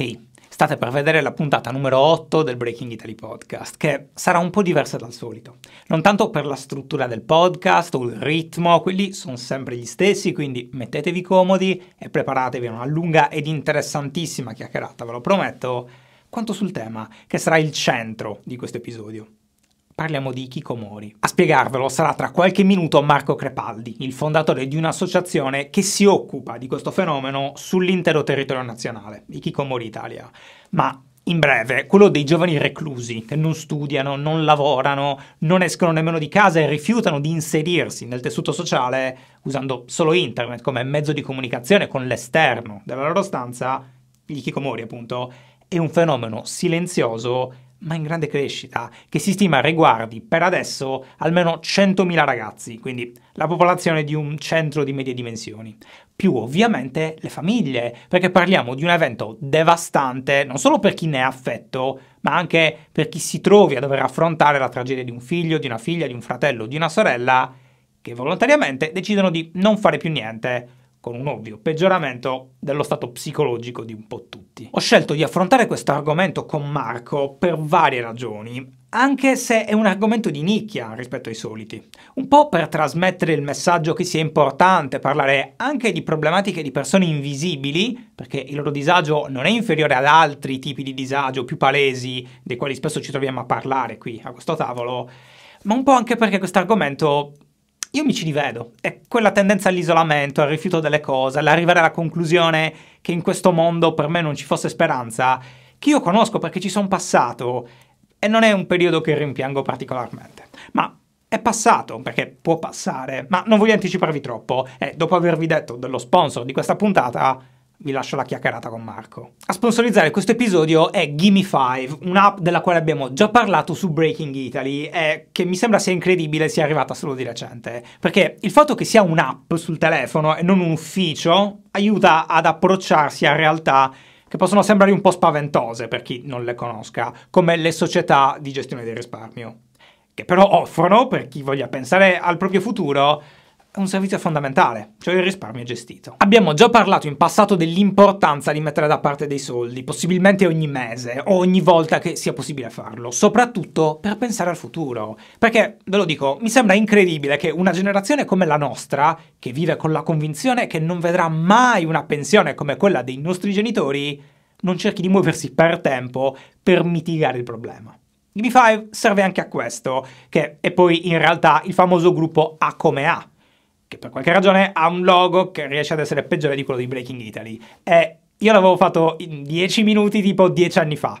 Ehi, state per vedere la puntata numero 8 del Breaking Italy podcast, che sarà un po' diversa dal solito. Non tanto per la struttura del podcast o il ritmo, quelli sono sempre gli stessi, quindi mettetevi comodi e preparatevi a una lunga ed interessantissima chiacchierata, ve lo prometto, quanto sul tema, che sarà il centro di questo episodio parliamo di Kikomori. A spiegarvelo sarà tra qualche minuto Marco Crepaldi, il fondatore di un'associazione che si occupa di questo fenomeno sull'intero territorio nazionale, i Kikomori Italia. Ma in breve, quello dei giovani reclusi che non studiano, non lavorano, non escono nemmeno di casa e rifiutano di inserirsi nel tessuto sociale usando solo internet come mezzo di comunicazione con l'esterno della loro stanza, gli Kikomori appunto, è un fenomeno silenzioso ma in grande crescita, che si stima riguardi per adesso almeno 100.000 ragazzi, quindi la popolazione di un centro di medie dimensioni. Più ovviamente le famiglie, perché parliamo di un evento devastante non solo per chi ne è affetto, ma anche per chi si trovi a dover affrontare la tragedia di un figlio, di una figlia, di un fratello, di una sorella, che volontariamente decidono di non fare più niente con un ovvio peggioramento dello stato psicologico di un po' tutti. Ho scelto di affrontare questo argomento con Marco per varie ragioni, anche se è un argomento di nicchia rispetto ai soliti. Un po' per trasmettere il messaggio che sia importante parlare anche di problematiche di persone invisibili, perché il loro disagio non è inferiore ad altri tipi di disagio più palesi, dei quali spesso ci troviamo a parlare qui a questo tavolo, ma un po' anche perché questo argomento io mi ci rivedo. È quella tendenza all'isolamento, al rifiuto delle cose, all'arrivare alla conclusione che in questo mondo per me non ci fosse speranza, che io conosco perché ci sono passato e non è un periodo che rimpiango particolarmente. Ma è passato, perché può passare, ma non voglio anticiparvi troppo e dopo avervi detto dello sponsor di questa puntata vi lascio la chiacchierata con Marco. A sponsorizzare questo episodio è Gimme5, un'app della quale abbiamo già parlato su Breaking Italy e che mi sembra sia incredibile sia arrivata solo di recente. Perché il fatto che sia un'app sul telefono e non un ufficio aiuta ad approcciarsi a realtà che possono sembrare un po' spaventose per chi non le conosca, come le società di gestione del risparmio, che però offrono, per chi voglia pensare al proprio futuro, un servizio fondamentale, cioè il risparmio gestito. Abbiamo già parlato in passato dell'importanza di mettere da parte dei soldi, possibilmente ogni mese o ogni volta che sia possibile farlo, soprattutto per pensare al futuro. Perché, ve lo dico, mi sembra incredibile che una generazione come la nostra, che vive con la convinzione che non vedrà mai una pensione come quella dei nostri genitori, non cerchi di muoversi per tempo per mitigare il problema. GB5 serve anche a questo, che è poi in realtà il famoso gruppo A come A, che per qualche ragione ha un logo che riesce ad essere peggiore di quello di Breaking Italy. E io l'avevo fatto in 10 minuti tipo 10 anni fa.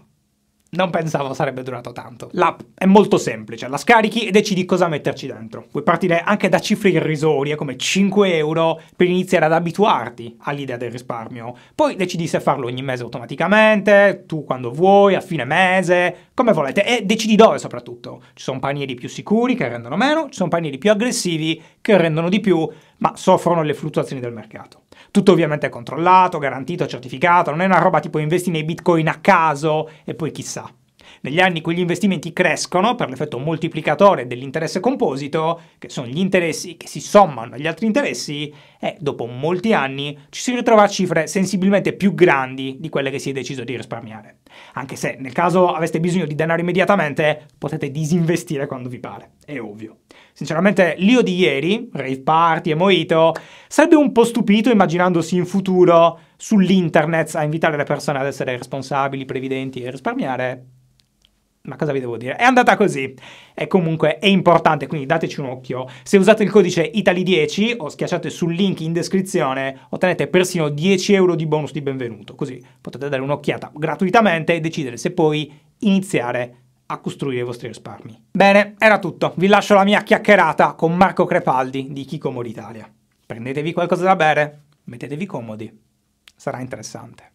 Non pensavo sarebbe durato tanto. L'app è molto semplice, la scarichi e decidi cosa metterci dentro. Puoi partire anche da cifre irrisorie come 5 euro per iniziare ad abituarti all'idea del risparmio. Poi decidi se farlo ogni mese automaticamente, tu quando vuoi, a fine mese, come volete, e decidi dove soprattutto. Ci sono panieri più sicuri che rendono meno, ci sono panieri più aggressivi che rendono di più, ma soffrono le fluttuazioni del mercato. Tutto ovviamente controllato, garantito, certificato, non è una roba tipo investi nei bitcoin a caso e poi chissà. Negli anni quegli investimenti crescono per l'effetto moltiplicatore dell'interesse composito, che sono gli interessi che si sommano agli altri interessi, e dopo molti anni ci si ritrova a cifre sensibilmente più grandi di quelle che si è deciso di risparmiare. Anche se nel caso aveste bisogno di denaro immediatamente, potete disinvestire quando vi pare, è ovvio. Sinceramente, l'io di ieri, rave party e mojito, sarebbe un po' stupito immaginandosi in futuro sull'internet a invitare le persone ad essere responsabili, previdenti e risparmiare ma cosa vi devo dire? È andata così. E comunque è importante, quindi dateci un occhio. Se usate il codice Italy10 o schiacciate sul link in descrizione, ottenete persino 10 euro di bonus di benvenuto. Così potete dare un'occhiata gratuitamente e decidere se poi iniziare a costruire i vostri risparmi. Bene, era tutto. Vi lascio la mia chiacchierata con Marco Crepaldi di Kikomori Italia. Prendetevi qualcosa da bere, mettetevi comodi. Sarà interessante.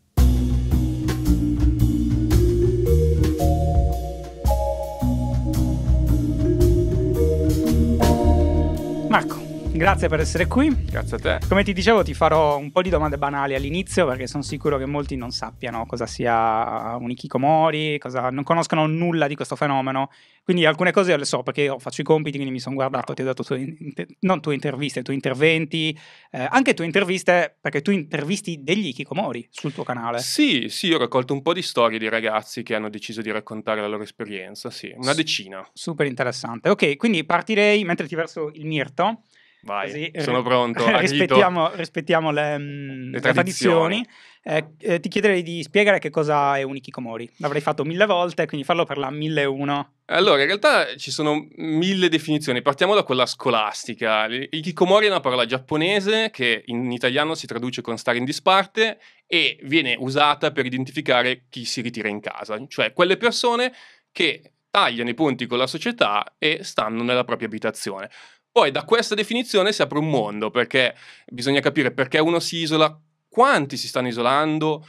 Grazie per essere qui. Grazie a te. Come ti dicevo, ti farò un po' di domande banali all'inizio perché sono sicuro che molti non sappiano cosa sia un ikikomori, cosa, non conoscono nulla di questo fenomeno. Quindi alcune cose le so perché io faccio i compiti, quindi mi sono guardato, ti ho dato tue, non tue interviste, tue interventi, eh, anche tue interviste perché tu intervisti degli ikikomori sul tuo canale. Sì, sì, ho raccolto un po' di storie di ragazzi che hanno deciso di raccontare la loro esperienza, sì, una decina. Super interessante. Ok, quindi partirei mentre ti verso il mirto. Vai, Così, sono eh, pronto. rispettiamo, rispettiamo le, le, le tradizioni. Eh, eh, ti chiederei di spiegare che cosa è un ikikomori. L'avrei fatto mille volte, quindi farlo per la 1001. Allora, in realtà ci sono mille definizioni. Partiamo da quella scolastica. Ikikomori è una parola giapponese che in italiano si traduce con stare in disparte e viene usata per identificare chi si ritira in casa, cioè quelle persone che tagliano i ponti con la società e stanno nella propria abitazione. Poi da questa definizione si apre un mondo, perché bisogna capire perché uno si isola, quanti si stanno isolando,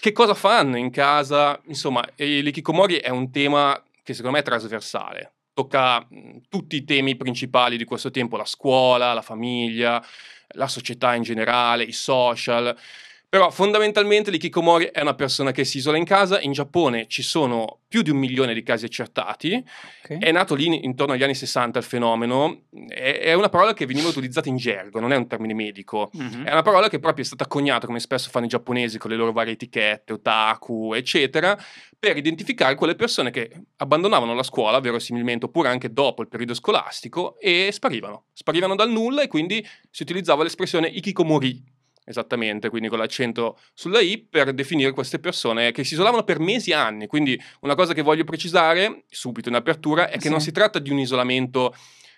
che cosa fanno in casa. Insomma, l'ikikomori è un tema che secondo me è trasversale. Tocca tutti i temi principali di questo tempo, la scuola, la famiglia, la società in generale, i social. Però fondamentalmente l'ikikomori è una persona che si isola in casa. In Giappone ci sono più di un milione di casi accertati. Okay. È nato lì intorno agli anni 60 il fenomeno. È, è, una parola che veniva utilizzata in gergo, non è un termine medico. Mm-hmm. È una parola che proprio è stata coniata, come spesso fanno i giapponesi con le loro varie etichette, otaku, eccetera, per identificare quelle persone che abbandonavano la scuola, verosimilmente, oppure anche dopo il periodo scolastico, e sparivano. Sparivano dal nulla e quindi si utilizzava l'espressione ikikomori Esattamente, quindi con l'accento sulla I per definire queste persone che si isolavano per mesi e anni. Quindi una cosa che voglio precisare subito in apertura è che sì. non si tratta di un isolamento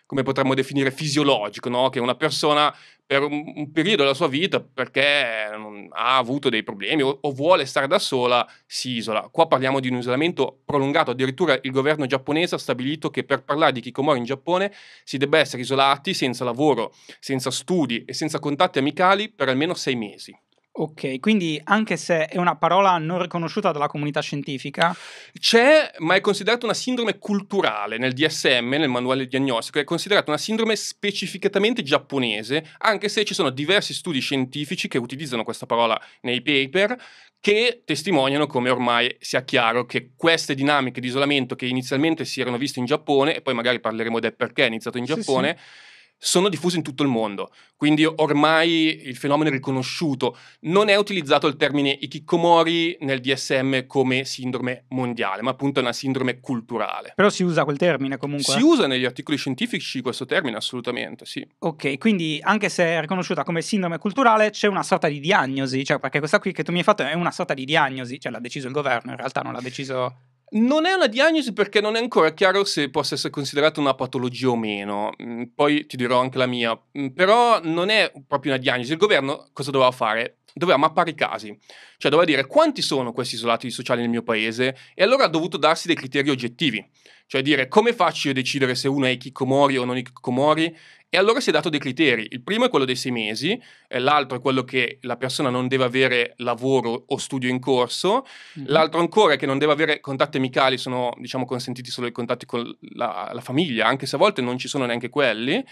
come potremmo definire fisiologico, no? che una persona per un, un, periodo della sua vita, perché ha avuto dei problemi o, o, vuole stare da sola, si isola. Qua parliamo di un isolamento prolungato, addirittura il governo giapponese ha stabilito che per parlare di Kikomori in Giappone si debba essere isolati senza lavoro, senza studi e senza contatti amicali per almeno sei mesi. Ok, quindi anche se è una parola non riconosciuta dalla comunità scientifica? C'è, ma è considerata una sindrome culturale nel DSM, nel manuale diagnostico, è considerata una sindrome specificatamente giapponese, anche se ci sono diversi studi scientifici che utilizzano questa parola nei paper che testimoniano come ormai sia chiaro che queste dinamiche di isolamento che inizialmente si erano viste in Giappone, e poi magari parleremo del perché è iniziato in Giappone, sì, sì sono diffusi in tutto il mondo, quindi ormai il fenomeno è riconosciuto. Non è utilizzato il termine ikikomori nel DSM come sindrome mondiale, ma appunto è una sindrome culturale. Però si usa quel termine comunque? Si usa negli articoli scientifici questo termine, assolutamente, sì. Ok, quindi anche se è riconosciuta come sindrome culturale c'è una sorta di diagnosi, cioè perché questa qui che tu mi hai fatto è una sorta di diagnosi, cioè l'ha deciso il governo, in realtà non l'ha deciso non è una diagnosi perché non è ancora chiaro se possa essere considerata una patologia o meno, mm, poi ti dirò anche la mia, mm, però non è proprio una diagnosi. Il governo cosa doveva fare? Doveva mappare i casi, cioè doveva dire quanti sono questi isolati sociali nel mio paese e allora ha dovuto darsi dei criteri oggettivi, cioè dire come faccio io a decidere se uno è Kikomori o non Kikomori e allora si è dato dei criteri. Il primo è quello dei sei mesi, l'altro è quello che la persona non deve avere lavoro o studio in corso, mm-hmm. l'altro ancora è che non deve avere contatti amicali, sono diciamo consentiti solo i contatti con la, la famiglia, anche se a volte non ci sono neanche quelli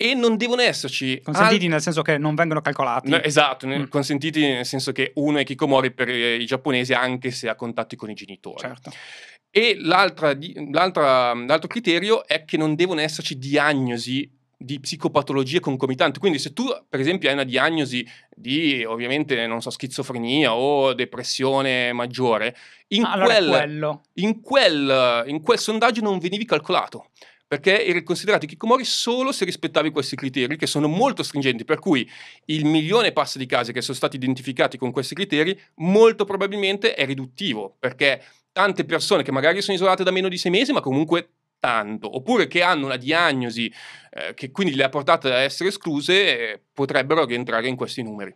e non devono esserci consentiti al... nel senso che non vengono calcolati no, esatto mm. consentiti nel senso che uno è kikomori per i giapponesi anche se ha contatti con i genitori certo. e l'altro criterio è che non devono esserci diagnosi di psicopatologie concomitanti. Quindi se tu, per esempio, hai una diagnosi di, ovviamente, non so, schizofrenia o depressione maggiore, in, ah, quel, in, quel, in quel sondaggio non venivi calcolato perché eri considerato Kikomori solo se rispettavi questi criteri che sono molto stringenti, per cui il milione passa di casi che sono stati identificati con questi criteri molto probabilmente è riduttivo, perché tante persone che magari sono isolate da meno di sei mesi, ma comunque tanto, oppure che hanno una diagnosi eh, che quindi le ha portate a essere escluse, eh, potrebbero rientrare in questi numeri.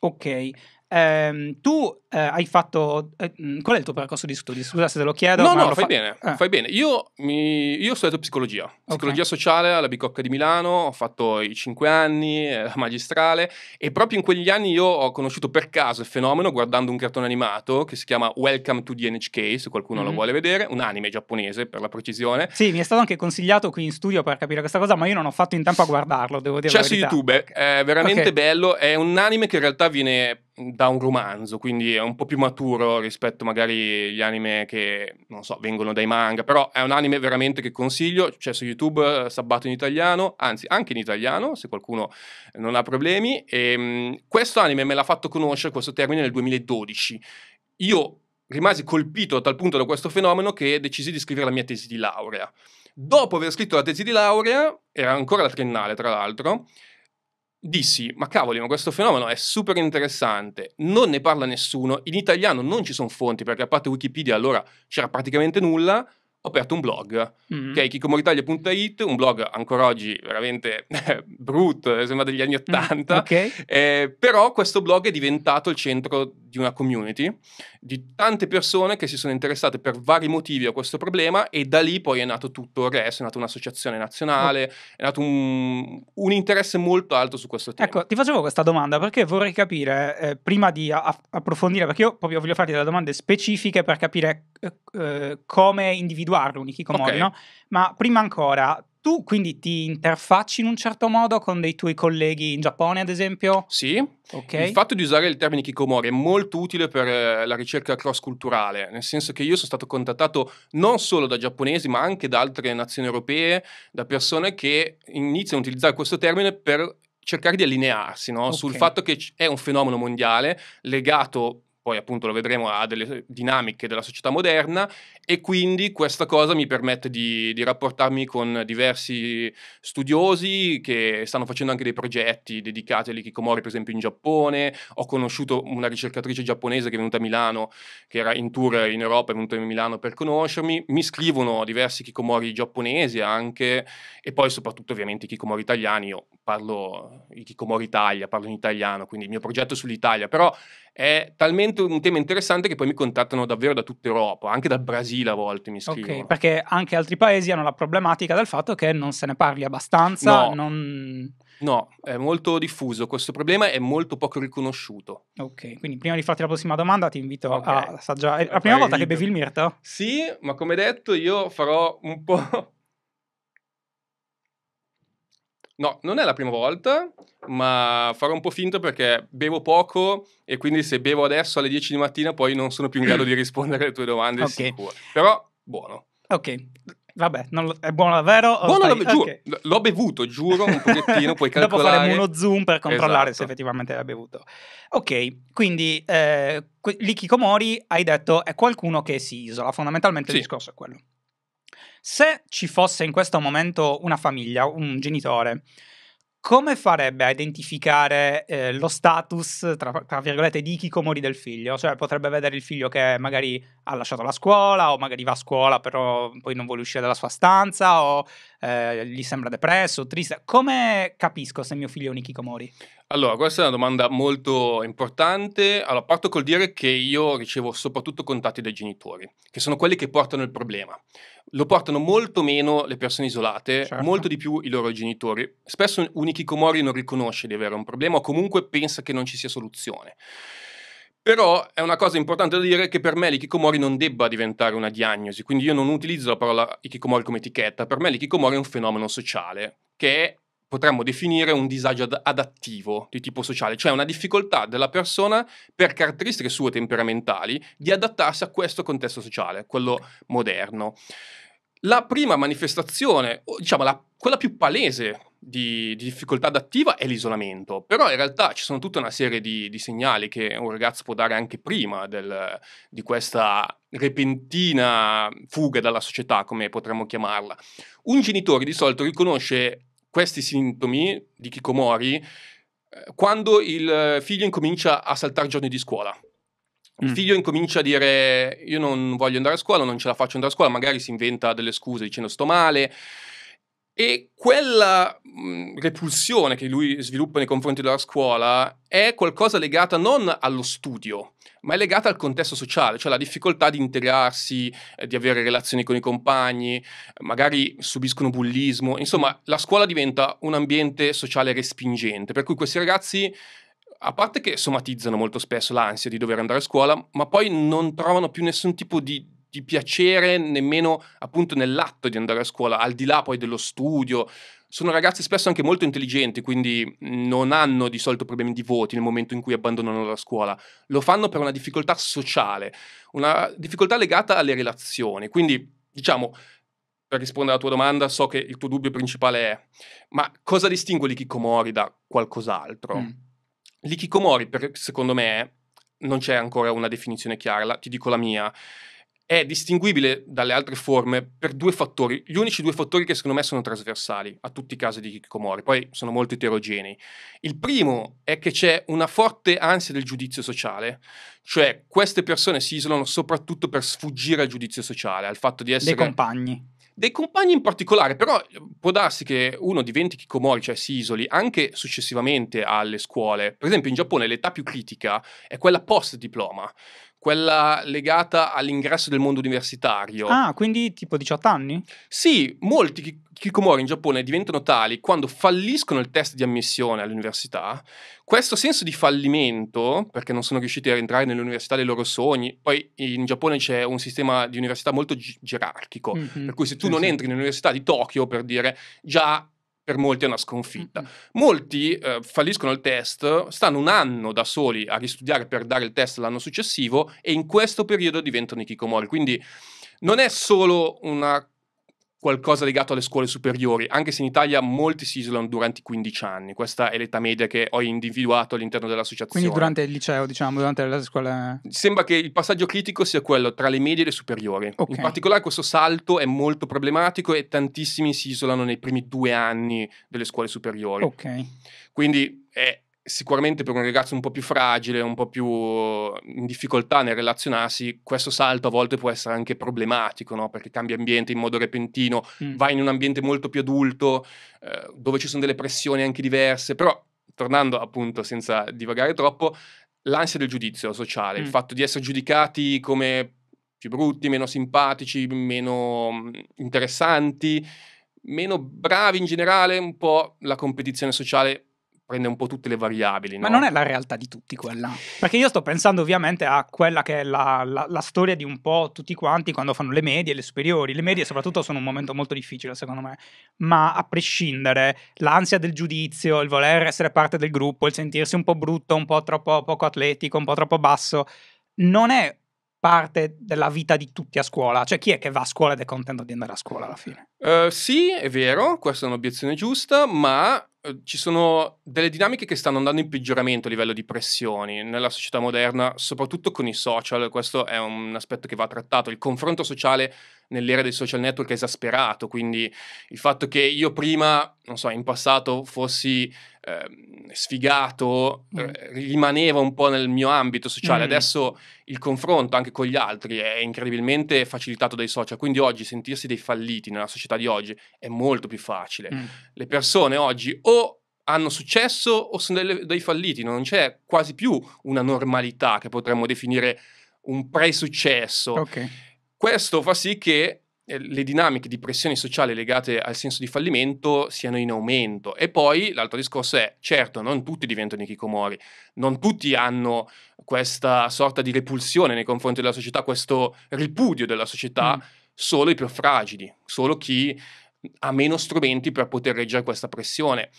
Ok, Ehm, tu eh, hai fatto. Eh, qual è il tuo percorso di studi? Scusa se te lo chiedo. No, no, fai fa... bene. Ah. Fai bene. Io, mi... Io, ho studiato psicologia, psicologia okay. sociale alla Bicocca di Milano. Ho fatto i cinque anni, eh, magistrale. E proprio in quegli anni io ho conosciuto per caso il fenomeno guardando un cartone animato che si chiama Welcome to the NHK. Se qualcuno mm-hmm. lo vuole vedere, un anime giapponese per la precisione. Sì, mi è stato anche consigliato qui in studio per capire questa cosa, ma io non ho fatto in tempo a guardarlo. Devo dire. C'è su YouTube, è veramente okay. bello. È un anime che in realtà viene da un romanzo, quindi è un po' più maturo rispetto magari agli anime che, non so, vengono dai manga, però è un anime veramente che consiglio, c'è su YouTube Sabbato in italiano, anzi anche in italiano, se qualcuno non ha problemi, e um, questo anime me l'ha fatto conoscere, questo termine, nel 2012. Io rimasi colpito a tal punto da questo fenomeno che decisi di scrivere la mia tesi di laurea. Dopo aver scritto la tesi di laurea, era ancora la triennale tra l'altro, dissi, ma cavoli, ma questo fenomeno è super interessante, non ne parla nessuno, in italiano non ci sono fonti perché a parte Wikipedia allora c'era praticamente nulla, ho aperto un blog, mm-hmm. che è kikomoritalia.it, un blog ancora oggi veramente brutto, sembra degli anni Ottanta, mm, okay. eh, però questo blog è diventato il centro di una community di tante persone che si sono interessate per vari motivi a questo problema e da lì poi è nato tutto il resto, è nata un'associazione nazionale, è nato un, un, interesse molto alto su questo tema. Ecco, ti facevo questa domanda perché vorrei capire, eh, prima di a- approfondire, perché io proprio voglio farti delle domande specifiche per capire eh, eh come individuarlo un Ikikomori, okay. no? Ma prima ancora, tu quindi ti interfacci in un certo modo con dei tuoi colleghi in Giappone, ad esempio? Sì. Okay. Il fatto di usare il termine Kikomori è molto utile per eh, la ricerca cross-culturale, nel senso che io sono stato contattato non solo da giapponesi, ma anche da altre nazioni europee, da persone che iniziano a utilizzare questo termine per cercare di allinearsi no? okay. sul fatto che è un fenomeno mondiale legato poi appunto lo vedremo, ha delle dinamiche della società moderna e quindi questa cosa mi permette di, di, rapportarmi con diversi studiosi che stanno facendo anche dei progetti dedicati all'ikikomori, per esempio in Giappone. Ho conosciuto una ricercatrice giapponese che è venuta a Milano, che era in tour in Europa, è venuta a Milano per conoscermi. Mi scrivono diversi ikikomori giapponesi anche e poi soprattutto ovviamente ikikomori italiani. Io parlo ikikomori Italia, parlo in italiano, quindi il mio progetto è sull'Italia, però è talmente un tema interessante che poi mi contattano davvero da tutta Europa, anche dal Brasile a volte mi scrivono. Ok, perché anche altri paesi hanno la problematica del fatto che non se ne parli abbastanza. No, non... no è molto diffuso, questo problema è molto poco riconosciuto. Ok, quindi prima di farti la prossima domanda ti invito okay. a assaggiare. È la prima volta che bevi il mirto? Sì, ma come detto io farò un po' No, non è la prima volta, ma farò un po' finta perché bevo poco e quindi se bevo adesso alle 10 di mattina poi non sono più in grado di rispondere alle tue domande okay. sicuro. Però buono. Ok. Vabbè, lo, è buono davvero? Buono stai... giuro, okay. l'ho bevuto, giuro, un pochettino, puoi calcolare. Dopo faremo uno zoom per controllare esatto. se effettivamente l'hai bevuto. Ok, quindi eh, l'ikikomori, hai detto, è qualcuno che si isola, fondamentalmente sì. il discorso è quello. Se ci fosse in questo momento una famiglia, un genitore, come farebbe a identificare eh, lo status, tra, tra, virgolette, di Kikomori del figlio? Cioè potrebbe vedere il figlio che magari ha lasciato la scuola o magari va a scuola però poi non vuole uscire dalla sua stanza o eh, gli sembra depresso, triste. Come capisco se mio figlio è un Kikomori? Allora, questa è una domanda molto importante. Allora, parto col dire che io ricevo soprattutto contatti dai genitori, che sono quelli che portano il problema lo portano molto meno le persone isolate, certo. molto di più i loro genitori. Spesso un Ikikomori non riconosce di avere un problema o comunque pensa che non ci sia soluzione. Però è una cosa importante da dire che per me l'ikikomori non debba diventare una diagnosi, quindi io non utilizzo la parola ikikomori come etichetta, per me l'ikikomori è un fenomeno sociale che è, potremmo definire un disagio ad- adattivo di tipo sociale, cioè una difficoltà della persona per caratteristiche sue temperamentali di adattarsi a questo contesto sociale, quello moderno. La prima manifestazione, diciamo la, quella più palese di, di, difficoltà adattiva è l'isolamento, però in realtà ci sono tutta una serie di, di segnali che un ragazzo può dare anche prima del, di questa repentina fuga dalla società, come potremmo chiamarla. Un genitore di solito riconosce questi sintomi di Kikomori eh, quando il figlio incomincia a saltare giorni di scuola. Il mm. figlio incomincia a dire io non voglio andare a scuola, non ce la faccio andare a scuola, magari si inventa delle scuse dicendo sto male. E quella mh, repulsione che lui sviluppa nei confronti della scuola è qualcosa legata non allo studio, ma è legata al contesto sociale, cioè la difficoltà di integrarsi, eh, di avere relazioni con i compagni, magari subiscono bullismo, insomma la scuola diventa un ambiente sociale respingente, per cui questi ragazzi a parte che somatizzano molto spesso l'ansia di dover andare a scuola, ma poi non trovano più nessun tipo di, di piacere nemmeno appunto nell'atto di andare a scuola, al di là poi dello studio. Sono ragazzi spesso anche molto intelligenti, quindi non hanno di solito problemi di voti nel momento in cui abbandonano la scuola. Lo fanno per una difficoltà sociale, una difficoltà legata alle relazioni. Quindi, diciamo, per rispondere alla tua domanda, so che il tuo dubbio principale è: ma cosa distingue l'ikikomori da qualcos'altro? Mm. L'ikikomori, per, secondo me, non c'è ancora una definizione chiara, ti dico la mia è distinguibile dalle altre forme per due fattori, gli unici due fattori che secondo me sono trasversali a tutti i casi di Kikomori, poi sono molto eterogenei. Il primo è che c'è una forte ansia del giudizio sociale, cioè queste persone si isolano soprattutto per sfuggire al giudizio sociale, al fatto di essere... Dei compagni. Dei compagni in particolare, però può darsi che uno diventi Kikomori, cioè si isoli, anche successivamente alle scuole. Per esempio in Giappone l'età più critica è quella post diploma quella legata all'ingresso del mondo universitario. Ah, quindi tipo 18 anni? Sì, molti kikomori in Giappone diventano tali quando falliscono il test di ammissione all'università. Questo senso di fallimento, perché non sono riusciti a rientrare nell'università dei loro sogni, poi in Giappone c'è un sistema di università molto gi- gerarchico, mm-hmm. per cui se tu sì, non sì. entri nell'università di Tokyo, per dire, già per molti è una sconfitta. Mm-hmm. Molti eh, falliscono il test, stanno un anno da soli a ristudiare per dare il test l'anno successivo e in questo periodo diventano i Kikomori. Quindi non è solo una qualcosa legato alle scuole superiori, anche se in Italia molti si isolano durante i 15 anni. Questa è l'età media che ho individuato all'interno dell'associazione. Quindi durante il liceo, diciamo, durante le scuole... Sembra che il passaggio critico sia quello tra le medie e le superiori. Okay. In particolare questo salto è molto problematico e tantissimi si isolano nei primi due anni delle scuole superiori. Ok. Quindi è sicuramente per un ragazzo un po' più fragile, un po' più in difficoltà nel relazionarsi, questo salto a volte può essere anche problematico, no? perché cambia ambiente in modo repentino, mm. vai in un ambiente molto più adulto, eh, dove ci sono delle pressioni anche diverse, però tornando appunto senza divagare troppo, l'ansia del giudizio sociale, mm. il fatto di essere giudicati come più brutti, meno simpatici, meno mm, interessanti, meno bravi in generale, un po' la competizione sociale prende un po' tutte le variabili. Ma non è la realtà di tutti quella. Perché io sto pensando ovviamente a quella che è la, la, la, storia di un po' tutti quanti quando fanno le medie e le superiori. Le medie soprattutto sono un momento molto difficile secondo me, ma a prescindere l'ansia del giudizio, il voler essere parte del gruppo, il sentirsi un po' brutto, un po' troppo poco atletico, un po' troppo basso, non è parte della vita di tutti a scuola. Cioè chi è che va a scuola ed è contento di andare a scuola alla fine? Uh, sì, è vero, questa è un'obiezione giusta, ma ci sono delle dinamiche che stanno andando in peggioramento a livello di pressioni nella società moderna, soprattutto con i social. Questo è un aspetto che va trattato. Il confronto sociale nell'era dei social network è esasperato, quindi il fatto che io prima, non so, in passato fossi eh, sfigato, mm. eh, rimaneva un po' nel mio ambito sociale. Mm. Adesso il confronto anche con gli altri è incredibilmente facilitato dai social, quindi oggi sentirsi dei falliti nella società di oggi è molto più facile. Mm. Le persone oggi o hanno successo o sono delle, dei falliti, non c'è quasi più una normalità che potremmo definire un pre-successo. Okay. Questo fa sì che le dinamiche di pressioni sociali legate al senso di fallimento siano in aumento. E poi l'altro discorso è, certo, non tutti diventano i Kikomori, non tutti hanno questa sorta di repulsione nei confronti della società, questo ripudio della società, mm. solo i più fragili, solo chi ha meno strumenti per poter reggere questa pressione.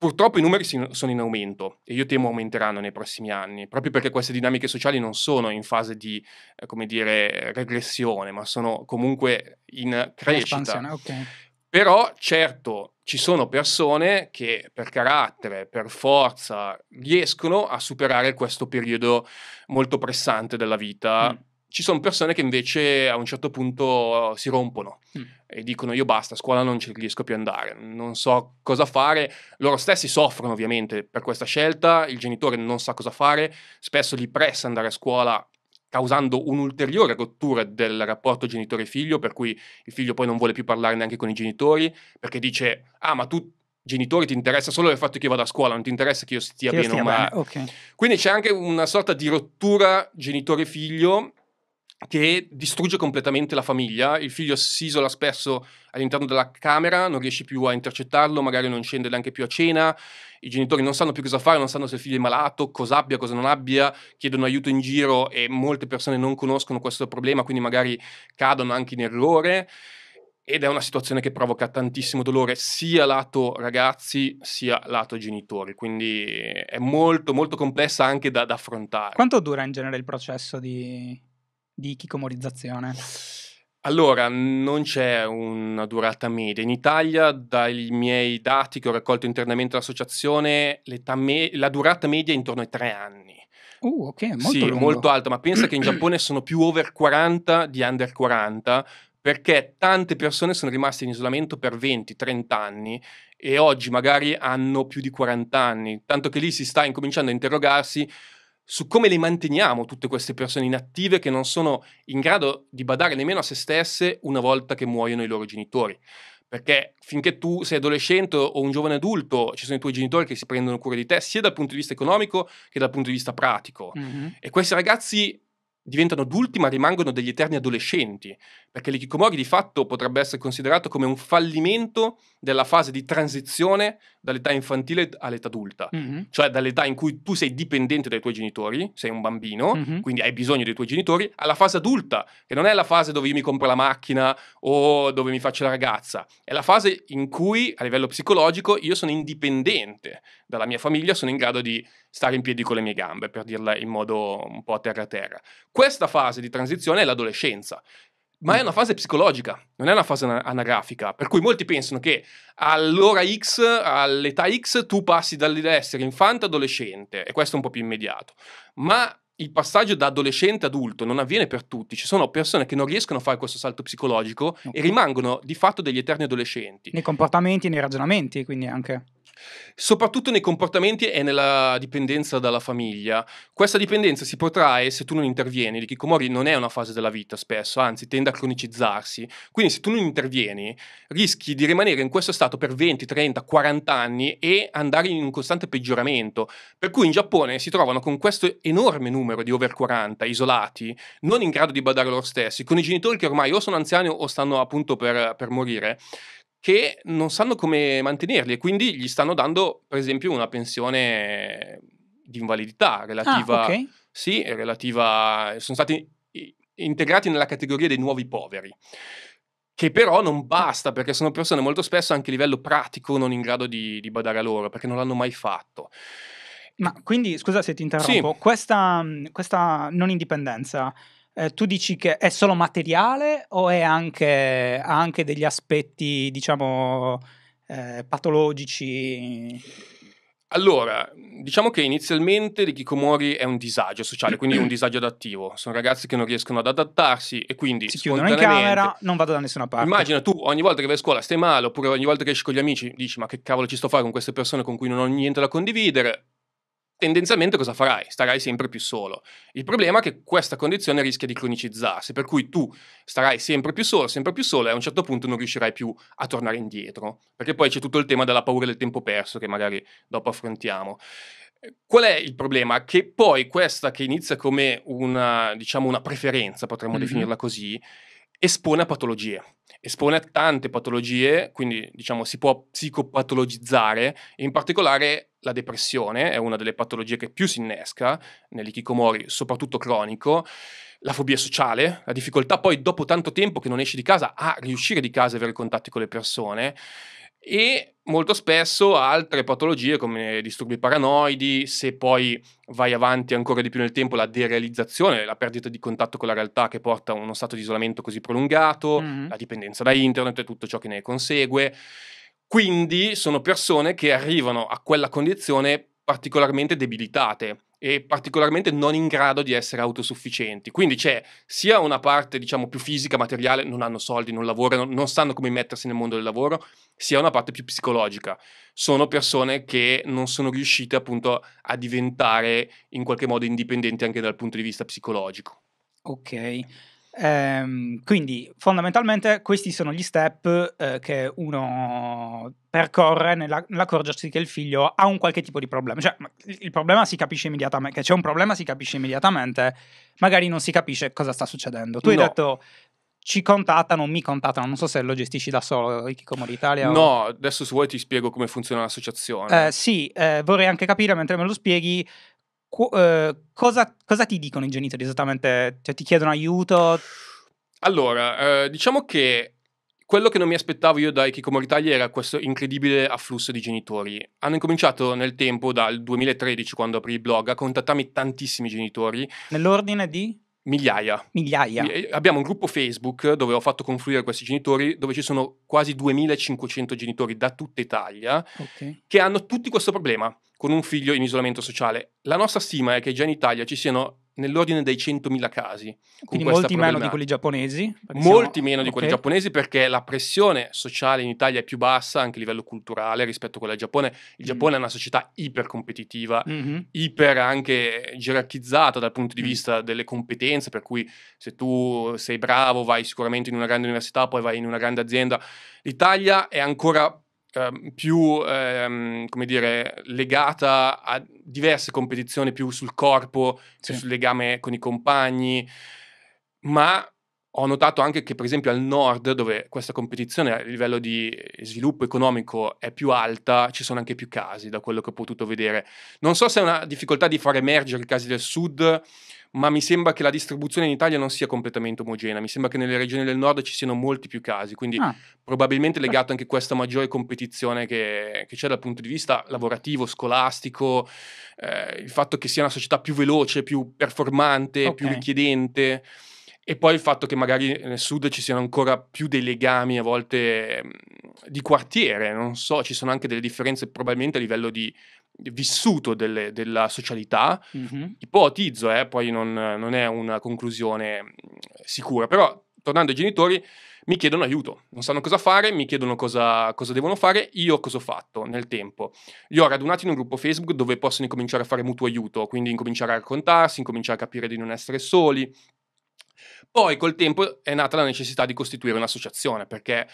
Purtroppo i numeri sono in aumento e io temo aumenteranno nei prossimi anni, proprio perché queste dinamiche sociali non sono in fase di, eh, come dire, regressione, ma sono comunque in crescita. Okay. Però certo ci sono persone che per carattere, per forza, riescono a superare questo periodo molto pressante della vita. Mm ci sono persone che invece a un certo punto si rompono mm. E dicono io basta, a scuola non ci riesco più andare, non so cosa fare, loro stessi soffrono ovviamente per questa scelta, il genitore non sa cosa fare, spesso li pressa andare a scuola causando un'ulteriore rottura del rapporto genitore-figlio, per cui il figlio poi non vuole più parlare neanche con i genitori, perché dice, ah ma tu genitori ti interessa solo il fatto che io vada a scuola, non ti interessa che io stia che bene o male. Okay. Quindi c'è anche una sorta di rottura genitore-figlio che distrugge completamente la famiglia, il figlio si isola spesso all'interno della camera, non riesce più a intercettarlo, magari non scende neanche più a cena, i genitori non sanno più cosa fare, non sanno se il figlio è malato, cosa abbia, cosa non abbia, chiedono aiuto in giro e molte persone non conoscono questo problema, quindi magari cadono anche in errore. Ed è una situazione che provoca tantissimo dolore sia lato ragazzi sia lato genitori, quindi è molto molto complessa anche da, da affrontare. Quanto dura in genere il processo di di chikomorizzazione? Allora, non c'è una durata media. In Italia, dai miei dati che ho raccolto internamente dall'associazione, me- la durata media è intorno ai tre anni. Uh, ok, molto Sì, lungo. molto alta, ma pensa che in Giappone sono più over 40 di under 40, perché tante persone sono rimaste in isolamento per 20-30 anni e oggi magari hanno più di 40 anni, tanto che lì si sta incominciando a interrogarsi su come le manteniamo tutte queste persone inattive che non sono in grado di badare nemmeno a se stesse una volta che muoiono i loro genitori. Perché finché tu sei adolescente o un giovane adulto, ci sono i tuoi genitori che si prendono cura di te, sia dal punto di vista economico che dal punto di vista pratico. Mm-hmm. E questi ragazzi diventano adulti ma rimangono degli eterni adolescenti, perché l'ikikomori di fatto potrebbe essere considerato come un fallimento della fase di transizione dall'età infantile all'età adulta, mm-hmm. cioè dall'età in cui tu sei dipendente dai tuoi genitori, sei un bambino, mm-hmm. quindi hai bisogno dei tuoi genitori, alla fase adulta, che non è la fase dove io mi compro la macchina o dove mi faccio la ragazza, è la fase in cui a livello psicologico io sono indipendente dalla mia famiglia, sono in grado di stare in piedi con le mie gambe, per dirla in modo un po' terra-terra. Questa fase di transizione è l'adolescenza ma è una fase psicologica, non è una fase anagrafica, per cui molti pensano che all'ora X, all'età X, tu passi dall'essere infante adolescente, e questo è un po' più immediato, ma il passaggio da adolescente adulto non avviene per tutti, ci sono persone che non riescono a fare questo salto psicologico okay. e rimangono di fatto degli eterni adolescenti. Nei comportamenti, nei ragionamenti, quindi anche soprattutto nei comportamenti e nella dipendenza dalla famiglia. Questa dipendenza si protrae se tu non intervieni. L'ikikomori non è una fase della vita spesso, anzi tende a cronicizzarsi. Quindi se tu non intervieni rischi di rimanere in questo stato per 20, 30, 40 anni e andare in un costante peggioramento. Per cui in Giappone si trovano con questo enorme numero di over 40 isolati, non in grado di badare loro stessi, con i genitori che ormai o sono anziani o stanno appunto per, per morire che non sanno come mantenerli e quindi gli stanno dando, per esempio, una pensione di invalidità relativa. Ah, okay. Sì, relativa. Sono stati integrati nella categoria dei nuovi poveri. Che però non basta perché sono persone molto spesso anche a livello pratico non in grado di, di badare a loro perché non l'hanno mai fatto. Ma quindi, scusa se ti interrompo, sì. questa, questa non indipendenza eh, tu dici che è solo materiale o è anche, ha anche degli aspetti, diciamo, eh, patologici? Allora, diciamo che inizialmente l'Ikikomori è un disagio sociale, quindi un disagio adattivo. Sono ragazzi che non riescono ad adattarsi e quindi si chiudono in camera, non vado da nessuna parte. Immagina tu ogni volta che vai a scuola stai male, oppure ogni volta che esci con gli amici dici ma che cavolo ci sto a fare con queste persone con cui non ho niente da condividere tendenzialmente cosa farai? Starai sempre più solo. Il problema è che questa condizione rischia di cronicizzarsi, per cui tu starai sempre più solo, sempre più solo e a un certo punto non riuscirai più a tornare indietro, perché poi c'è tutto il tema della paura del tempo perso che magari dopo affrontiamo. Qual è il problema? Che poi questa che inizia come una, diciamo, una preferenza, potremmo mm-hmm. definirla così, espone a patologie. Espone a tante patologie, quindi diciamo si può psicopatologizzare, in particolare la depressione è una delle patologie che più si innesca nell'ikikomori, soprattutto cronico, la fobia sociale, la difficoltà poi dopo tanto tempo che non esci di casa a riuscire di casa e avere contatti con le persone, e molto spesso altre patologie come disturbi paranoidi, se poi vai avanti ancora di più nel tempo, la derealizzazione, la perdita di contatto con la realtà che porta a uno stato di isolamento così prolungato, mm-hmm. la dipendenza da internet e tutto ciò che ne consegue. Quindi sono persone che arrivano a quella condizione particolarmente debilitate e particolarmente non in grado di essere autosufficienti. Quindi c'è sia una parte, diciamo, più fisica, materiale, non hanno soldi, non lavorano, non sanno come mettersi nel mondo del lavoro, sia una parte più psicologica. Sono persone che non sono riuscite appunto a diventare in qualche modo indipendenti anche dal punto di vista psicologico. Ok. Ehm, quindi fondamentalmente questi sono gli step eh, che uno percorre nella- nell'accorgersi che il figlio ha un qualche tipo di problema. Cioè, il problema si capisce immediatamente, che c'è un problema si capisce immediatamente, magari non si capisce cosa sta succedendo. Tu hai No. detto ci contattano, mi contattano, non so se lo gestisci da solo, Ikikomori Italia. o- No, adesso se vuoi ti spiego come funziona l'associazione. Eh, sì, eh, vorrei anche capire mentre me lo spieghi eh, cosa, cosa ti dicono i genitori esattamente? Cioè, ti chiedono aiuto? Allora, eh, diciamo che quello che non mi aspettavo io da Ikikomori Italia era questo incredibile afflusso di genitori. Hanno incominciato nel tempo, dal 2013, quando aprì il blog, a contattarmi tantissimi genitori, Nell'ordine di migliaia. migliaia. E Abbiamo un gruppo Facebook dove ho fatto confluire questi genitori, dove ci sono quasi 2500 genitori da tutta Italia Ok. che hanno tutti questo problema con un figlio in isolamento sociale. La nostra stima è che già in Italia ci siano nell'ordine dei 100.000 casi. Quindi molti meno di quelli giapponesi. Molti siamo- meno di quelli ok. giapponesi perché la pressione sociale in Italia è più bassa anche a livello culturale rispetto a quella del Giappone. Il Mm. Giappone è una società ipercompetitiva, Mhm. iper anche gerarchizzata dal punto di Mm. vista delle competenze, per cui se tu sei bravo vai sicuramente in una grande università, poi vai in una grande azienda. L'Italia è ancora ehm, più, ehm, come dire, legata a diverse competizioni più sul corpo, Sì. sul legame con i compagni, ma ho notato anche che per esempio al nord, dove questa competizione a livello di sviluppo economico è più alta, ci sono anche più casi, da quello che ho potuto vedere. Non so se è una difficoltà di far emergere i casi del sud, ma mi sembra che la distribuzione in Italia non sia completamente omogenea. Mi sembra che nelle regioni del nord ci siano molti più casi, quindi Ah, probabilmente legato anche a questa maggiore competizione che, che c'è dal punto di vista lavorativo, scolastico, eh, il fatto che sia una società più veloce, più performante, più Ok. richiedente. E poi il fatto che magari nel sud ci siano ancora più dei legami a volte mh, di quartiere, non so, ci sono anche delle differenze probabilmente a livello di vissuto delle- della socialità. mhm. Ipotizzo, eh, poi non, non è una conclusione mh, sicura, però tornando ai genitori mi chiedono aiuto, non sanno cosa fare, mi chiedono cosa, cosa devono fare, io cosa ho fatto nel tempo. Li ho radunati in un gruppo Facebook dove possono incominciare a fare mutuo aiuto, quindi incominciare a raccontarsi, incominciare a capire di non essere soli. Poi col tempo è nata la necessità di costituire un'associazione, perché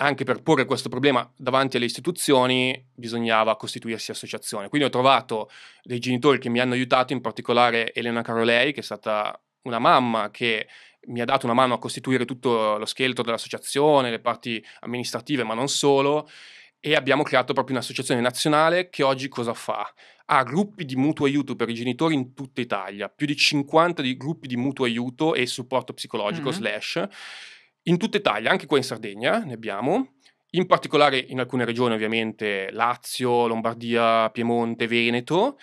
anche per porre questo problema davanti alle istituzioni bisognava costituirsi associazione. Quindi ho trovato dei genitori che mi hanno aiutato, in particolare Elena Carolei, che è stata una mamma che mi ha dato una mano a costituire tutto lo scheletro dell'associazione, le parti amministrative, ma non solo, e abbiamo creato proprio un'associazione nazionale che oggi cosa fa? Ha gruppi di mutuo aiuto per i genitori in tutta Italia, più di 50 di gruppi di mutuo aiuto e supporto psicologico Mhm. slash in tutta Italia, anche qua in Sardegna ne abbiamo, in particolare in alcune regioni ovviamente Lazio, Lombardia, Piemonte, Veneto,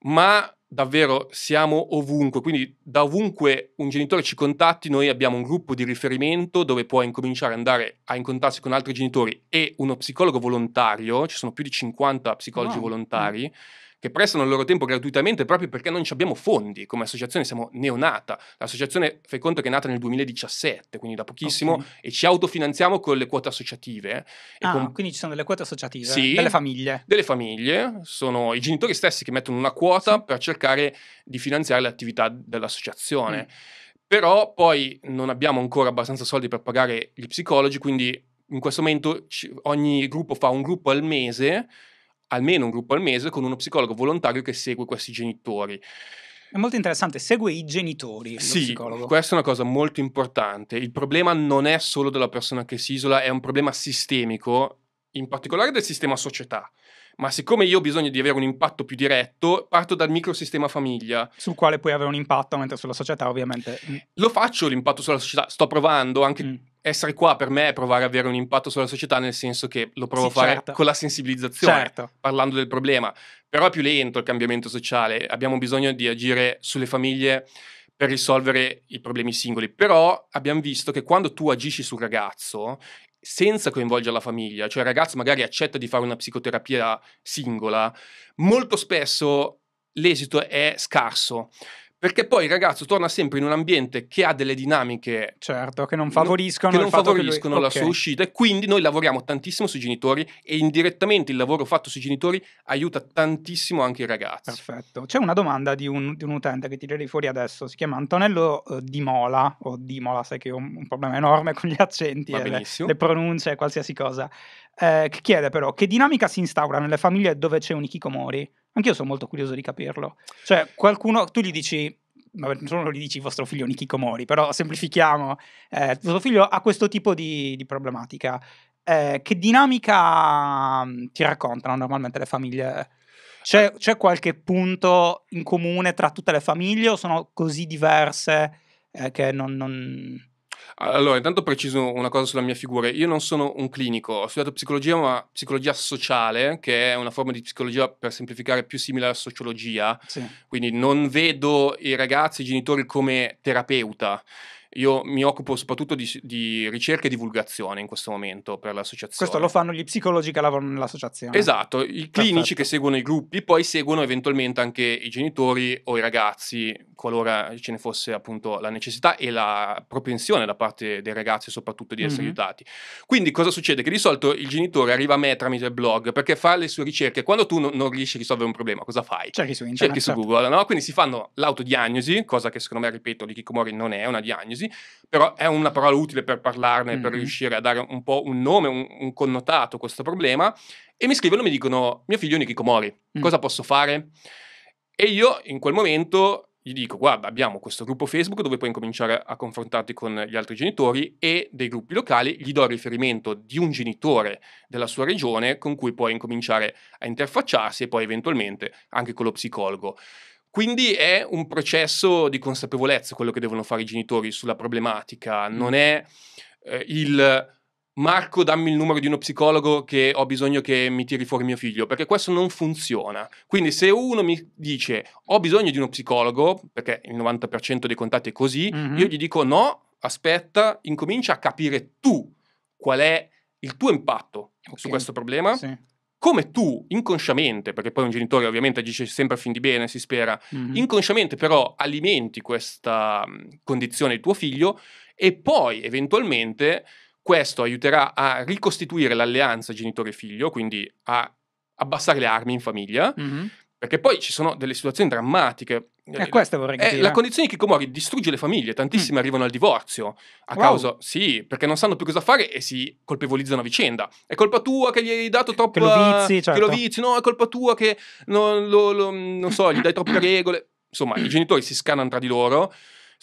ma davvero siamo ovunque, quindi da ovunque un genitore ci contatti noi abbiamo un gruppo di riferimento dove può incominciare ad andare a incontrarsi con altri genitori e uno psicologo volontario, ci sono più di 50 psicologi Wow. volontari che prestano il loro tempo gratuitamente proprio perché non ci abbiamo fondi, come associazione siamo neonata, l'associazione fai conto che è nata nel 2017, quindi da pochissimo, Ok. e ci autofinanziamo con le quote associative e Ah, con quindi ci sono delle quote associative Sì. delle famiglie. delle famiglie, sono i genitori stessi che mettono una quota per cercare di finanziare le attività dell'associazione. Mm. Però poi non abbiamo ancora abbastanza soldi per pagare gli psicologi, quindi in questo momento ogni gruppo fa un gruppo al mese, almeno un gruppo al mese, con uno psicologo volontario che segue questi genitori. È molto interessante, segue i genitori, Sì, psicologo. questa è una cosa molto importante. Il problema non è solo della persona che si isola, è un problema sistemico, in particolare del sistema società. Ma siccome io ho bisogno di avere un impatto più diretto, parto dal microsistema famiglia. sul quale puoi avere un impatto, mentre sulla società ovviamente... mm, Lo faccio l'impatto sulla società, sto provando anche mm. Essere qua per me è provare ad avere un impatto sulla società, nel senso che lo provo Sì, a fare certo. con la sensibilizzazione, Certo. parlando del problema. Però è più lento il cambiamento sociale, abbiamo bisogno di agire sulle famiglie per risolvere i problemi singoli. Però abbiamo visto che quando tu agisci sul ragazzo, senza coinvolgere la famiglia, cioè il ragazzo magari accetta di fare una psicoterapia singola, molto spesso l'esito è scarso perché poi il ragazzo torna sempre in un ambiente che ha delle dinamiche certo che non favoriscono, che non favoriscono che lui... la okay. sua uscita e quindi noi lavoriamo tantissimo sui genitori e indirettamente il lavoro fatto sui genitori aiuta tantissimo anche i ragazzi. Perfetto. C'è una domanda di un, di un utente che tirerei fuori adesso, si chiama Antonello uh, Di Mola o Di Mola, sai che ho un, un problema enorme con gli accenti le, le pronunce qualsiasi cosa. Eh, che chiede però che dinamica si instaura nelle famiglie dove c'è un Ikikomori? Anch'io sono molto curioso di capirlo. Cioè, qualcuno, tu gli dici, vabbè, non gli dici vostro figlio è un Ikikomori, però semplifichiamo, eh, vostro figlio ha questo tipo di, di problematica. Eh, che dinamica mh, ti raccontano normalmente le famiglie? C'è, c'è qualche punto in comune tra tutte le famiglie o sono così diverse eh, che non... non... Allora, intanto preciso una cosa sulla mia figura. Io non sono un clinico, ho studiato psicologia, ma psicologia sociale, che è una forma di psicologia per semplificare più simile alla sociologia. Sì. Quindi non vedo i ragazzi, i genitori come terapeuta. Io mi occupo soprattutto di, di, ricerca e divulgazione in questo momento per l'associazione. Questo lo fanno gli psicologi che lavorano nell'associazione. Esatto, i clinici Perfetto. che seguono i gruppi, poi seguono eventualmente anche i genitori o i ragazzi, qualora ce ne fosse appunto la necessità e la propensione da parte dei ragazzi soprattutto di essere Mhm. aiutati. Quindi cosa succede? Che di solito il genitore arriva a me tramite il blog perché fa le sue ricerche. Quando tu non, non riesci a risolvere un problema, cosa fai? Cerchi su internet. Cerchi su certo. Google, no? Quindi si fanno l'autodiagnosi, cosa che secondo me, ripeto, di Kikomori non è una diagnosi, però è una parola utile per parlarne, per Mhm. riuscire a dare un po' un nome, un, un connotato a questo problema. E mi scrivono e mi dicono: Mio figlio è un Kikomori, Mm. cosa posso fare? E io in quel momento gli dico: Guarda, abbiamo questo gruppo Facebook dove puoi incominciare a confrontarti con gli altri genitori e dei gruppi locali. Gli do il riferimento di un genitore della sua regione con cui puoi incominciare a interfacciarsi e poi eventualmente anche con lo psicologo. Quindi è un processo di consapevolezza quello che devono fare i genitori sulla problematica, non è eh, il Marco dammi il numero di uno psicologo che ho bisogno che mi tiri fuori mio figlio, perché questo non funziona. Quindi se uno mi dice ho bisogno di uno psicologo, perché il 90% dei contatti è così, Mhm. io gli dico no, aspetta, incomincia a capire tu qual è il tuo impatto su Ok. questo problema Sì. Come tu inconsciamente, perché poi un genitore ovviamente agisce sempre a fin di bene, si spera, Mhm. inconsciamente però alimenti questa mh, condizione di tuo figlio e poi eventualmente questo aiuterà a ricostituire l'alleanza genitore-figlio, quindi a abbassare le armi in famiglia, Mhm. Perché poi ci sono delle situazioni drammatiche. E queste vorrei Eh, capire. la condizione di Kikomori distrugge le famiglie, tantissime arrivano al divorzio a Wow. causa, sì, perché non sanno più cosa fare e si colpevolizzano a vicenda. È colpa tua che gli hai dato troppo. Che lo vizi, Che lo certo. vizi, no, è colpa tua che non, lo- lo- non so, gli dai troppe regole. Insomma, i genitori si scannano tra di loro.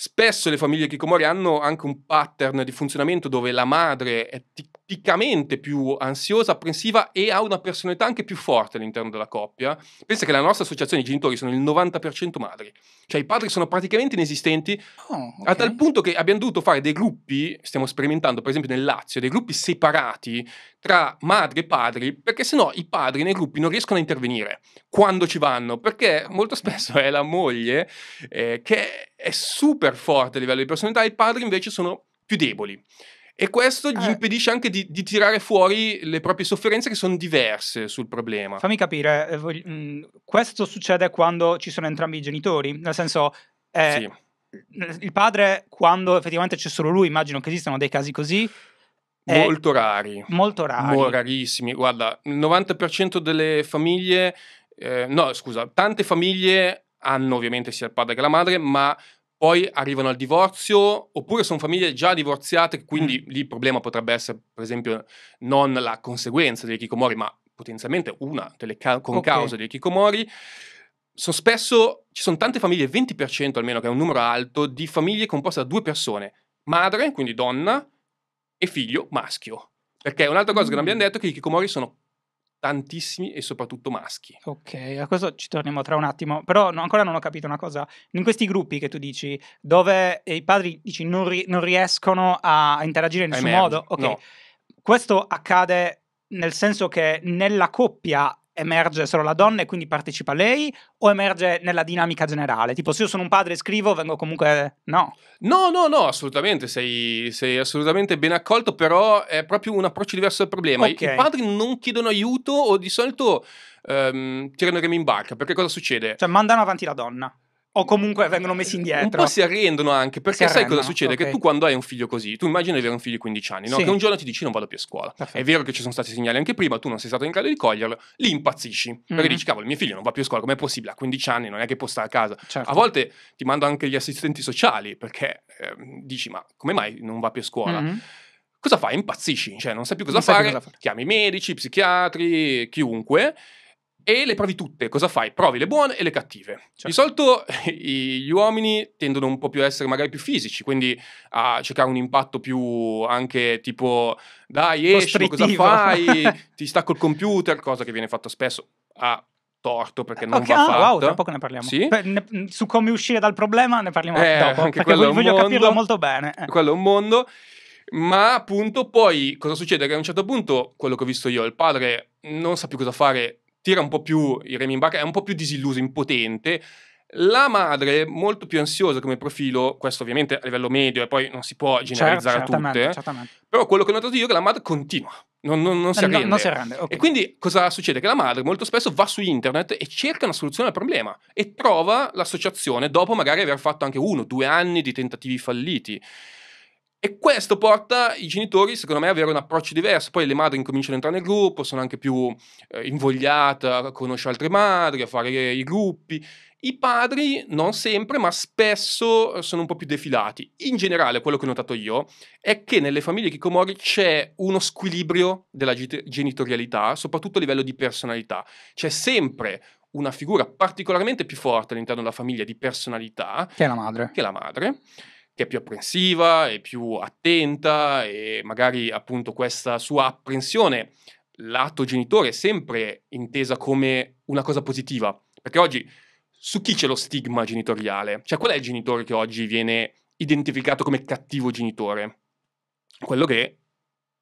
Spesso le famiglie Kikomori hanno anche un pattern di funzionamento dove la madre è tipicamente più ansiosa, apprensiva e ha una personalità anche più forte all'interno della coppia. Pensa che la nostra associazione di genitori sono il 90% madri, cioè i padri sono praticamente inesistenti Oh, a ok. tal punto che abbiamo dovuto fare dei gruppi, stiamo sperimentando per esempio nel Lazio, dei gruppi separati tra madri e padri, perché sennò i padri nei gruppi non riescono a intervenire quando ci vanno, perché molto spesso è la moglie eh, che è super forte a livello di personalità, i padri invece sono più deboli. E questo gli Eh. impedisce anche di, di tirare fuori le proprie sofferenze che sono diverse sul problema. Fammi capire, eh, mh, questo succede quando ci sono entrambi i genitori? Nel senso, eh, Sì. il padre, quando effettivamente c'è solo lui, immagino che esistano dei casi così, Molto rari. molto rari. Mo- rarissimi. Guarda, il 90% delle famiglie, eh, no, scusa, tante famiglie hanno ovviamente sia il padre che la madre, ma poi arrivano al divorzio, oppure sono famiglie già divorziate, quindi lì il problema potrebbe essere, per esempio, non la conseguenza dei Kikomori, ma potenzialmente una delle ca- con Ok. cause dei Kikomori. Sono spesso, ci sono tante famiglie, il 20% almeno, che è un numero alto, di famiglie composte da due persone, madre, quindi donna, e figlio maschio. Perché un'altra cosa che non Mm. abbiamo detto è che i Kikomori sono tantissimi e soprattutto maschi. Ok, a questo ci torniamo tra un attimo, però no, ancora non ho capito una cosa. In questi gruppi che tu dici, dove i padri dici, non, ri- non riescono a a interagire in nessun Emerge, modo, ok, no. questo accade nel senso che nella coppia emerge solo la donna e quindi partecipa lei o emerge nella dinamica generale? Tipo se io sono un padre e scrivo vengo comunque... No. No, no, no, assolutamente, sei, sei assolutamente ben accolto, però è proprio un approccio diverso al problema. I- Ok. I padri non chiedono aiuto o di solito ehm, tirano i remi in barca, perché cosa succede? Cioè mandano avanti la donna. O comunque vengono messi indietro. Un po' si arrendono anche, perché sai cosa succede? Okay. Che tu quando hai un figlio così, tu immagini di avere un figlio di 15 anni, no? sì. che un giorno ti dici non vado più a scuola. Perfetto. È vero che ci sono stati segnali anche prima, tu non sei stato in grado di coglierlo, lì impazzisci, mm-hmm. perché dici cavolo, mio figlio non va più a scuola, com'è possibile? A 15 anni non è che può stare a casa. Certo. A volte ti mando anche gli assistenti sociali, perché eh, dici ma come mai non va più a scuola? Mm-hmm cosa fai? Impazzisci, cioè non sai più cosa, non fare, cosa fare, chiami medici, psichiatri, chiunque e le provi tutte. Cosa fai? Provi le buone e le cattive. Certo. Di solito gli uomini tendono un po' più a essere magari più fisici, quindi a cercare un impatto più anche tipo dai esci, cosa fai? Ti stacco il computer, cosa che viene fatto spesso a torto perché non okay, va ah, fatto. Wow, tra poco ne parliamo. Sì? Per, ne, su come uscire dal problema ne parliamo eh, dopo, anche perché voglio, voglio capirlo molto bene. Eh. Quello è un mondo. Ma appunto poi cosa succede? Che a un certo punto, quello che ho visto io, il padre non sa più cosa fare tira un po' più i remi in barca, è un po' più disilluso, impotente. La madre, molto più ansiosa come profilo, questo ovviamente a livello medio e poi non si può generalizzare certo, tutte, certamente. però quello che ho notato io è che la madre continua, non, non, non si arrende. No, non si arrende okay. E quindi cosa succede? Che la madre molto spesso va su internet e cerca una soluzione al problema e trova l'associazione dopo magari aver fatto anche uno, due anni di tentativi falliti. E questo porta i genitori, secondo me, ad avere un approccio diverso. Poi le madri incominciano ad entrare nel gruppo, sono anche più eh, invogliate a conoscere altre madri, a fare i gruppi. I padri non sempre, ma spesso sono un po' più defilati. In generale, quello che ho notato io è che nelle famiglie Kikomori c'è uno squilibrio della genitorialità, soprattutto a livello di personalità. C'è sempre una figura particolarmente più forte all'interno della famiglia di personalità. Che è la madre. Che è la madre che è più apprensiva, è più attenta e magari appunto questa sua apprensione lato genitore è sempre intesa come una cosa positiva, perché oggi su chi c'è lo stigma genitoriale? Cioè qual è il genitore che oggi viene identificato come cattivo genitore? Quello che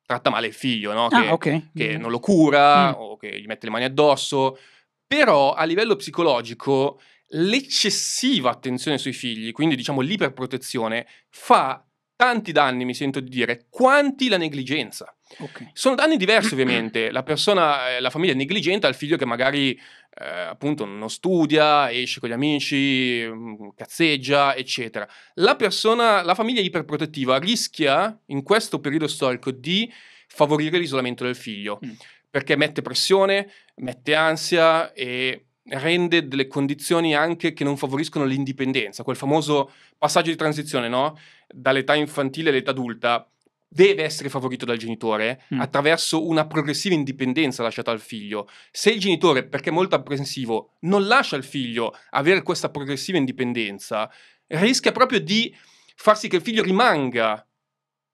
tratta male il figlio, no? Ah, che, okay. che mm. non lo cura mm. o che gli mette le mani addosso. Però a livello psicologico l'eccessiva attenzione sui figli, quindi diciamo l'iperprotezione, fa tanti danni, mi sento di dire, quanti la negligenza. Okay. Sono danni diversi ovviamente, la persona, eh, la famiglia è negligente al figlio che magari eh, appunto non studia, esce con gli amici, mm, cazzeggia, eccetera. La persona, la famiglia iperprotettiva rischia in questo periodo storico di favorire l'isolamento del figlio, mm. perché mette pressione, mette ansia e rende delle condizioni anche che non favoriscono l'indipendenza, quel famoso passaggio di transizione, no? Dall'età infantile all'età adulta deve essere favorito dal genitore mm. attraverso una progressiva indipendenza lasciata al figlio. Se il genitore, perché è molto apprensivo, non lascia al figlio avere questa progressiva indipendenza, rischia proprio di far sì che il figlio rimanga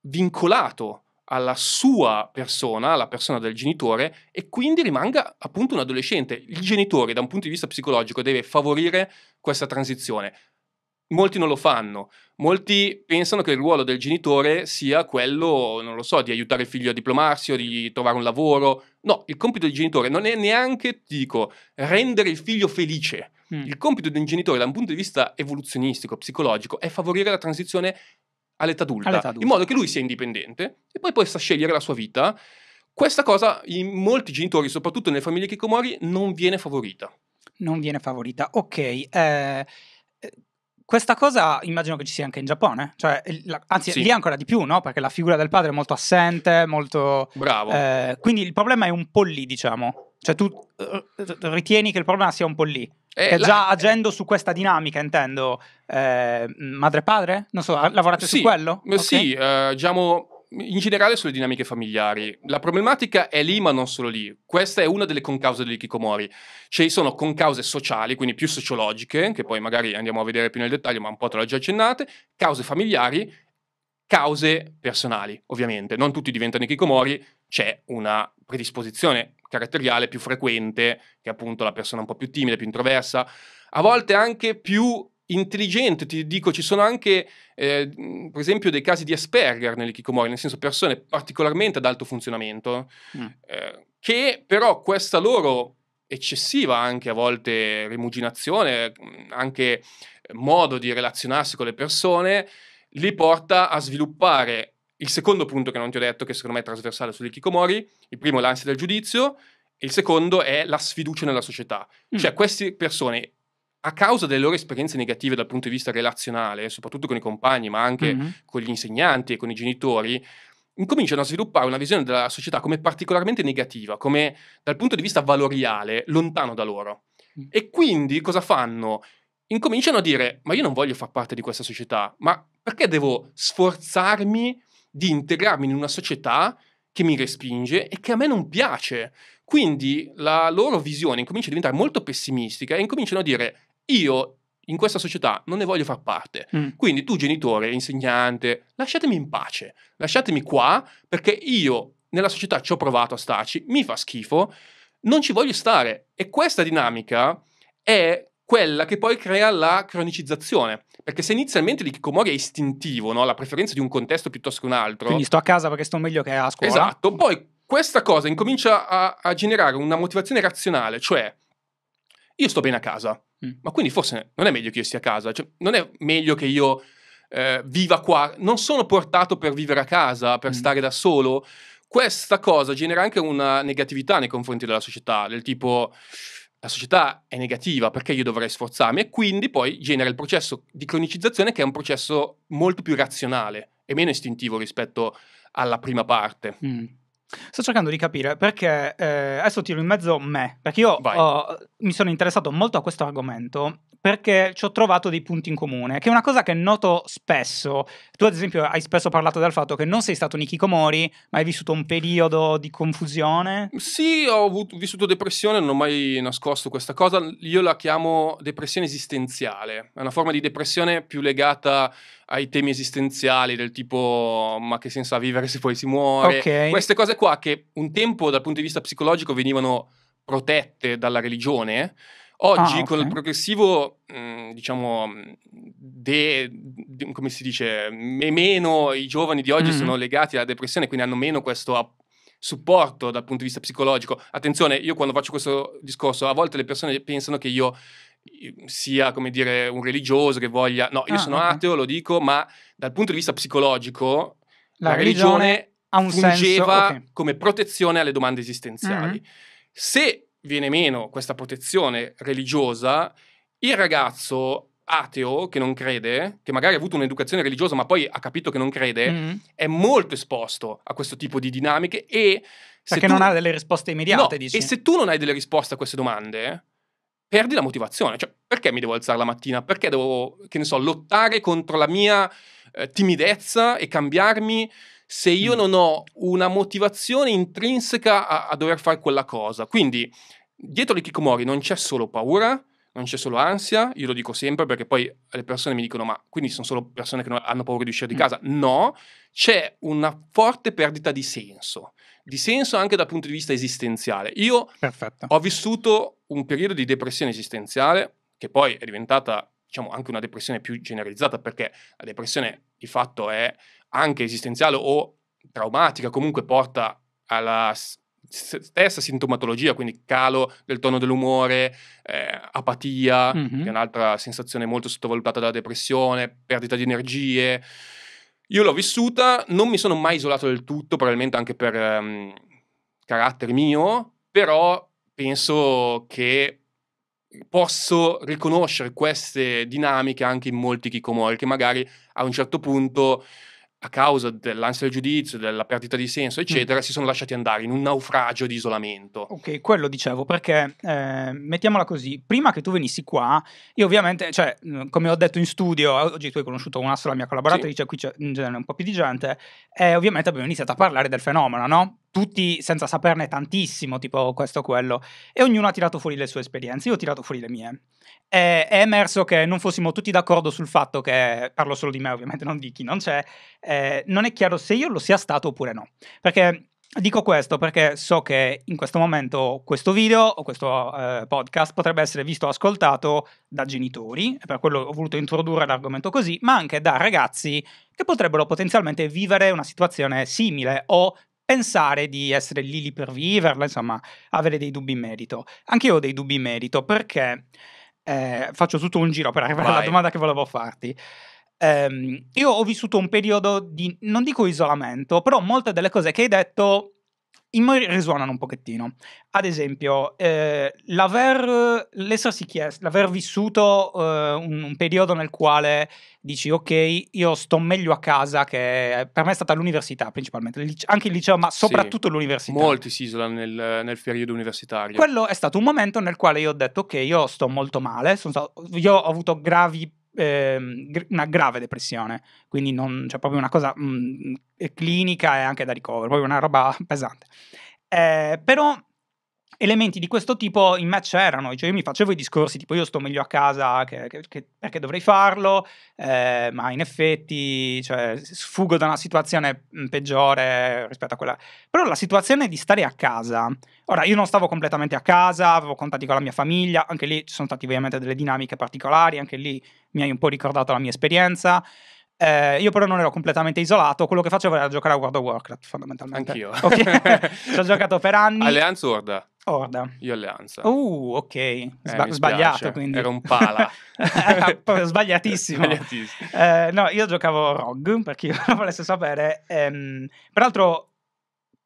vincolato alla sua persona, alla persona del genitore, e quindi rimanga appunto un adolescente. Il genitore, da un punto di vista psicologico, deve favorire questa transizione. Molti non lo fanno, molti pensano che il ruolo del genitore sia quello, non lo so, di aiutare il figlio a diplomarsi o di trovare un lavoro. No, il compito del genitore non è neanche, ti dico, rendere il figlio felice. Mm. Il compito di un genitore, da un punto di vista evoluzionistico, psicologico, è favorire la transizione all'età adulta, all'età adulta, in modo che lui sia indipendente e poi possa scegliere la sua vita. Questa cosa in molti genitori, soprattutto nelle famiglie Kikomori, non viene favorita. Non viene favorita, ok. Eh, eh, questa cosa immagino che ci sia anche in Giappone, cioè, la, anzi sì. lì ancora di più, no? Perché la figura del padre è molto assente, molto... Bravo. Eh, quindi il problema è un po' lì, diciamo. Cioè tu uh, ritieni che il problema sia un po' lì. Eh, già la... agendo su questa dinamica, intendo, eh, madre-padre? Non so, lavorate sì, su quello? Okay. Sì, eh, diciamo in generale sulle dinamiche familiari. La problematica è lì, ma non solo lì. Questa è una delle concause dell'ikikomori. Ci sono concause sociali, quindi più sociologiche, che poi magari andiamo a vedere più nel dettaglio, ma un po' te l'ho già accennate, cause familiari, cause personali, ovviamente. Non tutti diventano ikikomori, c'è una predisposizione caratteriale più frequente, che è appunto la persona un po' più timida, più introversa, a volte anche più intelligente, ti dico, ci sono anche, eh, per esempio, dei casi di Asperger nell'ikikomori, nel senso persone particolarmente ad alto funzionamento, mm. eh, che però questa loro eccessiva anche a volte rimuginazione, anche modo di relazionarsi con le persone, li porta a sviluppare il secondo punto che non ti ho detto, che secondo me è trasversale sull'ikikomori, il primo è l'ansia del giudizio, il secondo è la sfiducia nella società. Mm. Cioè queste persone a causa delle loro esperienze negative dal punto di vista relazionale, soprattutto con i compagni, ma anche Mhm. con gli insegnanti e con i genitori, incominciano a sviluppare una visione della società come particolarmente negativa, come dal punto di vista valoriale lontano da loro. Mm. E quindi cosa fanno? Incominciano a dire: Ma io non voglio far parte di questa società, ma perché devo sforzarmi di integrarmi in una società che mi respinge e che a me non piace? Quindi la loro visione incomincia a diventare molto pessimistica e incominciano a dire: Io in questa società non ne voglio far parte. Mm. Quindi tu, genitore, insegnante, lasciatemi in pace, lasciatemi qua perché io nella società ci ho provato a starci, mi fa schifo, non ci voglio stare. E questa dinamica è quella che poi crea la cronicizzazione. Perché se inizialmente l'ikikomori è istintivo, no? la preferenza di un contesto piuttosto che un altro, Quindi sto a casa perché sto meglio che a scuola. Esatto, poi questa cosa incomincia a, a generare una motivazione razionale, cioè io sto bene a casa, Mm. ma quindi forse non è meglio che io stia a casa, cioè, non è meglio che io eh, viva qua, non sono portato per vivere a casa, per Mm. stare da solo. Questa cosa genera anche una negatività nei confronti della società, del tipo la società è negativa perché io dovrei sforzarmi e quindi poi genera il processo di cronicizzazione che è un processo molto più razionale e meno istintivo rispetto alla prima parte. Mm. Sto cercando di capire perché eh, adesso tiro in mezzo me, perché io ho- mi sono interessato molto a questo argomento perché ci ho trovato dei punti in comune, che è una cosa che noto spesso. Tu ad esempio hai spesso parlato del fatto che non sei stato un Ikikomori, ma hai vissuto un periodo di confusione. Sì, ho avuto- vissuto depressione, non ho mai nascosto questa cosa. Io la chiamo depressione esistenziale. È una forma di depressione più legata ai temi esistenziali, del tipo ma che senso ha vivere se poi si muore. Ok. Queste cose qua che un tempo dal punto di vista psicologico venivano protette dalla religione. Oggi, Ah, con ok. il progressivo, diciamo, de- de- come si dice, me- meno i giovani di oggi Mhm. sono legati alla depressione, quindi hanno meno questo supporto dal punto di vista psicologico. Attenzione, io quando faccio questo discorso, a volte le persone pensano che io sia, come dire, un religioso che voglia... No, io Ah, sono ok. ateo, lo dico, ma dal punto di vista psicologico La, la, religione, religione fungeva senso. ok. come protezione alle domande esistenziali. Mhm. Se viene meno questa protezione religiosa, il ragazzo ateo che non crede, che magari ha avuto un'educazione religiosa ma poi ha capito che non crede, Mm. è molto esposto a questo tipo di dinamiche e Perché tu- non ha delle risposte immediate, No, dici. E se tu non hai delle risposte a queste domande, perdi la motivazione. Cioè, perché mi devo alzare la mattina? Perché devo, che ne so, lottare contro la mia eh, timidezza e cambiarmi se io Mm. non ho una motivazione intrinseca a, a dover fare quella cosa? Quindi, dietro l'ikikomori non c'è solo paura, non c'è solo ansia, io lo dico sempre perché poi le persone mi dicono ma quindi sono solo persone che hanno paura di uscire di Mm. casa. No, c'è una forte perdita di senso, di senso anche dal punto di vista esistenziale. Io Perfetto. ho vissuto un periodo di depressione esistenziale che poi è diventata diciamo anche una depressione più generalizzata perché la depressione di fatto è anche esistenziale o traumatica, comunque porta alla stessa sintomatologia, quindi calo del tono dell'umore, eh, apatia, Mhm. che è un'altra sensazione molto sottovalutata dalla depressione, perdita di energie. Io l'ho vissuta, non mi sono mai isolato del tutto, probabilmente anche per ehm, carattere mio, però penso che posso riconoscere queste dinamiche anche in molti kikomori che magari a un certo punto a causa dell'ansia del giudizio, della perdita di senso, eccetera, si sono lasciati andare in un naufragio di isolamento. Ok, quello dicevo perché eh, mettiamola così, prima che tu venissi qua, io ovviamente, cioè, mh, come ho detto in studio, oggi tu hai conosciuto una sola mia collaboratrice, qui c'è in genere un po' più di gente, e ovviamente abbiamo iniziato a parlare del fenomeno, no? Tutti senza saperne tantissimo, tipo questo o quello, e ognuno ha tirato fuori le sue esperienze, io ho tirato fuori le mie. E è emerso che non fossimo tutti d'accordo sul fatto che, parlo solo di me ovviamente, non di chi non c'è, eh, non è chiaro se io lo sia stato oppure no. Perché Dico questo perché so che in questo momento questo video o questo eh, podcast potrebbe essere visto o ascoltato da genitori, e per quello ho voluto introdurre l'argomento così, ma anche da ragazzi che potrebbero potenzialmente vivere una situazione simile o pensare di essere lì lì per viverla, insomma, avere dei dubbi in merito. Anche io ho dei dubbi in merito perché eh, faccio tutto un giro per arrivare alla Vai. domanda che volevo farti. Ehm, io ho vissuto un periodo di, non dico isolamento, però molte delle cose che hai detto in me risuonano un pochettino. Ad esempio, eh, l'aver, l'essersi chiesto, l'aver vissuto eh, un, un, periodo nel quale dici ok, io sto meglio a casa, che per me è stata l'università principalmente, anche il liceo, ma soprattutto sì, l'università. Molti si isolano nel, nel, periodo universitario. Quello è stato un momento nel quale io ho detto ok, io sto molto male, stato, io ho avuto gravi eh, una grave depressione, quindi non, cioè proprio una cosa mh, mm, clinica e anche da ricovero, proprio una roba pesante. Eh, però elementi di questo tipo in me c'erano, cioè io mi facevo i discorsi tipo io sto meglio a casa che, che, che, perché dovrei farlo, eh, ma in effetti cioè, sfugo da una situazione mm, peggiore rispetto a quella. Però la situazione di stare a casa, ora io non stavo completamente a casa, avevo contatti con la mia famiglia, anche lì ci sono state ovviamente delle dinamiche particolari, anche lì mi hai un po' ricordato la mia esperienza. Eh, io però non ero completamente isolato, quello che facevo era giocare a World of Warcraft fondamentalmente. Anch'io. Okay. Ci ho giocato per anni. Alleanza Orda? Orda. Io Alleanza. Uh, ok. Sba- eh, sbagliato quindi. Era un pala. Sbagliatissimo. Sbagliatissimo. Eh, no, io giocavo Rogue, per chi lo volesse sapere. Ehm, peraltro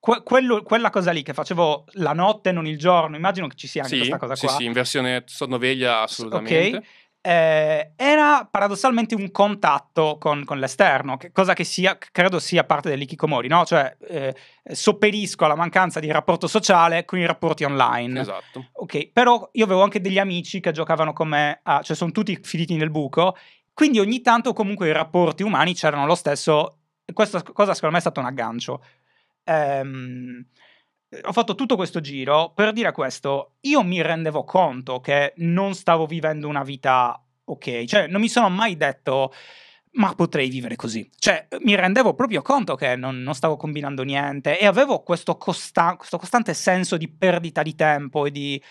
Que- quello, quella cosa lì che facevo la notte, non il giorno, immagino che ci sia anche sì, questa cosa qua. Sì, sì, in versione sonnoveglia assolutamente. Ok, eh, era paradossalmente un contatto con, con l'esterno, che, cosa che sia, credo sia parte dell'ikikomori, no? Cioè, eh, sopperisco alla mancanza di rapporto sociale con i rapporti online. Esatto. Ok, però io avevo anche degli amici che giocavano con me, a, cioè sono tutti finiti nel buco, quindi ogni tanto comunque i rapporti umani c'erano lo stesso, questa cosa secondo me è stato un aggancio. Ehm ho fatto tutto questo giro per dire questo. Io mi rendevo conto che non stavo vivendo una vita ok, cioè non mi sono mai detto ma potrei vivere così. Cioè, mi rendevo proprio conto che non, non stavo combinando niente e avevo questo, costa- questo, costante senso di perdita di tempo e di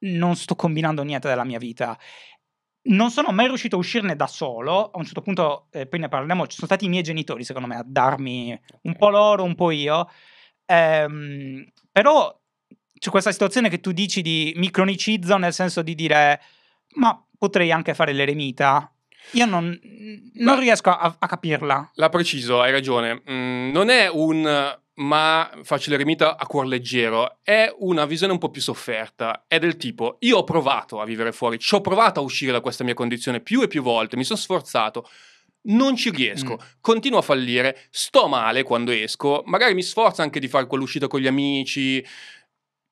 non sto combinando niente della mia vita. Non sono mai riuscito a uscirne da solo. A un certo punto, eh, poi ne parleremo, ci sono stati i miei genitori, secondo me, a darmi un po' loro, un po' io. Ehm, però c'è questa situazione che tu dici di mi cronicizzo nel senso di dire ma potrei anche fare l'eremita. Io non, non Beh, riesco a, a, capirla. La preciso, hai ragione. Mm, non è un ma faccio l'eremita a cuor leggero, è una visione un po' più sofferta. È del tipo: io ho provato a vivere fuori, ci ho provato a uscire da questa mia condizione più e più volte, mi sono sforzato non ci riesco, mm. continuo a fallire, sto male quando esco, magari mi sforzo anche di fare quell'uscita con gli amici,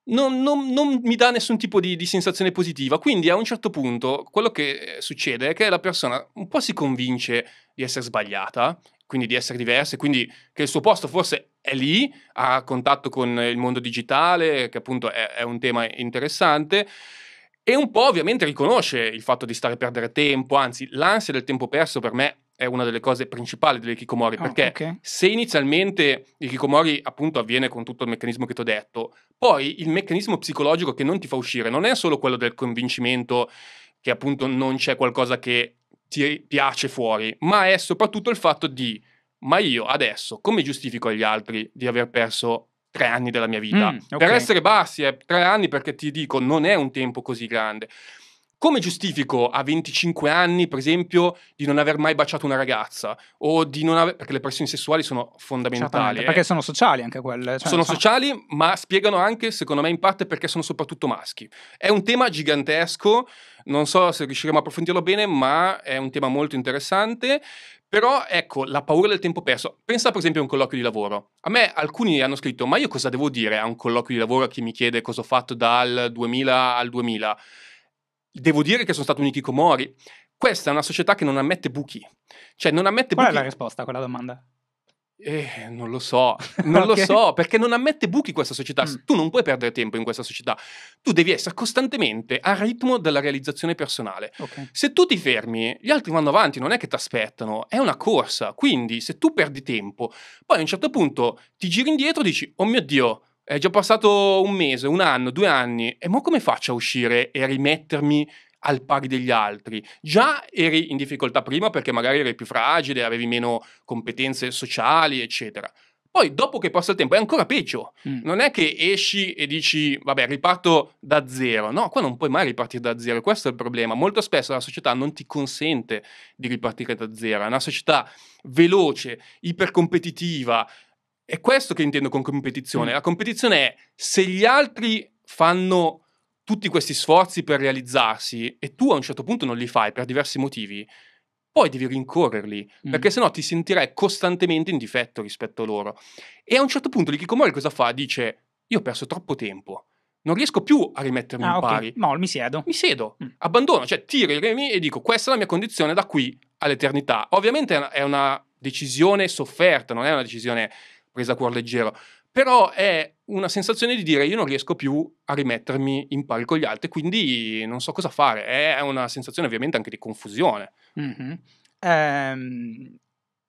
non, non, non mi dà nessun tipo di, di, sensazione positiva, quindi a un certo punto quello che succede è che la persona un po' si convince di essere sbagliata, quindi di essere diversa, quindi che il suo posto forse è lì, a contatto con il mondo digitale, che appunto è, è un tema interessante, e un po' ovviamente riconosce il fatto di stare a perdere tempo, anzi l'ansia del tempo perso per me è una delle cose principali delle Kikomori, oh, perché okay. se inizialmente il Kikomori appunto avviene con tutto il meccanismo che ti ho detto, poi il meccanismo psicologico che non ti fa uscire non è solo quello del convincimento che appunto non c'è qualcosa che ti piace fuori, ma è soprattutto il fatto di ma io adesso come giustifico agli altri di aver perso tre anni della mia vita? Mm, okay. Per essere bassi è tre anni perché ti dico non è un tempo così grande. Come giustifico a 25 anni, per esempio, di non aver mai baciato una ragazza? O di non aver... perché le pressioni sessuali sono fondamentali. Eh. Perché sono sociali anche quelle. Cioè, sono so... sociali, ma spiegano anche, secondo me, in parte perché sono soprattutto maschi. È un tema gigantesco, non so se riusciremo a approfondirlo bene, ma è un tema molto interessante. Però ecco, la paura del tempo perso. Pensa per esempio a un colloquio di lavoro. A me alcuni hanno scritto, ma io cosa devo dire a un colloquio di lavoro che mi chiede cosa ho fatto dal 2000 al 2000? Devo dire che sono stato un Ikikomori. Questa è una società che non ammette buchi. Cioè, non ammette Qual buchi. è la risposta a quella domanda? Eh, non lo so, non okay. lo so, perché non ammette buchi questa società. Mm. Tu non puoi perdere tempo in questa società. Tu devi essere costantemente al ritmo della realizzazione personale. Okay. Se tu ti fermi, gli altri vanno avanti, non è che ti aspettano, è una corsa. Quindi, se tu perdi tempo, poi a un certo punto ti giri indietro e dici: Oh mio Dio, è già passato un mese, un anno, due anni, e mo come faccio a uscire e a rimettermi al pari degli altri? Già eri in difficoltà prima perché magari eri più fragile, avevi meno competenze sociali, eccetera. Poi dopo che passa il tempo è ancora peggio. Mm. Non è che esci e dici, vabbè, riparto da zero. No, qua non puoi mai ripartire da zero. Questo è il problema. Molto spesso la società non ti consente di ripartire da zero. È una società veloce, ipercompetitiva, è questo che intendo con competizione. Mm. La competizione è se gli altri fanno tutti questi sforzi per realizzarsi e tu a un certo punto non li fai per diversi motivi, poi devi rincorrerli, Mm. perché sennò ti sentirai costantemente in difetto rispetto a loro. E a un certo punto l'Ikikomori cosa fa? Dice, io ho perso troppo tempo, non riesco più a rimettermi Ah, in ok. pari. Mo, mi siedo. Mi siedo, Mm. abbandono, cioè tiro i remi e dico questa è la mia condizione da qui all'eternità. Ovviamente è una decisione sofferta, non è una decisione presa a cuor leggero, però è una sensazione di dire io non riesco più a rimettermi in pari con gli altri, quindi non so cosa fare. È una sensazione ovviamente anche di confusione. Mhm. Ehm,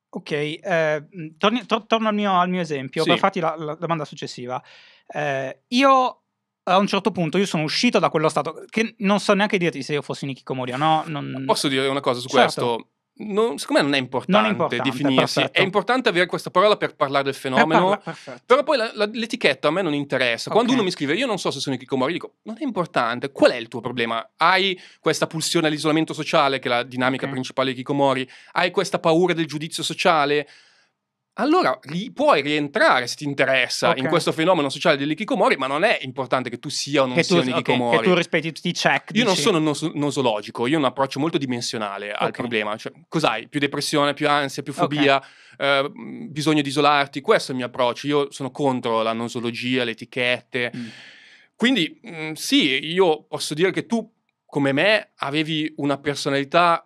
ok, eh, torni- tor- torno al mio, al mio esempio Sì. per farti la, la domanda successiva. Eh, io a un certo punto io sono uscito da quello stato che non so neanche dirti se io fossi un Ikikomori o no. Non... Posso dire una cosa su Certo. questo? Non- secondo me non è importante, Non è importante, definirsi, perfetto. è importante avere questa parola per parlare del Per fenomeno. parla-. Però poi la- la- l'etichetta a me non interessa. Quando Ok. uno mi scrive io non so se sono Ikikomori, dico non è importante. Qual è il tuo problema? Hai questa pulsione all'isolamento sociale, che è la dinamica Ok. principale di Ikikomori? Hai questa paura del giudizio sociale? Allora ri- puoi rientrare se ti interessa Ok. in questo fenomeno sociale dell'ikikomori, ma non è importante che tu sia o non Che tu, sia un ok, ikikomori. che tu rispetti tutti i check. Io non dici. sono nos- nosologico, io ho un approccio molto dimensionale al Ok. problema. Cioè, cos'hai? Più depressione, più ansia, più fobia, eh, bisogno di isolarti. Questo è il mio approccio. Io sono contro la nosologia, le etichette. Mm. Quindi, mh, sì, io posso dire che tu, come me, avevi una personalità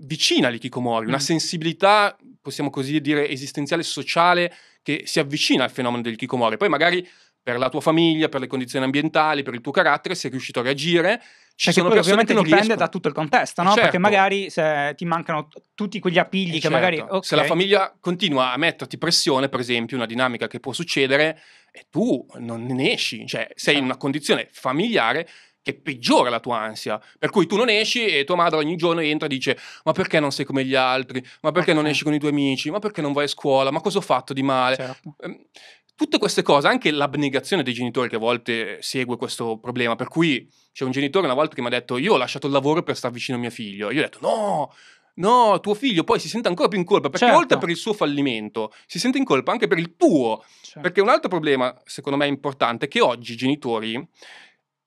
vicina all'ikikomori, una Mm. sensibilità, possiamo così dire, esistenziale, sociale, che si avvicina al fenomeno dell'ikikomori. Poi magari per la tua famiglia, per le condizioni ambientali, per il tuo carattere, sei riuscito a reagire. Ci Perché sono poi ovviamente dipende riescono. da tutto il contesto, no? Certo. Perché magari se ti mancano t- tutti quegli appigli Eh, che certo. magari... ok. Se la famiglia continua a metterti pressione, per esempio, una dinamica che può succedere, e tu non ne esci, cioè sei in Certo. una condizione familiare che peggiora la tua ansia, per cui tu non esci e tua madre ogni giorno entra e dice ma perché non sei come gli altri, ma perché non esci con i tuoi amici, ma perché non vai a scuola, ma cosa ho fatto di male? Certo. Ehm, Tutte queste cose, anche l'abnegazione dei genitori che a volte segue questo problema, per cui c'è un genitore una volta che mi ha detto io ho lasciato il lavoro per star vicino a mio figlio, io ho detto no, no, tuo figlio poi si sente ancora più in colpa, perché Certo. oltre per il suo fallimento, si sente in colpa anche per il tuo, Certo. perché un altro problema, secondo me importante, è che oggi i genitori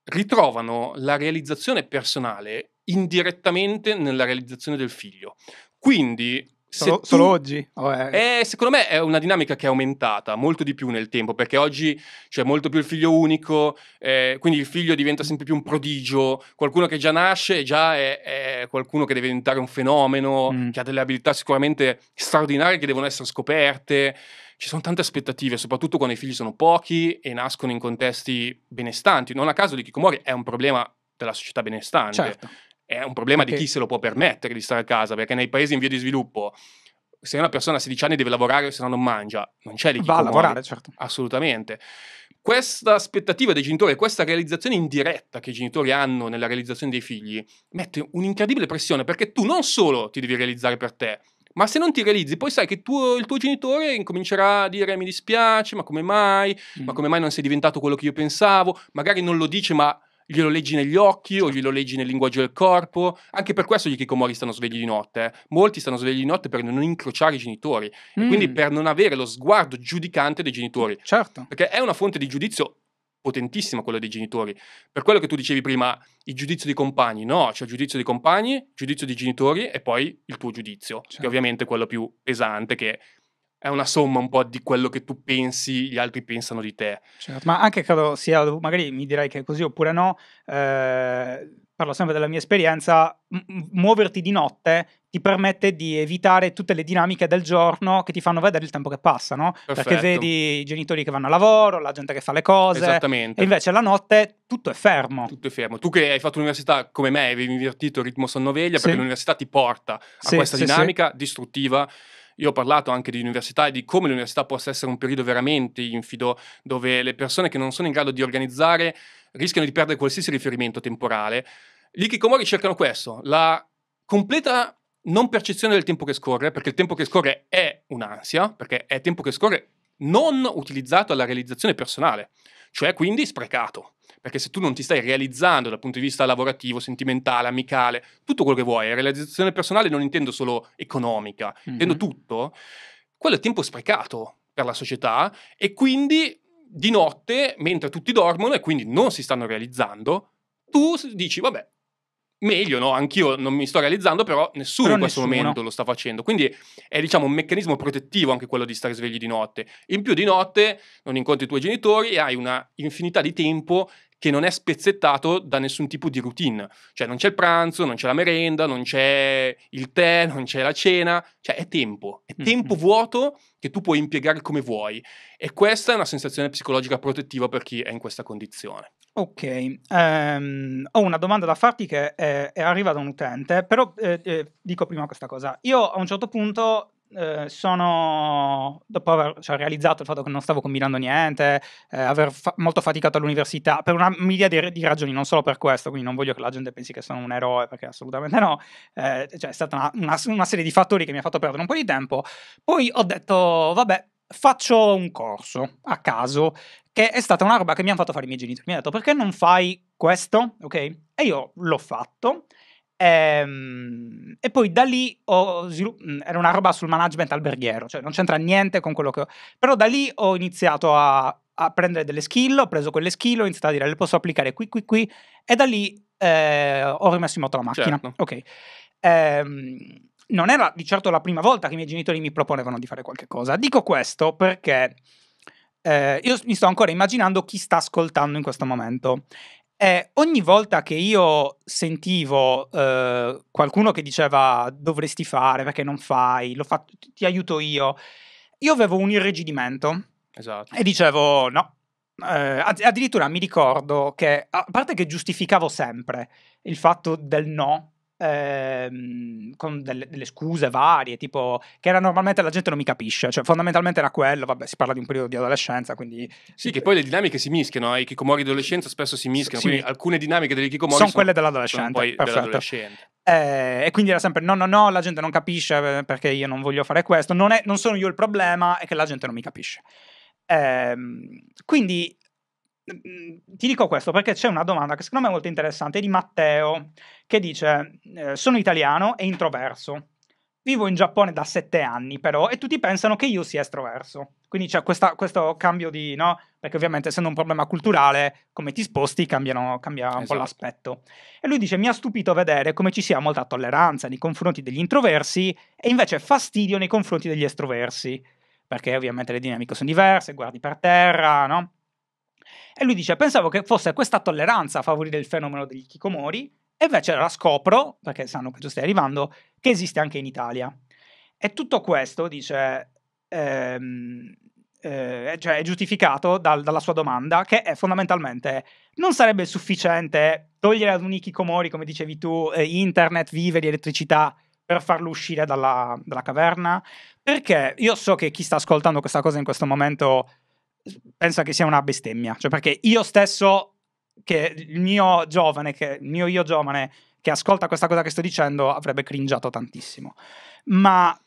ritrovano la realizzazione personale indirettamente nella realizzazione del figlio. Quindi, Solo, tu- solo oggi? O è- eh, secondo me è una dinamica che è aumentata molto di più nel tempo, perché oggi c'è molto più il figlio unico, eh, quindi il figlio diventa sempre più un prodigio, qualcuno che già nasce già è, è qualcuno che deve diventare un fenomeno, Mm. che ha delle abilità sicuramente straordinarie che devono essere scoperte. Ci sono tante aspettative, soprattutto quando i figli sono pochi e nascono in contesti benestanti. Non a caso l'Ikikomori è un problema della società benestante Certo. è un problema di Perché- chi se lo può permettere di stare a casa, perché nei paesi in via di sviluppo, se una persona a 16 anni deve lavorare, se no non mangia, non c'è Va a l'ikikomori. lavorare, certo. Assolutamente. Questa aspettativa dei genitori, questa realizzazione indiretta che i genitori hanno nella realizzazione dei figli, mette un'incredibile pressione perché tu non solo ti devi realizzare per te, ma se non ti realizzi, poi sai che tuo- il tuo genitore incomincerà a dire mi dispiace, ma come mai? Ma Mm. come mai non sei diventato quello che io pensavo? Magari non lo dice, ma glielo leggi negli occhi o glielo leggi nel linguaggio del corpo. Anche per questo gli Kikomori stanno svegli di notte. eh. Molti stanno svegli di notte per non incrociare i genitori Mm. quindi per non avere lo sguardo giudicante dei genitori. Certo. Perché è una fonte di giudizio potentissima quella dei genitori. Per quello che tu dicevi prima, il giudizio dei compagni, no, c'è il giudizio dei compagni, giudizio dei genitori e poi il tuo giudizio, che Certo. ovviamente è quello più pesante, che è una somma un po' di quello che tu pensi, gli altri pensano di te. Certo, ma anche credo sia, magari mi direi che è così oppure no, eh, parlo sempre della mia esperienza, muoverti di notte ti permette di evitare tutte le dinamiche del giorno che ti fanno vedere il tempo che passa, no? Perché Perfetto. vedi i genitori che vanno a lavoro, la gente che fa le cose, Esattamente. e invece la notte tutto è fermo. Tutto è fermo. Tu che hai fatto l'università come me, avevi invertito il ritmo sonno-veglia, Sì. perché l'università ti porta a Sì, questa sì, dinamica distruttiva. Io ho parlato anche di università e di come l'università possa essere un periodo veramente infido, dove le persone che non sono in grado di organizzare rischiano di perdere qualsiasi riferimento temporale. Gli Kikomori cercano questo, la completa non percezione del tempo che scorre, perché il tempo che scorre è un'ansia, perché è tempo che scorre non utilizzato alla realizzazione personale, cioè quindi sprecato. Perché se tu non ti stai realizzando dal punto di vista lavorativo, sentimentale, amicale, tutto quello che vuoi, realizzazione personale non intendo solo economica, intendo Mhm. tutto, quello è tempo sprecato. per la società e quindi di notte, mentre tutti dormono e quindi non si stanno realizzando, tu dici, vabbè, meglio, no? Anch'io non mi sto realizzando, però nessuno però in questo nessuno. momento lo sta facendo. Quindi è, diciamo, un meccanismo protettivo anche quello di stare svegli di notte. In più di notte non incontri i tuoi genitori e hai una infinità di tempo che non è spezzettato da nessun tipo di routine. Cioè non c'è il pranzo, non c'è la merenda, non c'è il tè, non c'è la cena, cioè è tempo, è tempo mm-hmm. vuoto che tu puoi impiegare come vuoi e questa è una sensazione psicologica protettiva per chi è in questa condizione. Ok, um, ho una domanda da farti che è, è arrivata da un utente, però eh, eh, dico prima questa cosa. Io a un certo punto eh, sono, dopo aver cioè, realizzato il fatto che non stavo combinando niente, eh, aver fa- molto faticato all'università, per una di, di, ragioni, non solo per questo, quindi non voglio che la gente pensi che sono un eroe, perché assolutamente no, eh, cioè, è stata una, una, una serie di fattori che mi ha fatto perdere un po' di tempo. Poi ho detto, vabbè, faccio un corso a caso, che è stata una roba che mi hanno fatto fare i miei genitori. Mi hanno detto, perché non fai questo? Ok? E io l'ho fatto. Ehm, e poi da lì ho sviluppato, mm, era una roba sul management alberghiero, cioè non c'entra niente con quello che ho, però da lì ho iniziato a, a prendere delle skill, ho preso quelle skill, ho iniziato a dire le posso applicare qui, qui, qui, e da lì eh, ho rimesso in moto la macchina. Certo. Ok. Ehm, non era di certo la prima volta che i miei genitori mi proponevano di fare qualche cosa. Dico questo perché eh, io mi sto ancora immaginando chi sta ascoltando in questo momento e ogni volta che io sentivo eh, qualcuno che diceva dovresti fare perché non fai, fa- ti aiuto io, io avevo un irrigidimento. Esatto. E dicevo no. Eh, addirittura mi ricordo che, a parte che giustificavo sempre il fatto del no, Ehm, con delle, delle, scuse varie, tipo che era normalmente la gente non mi capisce, cioè fondamentalmente era quello, vabbè si parla di un periodo di adolescenza, quindi... Sì, che poi le dinamiche si mischiano, eh? i kikomori di adolescenza spesso si mischiano, sì. quindi alcune dinamiche degli kikomori sono, sono quelle dell'adolescente, sono poi dell'adolescente. Eh, e quindi era sempre no, no, no, la gente non capisce eh, perché io non voglio fare questo, non, è, non sono io il problema, è che la gente non mi capisce. Eh, quindi ti dico questo perché c'è una domanda che secondo me è molto interessante di Matteo che dice eh, sono italiano e introverso. Vivo in Giappone da sette anni però e tutti pensano che io sia estroverso. Quindi c'è questa, questo cambio di no? Perché ovviamente essendo un problema culturale come ti sposti cambiano, cambia un esatto. po' l'aspetto. E lui dice mi ha stupito vedere come ci sia molta tolleranza nei confronti degli introversi e invece fastidio nei confronti degli estroversi. Perché ovviamente le dinamiche sono diverse guardi per terra no e lui dice: Pensavo che fosse questa tolleranza a favorire il fenomeno degli kikomori, e invece la scopro, perché sanno che tu stai arrivando, che esiste anche in Italia. E tutto questo, dice, ehm, eh, cioè è giustificato dal, dalla sua domanda, che è fondamentalmente non sarebbe sufficiente togliere ad un Ikikomori, come dicevi tu, eh, internet, viveri, elettricità per farlo uscire dalla, dalla, caverna? Perché io so che chi sta ascoltando questa cosa in questo momento pensa che sia una bestemmia. Cioè, perché io stesso, che il mio giovane, che il mio io giovane, che ascolta questa cosa che sto dicendo, avrebbe cringiato tantissimo. Ma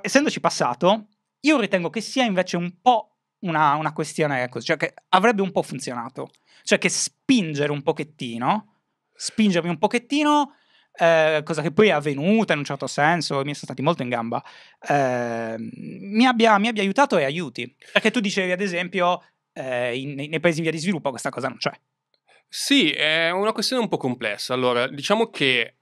essendoci passato, io ritengo che sia invece un po' una, una questione così, cioè che avrebbe un po' funzionato. Cioè che spingere un pochettino, spingermi un pochettino eh, cosa che poi è avvenuta in un certo senso, mi sono stati molto in gamba, eh, mi, abbia, mi, abbia, aiutato e aiuti. Perché tu dicevi, ad esempio, eh, in, nei paesi in via di sviluppo questa cosa non c'è. Sì, è una questione un po' complessa. Allora, diciamo che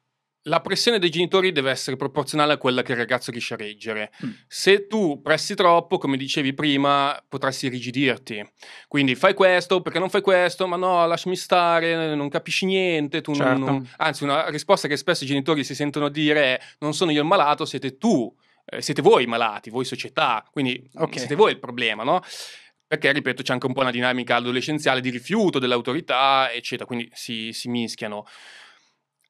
la pressione dei genitori deve essere proporzionale a quella che il ragazzo riesce a reggere. Mm. Se tu pressi troppo, come dicevi prima, potresti rigidirti. Quindi fai questo, perché non fai questo? Ma no, lasciami stare, non capisci niente. Certo. non, non... Anzi, una risposta che spesso i genitori si sentono dire è non sono io il malato, siete tu, eh, siete voi i malati, voi società. Quindi okay. siete voi il problema, no? Perché, ripeto, c'è anche un po' una dinamica adolescenziale di rifiuto dell'autorità, eccetera, quindi si, si mischiano.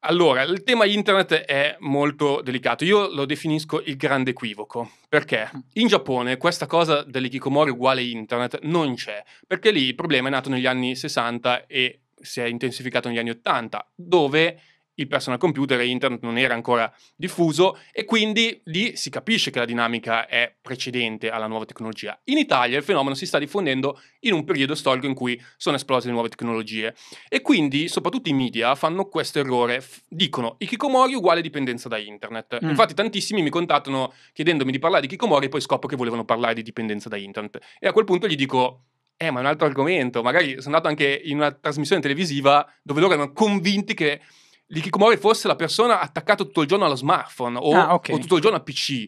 Allora, il tema internet è molto delicato. Io lo definisco il grande equivoco. Perché? Mm. In Giappone questa cosa dell'ikikomori uguale internet non c'è. Perché lì il problema è nato negli anni 60 e si è intensificato negli anni 80, dove il personal computer e internet non era ancora diffuso e quindi lì si capisce che la dinamica è precedente alla nuova tecnologia. In Italia il fenomeno si sta diffondendo in un periodo storico in cui sono esplose le nuove tecnologie e quindi soprattutto i media fanno questo errore, dicono i Kikomori uguale dipendenza da internet. Mm. Infatti tantissimi mi contattano chiedendomi di parlare di Kikomori e poi scopro che volevano parlare di dipendenza da internet e a quel punto gli dico eh, ma è un altro argomento. Magari sono andato anche in una trasmissione televisiva dove loro erano convinti che l'Ikikomori fosse la persona attaccata tutto il giorno allo smartphone o, ah, okay. o tutto il giorno al PC.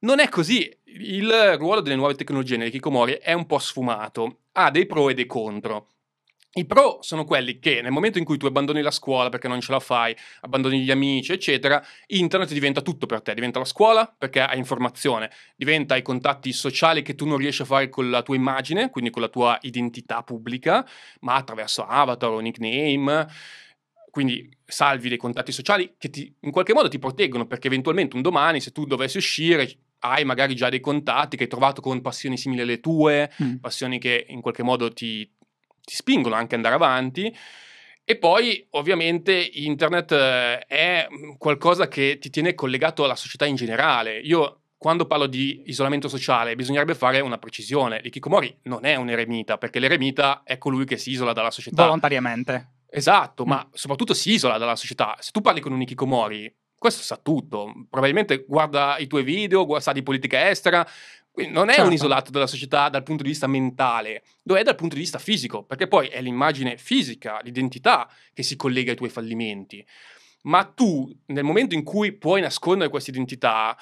Non è così. Il ruolo delle nuove tecnologie nell'Ikikomori è un po' sfumato, ha dei pro e dei contro. I pro sono quelli che nel momento in cui tu abbandoni la scuola perché non ce la fai, abbandoni gli amici, eccetera, internet diventa tutto per te. Diventa la scuola perché hai informazione, diventa i contatti sociali che tu non riesci a fare con la tua immagine, quindi con la tua identità pubblica, ma attraverso avatar o nickname quindi salvi dei contatti sociali che ti, in qualche modo ti proteggono perché eventualmente un domani se tu dovessi uscire hai magari già dei contatti che hai trovato con passioni simili alle tue, mm. passioni che in qualche modo ti, ti spingono anche ad andare avanti. E poi ovviamente internet eh, è qualcosa che ti tiene collegato alla società in generale. Io quando parlo di isolamento sociale bisognerebbe fare una precisione. L'Ikikomori non è un eremita, perché l'eremita è colui che si isola dalla società. Volontariamente. Esatto, ma soprattutto si isola dalla società. Se tu parli con un Ikikomori, questo sa tutto. Probabilmente guarda i tuoi video, sa di politica estera. Quindi non è certo. un isolato dalla società dal punto di vista mentale, lo è dal punto di vista fisico, perché poi è l'immagine fisica, l'identità che si collega ai tuoi fallimenti. Ma tu, nel momento in cui puoi nascondere questa identità,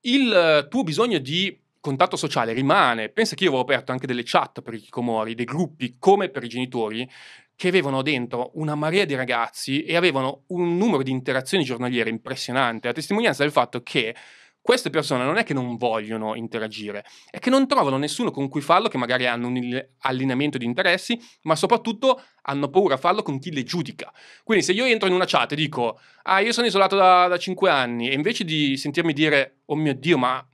il tuo bisogno di contatto sociale rimane. Pensa che io avevo aperto anche delle chat per i Kikomori, dei gruppi come per i genitori, che avevano dentro una marea di ragazzi e avevano un numero di interazioni giornaliere impressionante, a testimonianza del fatto che queste persone non è che non vogliono interagire, è che non trovano nessuno con cui farlo, che magari hanno un allineamento di interessi, ma soprattutto hanno paura a farlo con chi le giudica. Quindi se io entro in una chat e dico, ah, io sono isolato da, da 5 anni, e invece di sentirmi dire, oh mio Dio, ma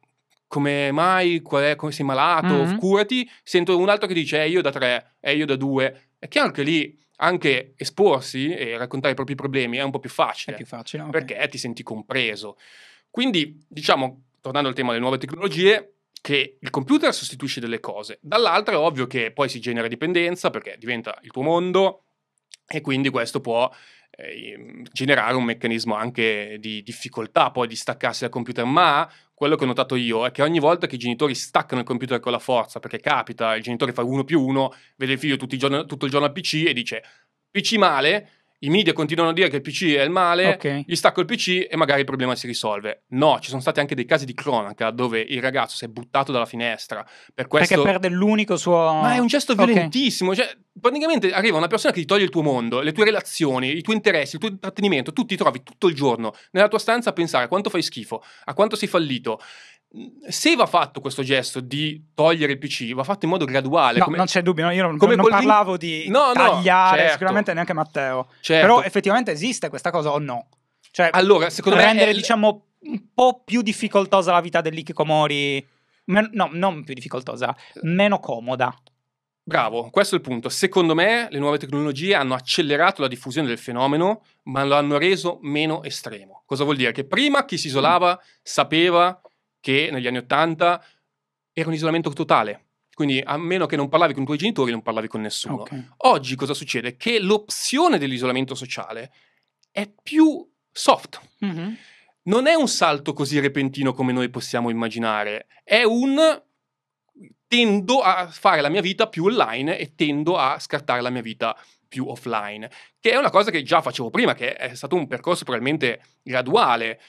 come mai, qual è, come sei malato, mm-hmm. curati, sento un altro che dice, eh, io da 3, eh, io da 2, è chiaro che lì anche esporsi e raccontare i propri problemi è un po' più facile. È più facile, okay. Perché ti senti compreso. Quindi, diciamo, tornando al tema delle nuove tecnologie, che il computer sostituisce delle cose. Dall'altra è ovvio che poi si genera dipendenza perché diventa il tuo mondo e quindi questo può eh, generare un meccanismo anche di difficoltà poi di staccarsi dal computer, ma quello che ho notato io è che ogni volta che i genitori staccano il computer con la forza, perché capita, il genitore fa uno più uno, vede il figlio il giorno, tutto il giorno al PC e dice PC male, i media continuano a dire che il PC è il male, okay. gli stacco il PC e magari il problema si risolve. No, ci sono stati anche dei casi di cronaca dove il ragazzo si è buttato dalla finestra. Per questo... Perché perde l'unico suo... Ma è un gesto violentissimo. Okay. Cioè, praticamente arriva una persona che ti toglie il tuo mondo, le tue relazioni, i tuoi interessi, il tuo intrattenimento, tu ti trovi tutto il giorno nella tua stanza a pensare a quanto fai schifo, a quanto sei fallito se va fatto questo gesto di togliere il PC, va fatto in modo graduale. No, come... non c'è dubbio, no, io non, non parlavo di no, tagliare, certo. sicuramente neanche Matteo. Certo. Però effettivamente esiste questa cosa o no? Cioè, allora, secondo rendere, me... È... diciamo, un po' più difficoltosa la vita dell'Ikikomori... Men- no, non più difficoltosa, meno comoda. Bravo, questo è il punto. Secondo me le nuove tecnologie hanno accelerato la diffusione del fenomeno, ma lo hanno reso meno estremo. Cosa vuol dire? Che prima chi si isolava sapeva che negli anni Ottanta era un isolamento totale. Quindi a meno che non parlavi con i tuoi genitori, non parlavi con nessuno. Okay. Oggi cosa succede? Che l'opzione dell'isolamento sociale è più soft. Mm-hmm. Non è un salto così repentino come noi possiamo immaginare, è un tendo a fare la mia vita più online e tendo a scartare la mia vita più offline, che è una cosa che già facevo prima, che è stato un percorso probabilmente graduale.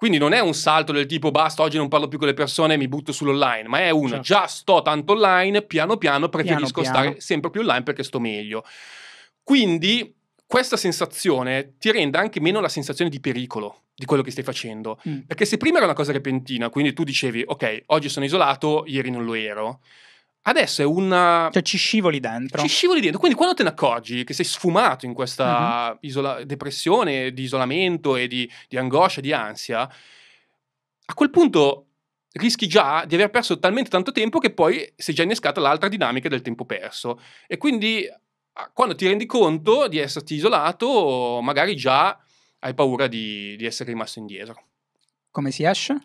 Quindi non è un salto del tipo basta, oggi non parlo più con le persone e mi butto sull'online, ma è un certo. già sto tanto online, piano piano preferisco piano, stare sempre più online perché sto meglio. Quindi questa sensazione ti rende anche meno la sensazione di pericolo di quello che stai facendo. Mm. Perché se prima era una cosa repentina, quindi tu dicevi ok, oggi sono isolato, ieri non lo ero Adesso è una. Cioè ci scivoli dentro. Ci scivoli dentro. Quindi quando te ne accorgi che sei sfumato in questa uh-huh. isola- depressione, di isolamento e di, di angoscia, di ansia, a quel punto rischi già di aver perso talmente tanto tempo che poi sei già innescata l'altra dinamica del tempo perso. E quindi quando ti rendi conto di esserti isolato, magari già hai paura di, di essere rimasto indietro. Come si esce?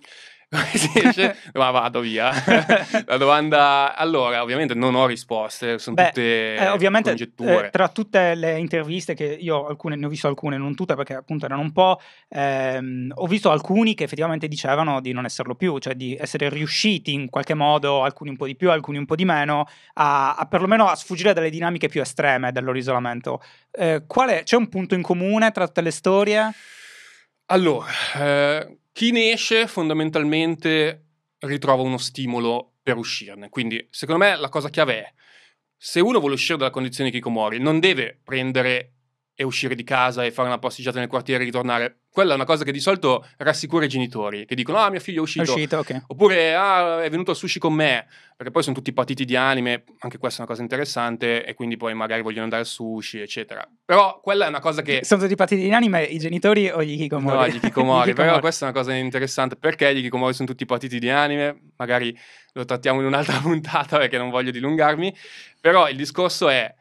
Si dice, ma vado via. la domanda, allora, ovviamente non ho risposte, sono Beh, tutte eh, ovviamente, congetture. Eh, tra tutte le interviste che io alcune, ne ho visto alcune, non tutte perché appunto erano un po', ehm, ho visto alcuni che effettivamente dicevano di non esserlo più, cioè di essere riusciti in qualche modo, alcuni un po' di più, alcuni un po' di meno, a, a perlomeno a sfuggire dalle dinamiche più estreme del loro isolamento. Eh, qual c'è un punto in comune tra tutte le storie? Allora, eh, chi ne esce fondamentalmente ritrova uno stimolo per uscirne. Quindi, secondo me, la cosa chiave è: se uno vuole uscire dalla condizione di Kikomori, non deve prendere e uscire di casa e fare una passeggiata nel quartiere e ritornare. Quella è una cosa che di solito rassicura i genitori, che dicono, ah, mio figlio è uscito. È uscito okay. Oppure, ah, è venuto a sushi con me, perché poi sono tutti patiti di anime, anche questa è una cosa interessante, e quindi poi magari vogliono andare al sushi, eccetera. Però quella è una cosa che... Sono tutti patiti di anime i genitori o gli Kikomori? No, gli Kikomori, però questa è una cosa interessante, perché gli Kikomori sono tutti patiti di anime, magari lo trattiamo in un'altra puntata perché non voglio dilungarmi, però il discorso è,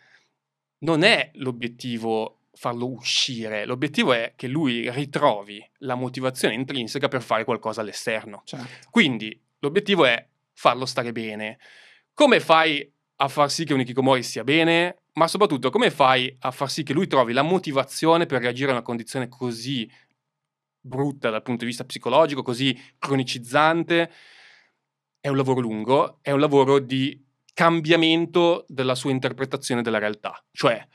non è l'obiettivo farlo uscire. L'obiettivo è che lui ritrovi la motivazione intrinseca per fare qualcosa all'esterno. Certo. Quindi l'obiettivo è farlo stare bene. Come fai a far sì che un Ikikomori stia bene? Ma soprattutto come fai a far sì che lui trovi la motivazione per reagire a una condizione così brutta dal punto di vista psicologico, così cronicizzante? È un lavoro lungo, è un lavoro di cambiamento della sua interpretazione della realtà. Cioè,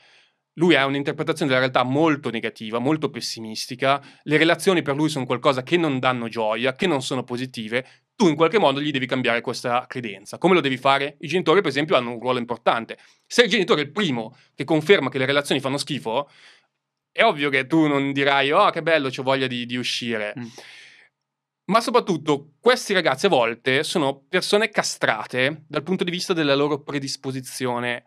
lui ha un'interpretazione della realtà molto negativa, molto pessimistica, le relazioni per lui sono qualcosa che non danno gioia, che non sono positive, tu in qualche modo gli devi cambiare questa credenza. Come lo devi fare? I genitori, per esempio, hanno un ruolo importante. Se il genitore è il primo che conferma che le relazioni fanno schifo, è ovvio che tu non dirai, oh che bello, ho voglia di, di uscire. Mm. Ma soprattutto questi ragazzi a volte sono persone castrate dal punto di vista della loro predisposizione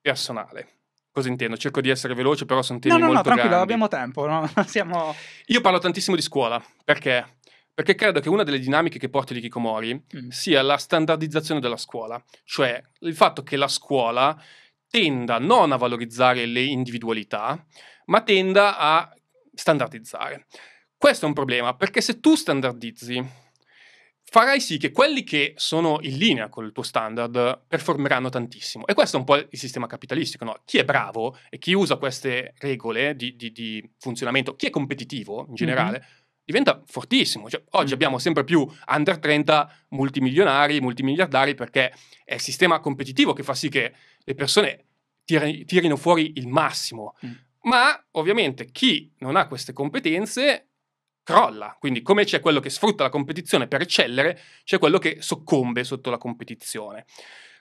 personale. Cosa intendo? Cerco di essere veloce, però sono temi no, no, molto no, tranquillo, grandi. abbiamo tempo. No? Siamo... Io parlo tantissimo di scuola, perché? Perché credo che una delle dinamiche che porta l'Ikikomori mm. sia la standardizzazione della scuola, cioè il fatto che la scuola tenda non a valorizzare le individualità, ma tenda a standardizzare. Questo è un problema, perché se tu standardizzi, farai sì che quelli che sono in linea con il tuo standard performeranno tantissimo. E questo è un po' il sistema capitalistico, no? Chi è bravo e chi usa queste regole di, di, di funzionamento, chi è competitivo in generale, mm-hmm. diventa fortissimo. Cioè, oggi mm-hmm. abbiamo sempre più under 30 multimilionari, multimiliardari, perché è il sistema competitivo che fa sì che le persone tir- tirino fuori il massimo. Mm. Ma ovviamente chi non ha queste competenze crolla. Quindi come c'è quello che sfrutta la competizione per eccellere, c'è quello che soccombe sotto la competizione.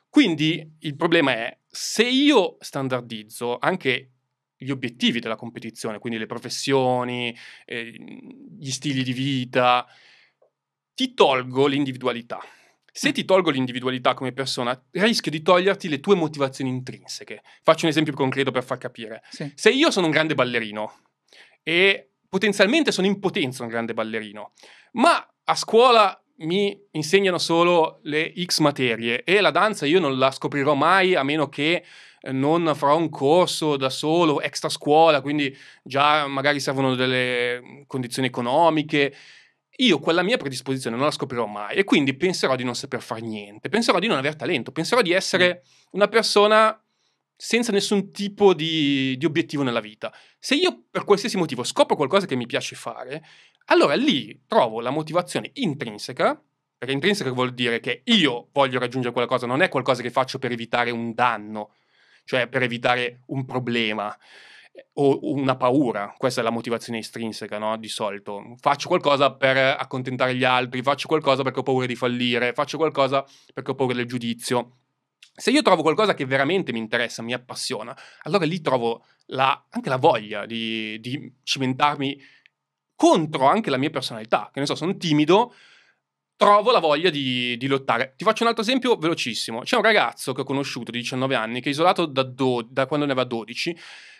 Quindi il problema è se io standardizzo anche gli obiettivi della competizione, quindi le professioni, eh, gli stili di vita, ti tolgo l'individualità. Se ti tolgo l'individualità come persona, rischio di toglierti le tue motivazioni intrinseche. Faccio un esempio concreto per far capire. Sì. Se io sono un grande ballerino e potenzialmente sono in potenza un grande ballerino, ma a scuola mi insegnano solo le X materie e la danza io non la scoprirò mai a meno che eh, non farò un corso da solo, extra scuola, quindi già magari servono delle condizioni economiche. Io quella mia predisposizione non la scoprirò mai e quindi penserò di non saper fare niente, penserò di non aver talento, penserò di essere una persona senza nessun tipo di, di, obiettivo nella vita. Se io per qualsiasi motivo scopro qualcosa che mi piace fare, allora lì trovo la motivazione intrinseca, perché intrinseca vuol dire che io voglio raggiungere quella cosa, non è qualcosa che faccio per evitare un danno, cioè per evitare un problema eh, o una paura, questa è la motivazione estrinseca, no? Di solito. Faccio qualcosa per accontentare gli altri, faccio qualcosa perché ho paura di fallire, faccio qualcosa perché ho paura del giudizio. Se io trovo qualcosa che veramente mi interessa, mi appassiona, allora lì trovo la, anche la voglia di, di, cimentarmi contro anche la mia personalità. Che ne so, sono timido, trovo la voglia di, di, lottare. Ti faccio un altro esempio velocissimo. C'è un ragazzo che ho conosciuto di 19 anni, che è isolato da, do, da quando ne aveva 12,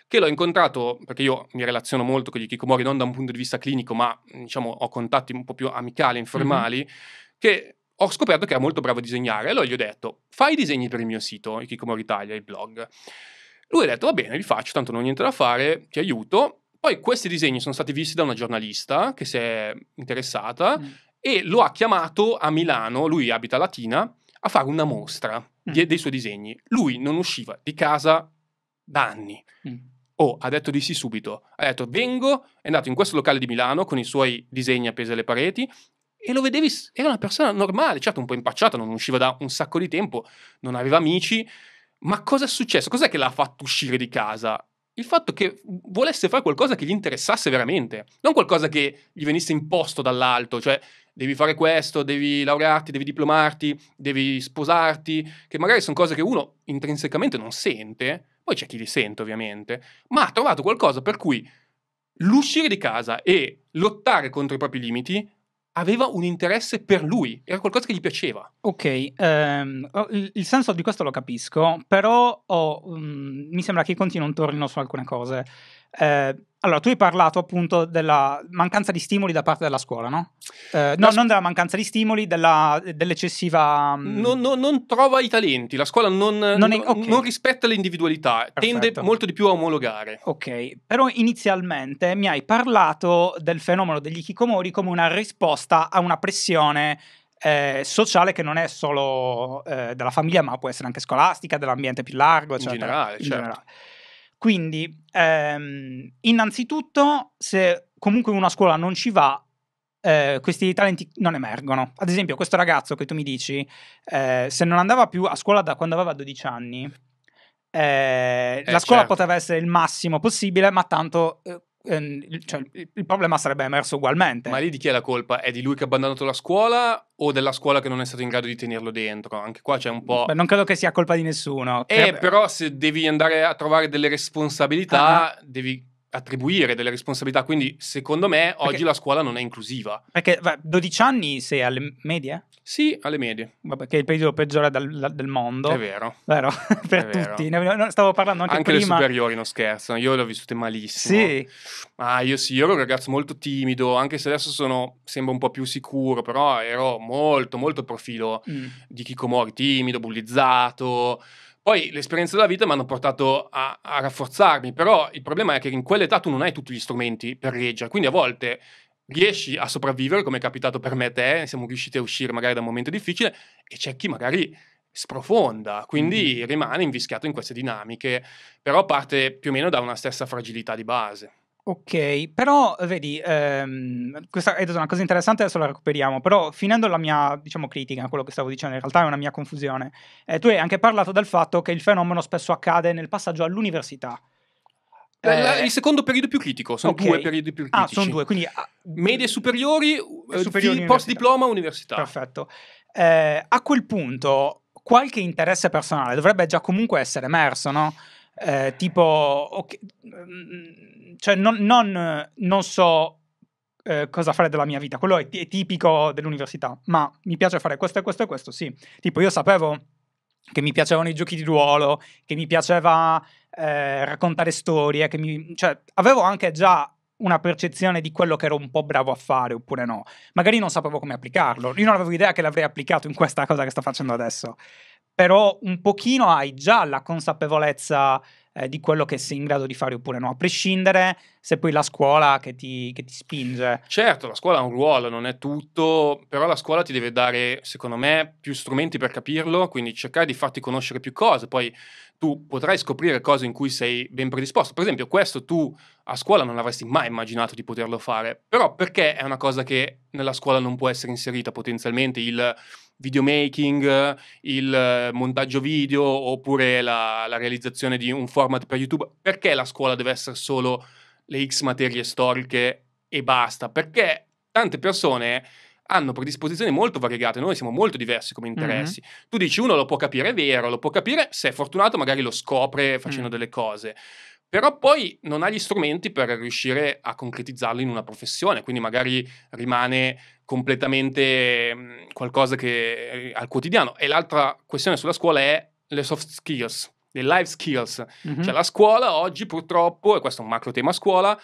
che l'ho incontrato, perché io mi relaziono molto con gli Kikomori non da un punto di vista clinico, ma diciamo ho contatti un po' più amicali, informali, mm-hmm. che ho scoperto che era molto bravo a disegnare. Allora gli ho detto, fai i disegni per il mio sito, il Kikomori Italia, il blog. Lui ha detto, va bene, li faccio, tanto non ho niente da fare, ti aiuto. Poi questi disegni sono stati visti da una giornalista che si è interessata Mm. e lo ha chiamato a Milano, lui abita a Latina, a fare una mostra di- Mm. dei suoi disegni. Lui non usciva di casa da anni. Mm. Oh, ha detto di sì subito. Ha detto vengo, è andato in questo locale di Milano con i suoi disegni appesi alle pareti e lo vedevi, era una persona normale, certo un po' impacciata, non usciva da un sacco di tempo, non aveva amici, ma cosa è successo? Cos'è che l'ha fatto uscire di casa? Il fatto che volesse fare qualcosa che gli interessasse veramente, non qualcosa che gli venisse imposto dall'alto, cioè devi fare questo, devi laurearti, devi diplomarti, devi sposarti, che magari sono cose che uno intrinsecamente non sente, poi c'è chi li sente ovviamente, ma ha trovato qualcosa per cui l'uscire di casa e lottare contro i propri limiti aveva un interesse per lui, era qualcosa che gli piaceva. Ok, ehm, oh, il, senso di questo lo capisco, però ho, mm, mi sembra che continui un torno su alcune cose. Eh, allora, tu hai parlato appunto della mancanza di stimoli da parte della scuola, no? Eh, no, La s- non della mancanza di stimoli, della- dell'eccessiva... mm, Non, non- trova i talenti, la scuola non, non- è- ok. non rispetta le individualità, tende Perfetto. molto di più a omologare. Ok, però inizialmente mi hai parlato del fenomeno degli hikikomori come una risposta a una pressione eh, sociale che non è solo eh, della famiglia, ma può essere anche scolastica, dell'ambiente più largo, In eccetera. generale, certo. Quindi, ehm, innanzitutto, se comunque una scuola non ci va, eh, questi talenti non emergono. Ad esempio, questo ragazzo che tu mi dici, eh, se non andava più a scuola da quando aveva 12 anni, eh, la scuola certo. poteva essere il massimo possibile, ma tanto eh, cioè, il- problema sarebbe emerso ugualmente. Ma lì di chi è la colpa? È di lui che ha abbandonato la scuola o della scuola che non è stato in grado di tenerlo dentro? Anche qua c'è un po'... Beh, non credo che sia colpa di nessuno. Eh, Credo- però se devi andare a trovare delle responsabilità, devi attribuire delle responsabilità. Quindi, secondo me, oggi Perché- la scuola non è inclusiva. Perché beh, 12 anni sei alle medie? Sì, alle medie. Vabbè, che è il periodo peggiore del, del mondo. È vero. Vero? per È vero. tutti. Ne- Stavo parlando anche, Anche, le prima. superiori non scherzano. Io le ho vissute malissimo. Sì, Ah, io sì, io ero un ragazzo molto timido, anche se adesso sono, sembra un po' più sicuro, però ero molto, molto profilo Mm. di Kikomori, timido, bullizzato. Poi le esperienze della vita mi hanno portato a, a rafforzarmi, però il problema è che in quell'età tu non hai tutti gli strumenti per reggere, quindi a volte riesci a sopravvivere, come è capitato per me e te, siamo riusciti a uscire magari da un momento difficile, e c'è chi magari sprofonda, quindi rimane invischiato in queste dinamiche, però parte più o meno da una stessa fragilità di base. Ok, però vedi, ehm, questa detto una cosa interessante, adesso la recuperiamo, però finendo la mia, diciamo, critica, quello che stavo dicendo in realtà è una mia confusione, eh, tu hai anche parlato del fatto che il fenomeno spesso accade nel passaggio all'università. Eh, il secondo periodo più critico, sono ok. due periodi più critici. Ah, sono due, quindi... ah, Medie superiori, eh, Superiori, post diploma, università. Perfetto. Eh, a quel punto qualche interesse personale dovrebbe già comunque essere emerso, no? Eh, tipo, ok, mm, cioè non, non- non so eh, cosa fare della mia vita, quello è, ti- è tipico dell'università, ma mi piace fare questo e questo e questo, sì. Tipo io sapevo che mi piacevano i giochi di ruolo, che mi piaceva eh, raccontare storie, che mi, cioè avevo anche già una percezione di quello che ero un po' bravo a fare oppure no magari non sapevo come applicarlo. Io non avevo idea che l'avrei applicato in questa cosa che sto facendo adesso. Però un pochino hai già la consapevolezza eh, di quello che sei in grado di fare oppure no, a prescindere se poi la scuola che ti, che ti spinge. Certo, la scuola ha un ruolo, non è tutto, però la scuola ti deve dare, secondo me, più strumenti per capirlo, quindi cercare di farti conoscere più cose, poi tu potrai scoprire cose in cui sei ben predisposto. Per esempio, questo tu a scuola non avresti mai immaginato di poterlo fare, però perché è una cosa che nella scuola non può essere inserita potenzialmente il videomaking, il montaggio video oppure la, la realizzazione di un format per YouTube? Perché la scuola deve essere solo le X materie storiche e basta? Perché tante persone hanno predisposizioni molto variegate, noi siamo molto diversi come interessi. Tu dici uno lo può capire, è vero, lo può capire, se è fortunato magari lo scopre facendo Mm. delle cose. Però poi non ha gli strumenti per riuscire a concretizzarlo in una professione, quindi magari rimane completamente mh, qualcosa che eh, al quotidiano. E l'altra questione sulla scuola è le soft skills, le life skills. Mhm. Cioè la scuola oggi purtroppo, e questo è un macro tema scuola,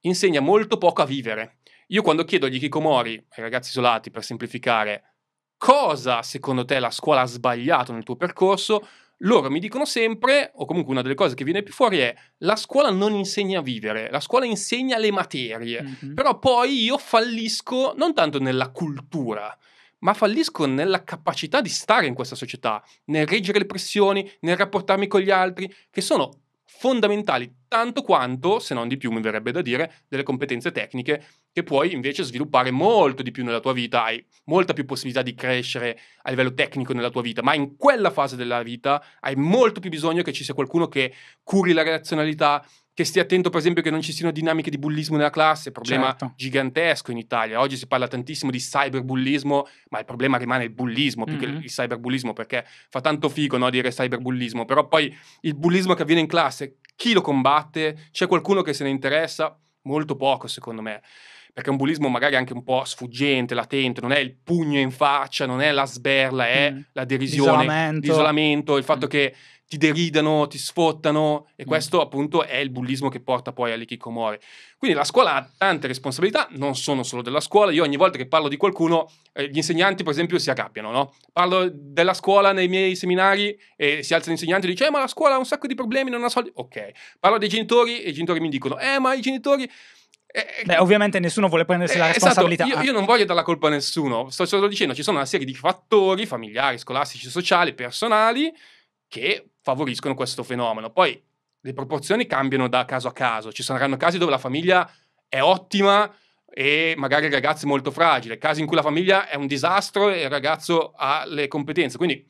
insegna molto poco a vivere. Io quando chiedo agli Kikomori, ai ragazzi isolati per semplificare, cosa secondo te la scuola ha sbagliato nel tuo percorso, loro mi dicono sempre, o comunque una delle cose che viene più fuori è la scuola non insegna a vivere, la scuola insegna le materie, mm-hmm. però poi io fallisco non tanto nella cultura, ma fallisco nella capacità di stare in questa società, nel reggere le pressioni, nel rapportarmi con gli altri, che sono fondamentali tanto quanto, se non di più mi verrebbe da dire, delle competenze tecniche che puoi invece sviluppare molto di più nella tua vita, hai molta più possibilità di crescere a livello tecnico nella tua vita, ma in quella fase della vita hai molto più bisogno che ci sia qualcuno che curi la relazionalità, che stia attento per esempio che non ci siano dinamiche di bullismo nella classe, problema certo. gigantesco in Italia. Oggi si parla tantissimo di cyberbullismo, ma il problema rimane il bullismo più mm-hmm. che il cyberbullismo perché fa tanto figo no, dire cyberbullismo, però poi il bullismo che avviene in classe, chi lo combatte? C'è qualcuno che se ne interessa? Molto poco secondo me perché è un bullismo magari anche un po' sfuggente, latente, non è il pugno in faccia, non è la sberla, è mm. la derisione, l'isolamento. l'isolamento, il fatto mm. che ti deridano, ti sfottano e mm. questo appunto è il bullismo che porta poi all'ikikomori. Quindi la scuola ha tante responsabilità, non sono solo della scuola, io ogni volta che parlo di qualcuno, eh, gli insegnanti per esempio si arrabbiano, no? Parlo della scuola nei miei seminari e si alza l'insegnante e dice eh ma la scuola ha un sacco di problemi, non ha soldi, ok. Parlo dei genitori e i genitori mi dicono eh ma i genitori... Eh, eh Beh, ovviamente nessuno vuole prendersi eh, la esatto, responsabilità. Esatto. Io, io, non voglio dare la colpa a nessuno, sto solo dicendo ci sono una serie di fattori familiari, scolastici, sociali, personali che favoriscono questo fenomeno. Poi le proporzioni cambiano da caso a caso, ci saranno casi dove la famiglia è ottima e magari il ragazzo è molto fragile, casi in cui la famiglia è un disastro e il ragazzo ha le competenze. Quindi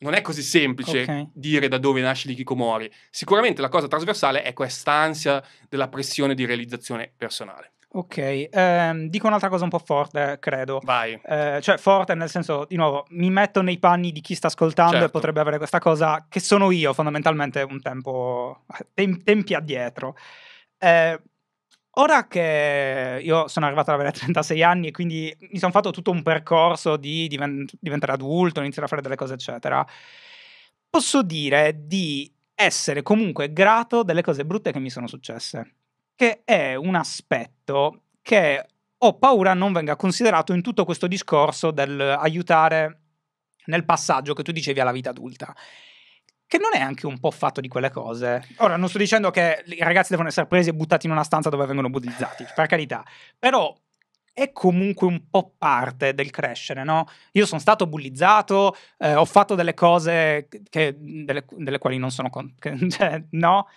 non è così semplice okay. dire da dove nasce l'ikikomori. Sicuramente la cosa trasversale è quest'ansia della pressione di realizzazione personale. Ok, ehm, dico un'altra cosa un po' forte, credo. Vai. Eh, cioè, forte nel senso, di nuovo, mi metto nei panni di chi sta ascoltando certo. e potrebbe avere questa cosa che sono io, fondamentalmente, un tempo, tem- tempi addietro. Eh, ora che io sono arrivato ad avere 36 anni e quindi mi sono fatto tutto un percorso di divent- diventare adulto, iniziare a fare delle cose, eccetera, posso dire di essere comunque grato delle cose brutte che mi sono successe che è un aspetto che ho paura non venga considerato in tutto questo discorso del aiutare nel passaggio che tu dicevi alla vita adulta. Che non è anche un po' fatto di quelle cose. Ora, non sto dicendo che i ragazzi devono essere presi e buttati in una stanza dove vengono bullizzati, per carità. Però è comunque un po' parte del crescere, no? Io sono stato bullizzato, eh, ho fatto delle cose che, delle, delle, quali non sono... Con- che, cioè, no?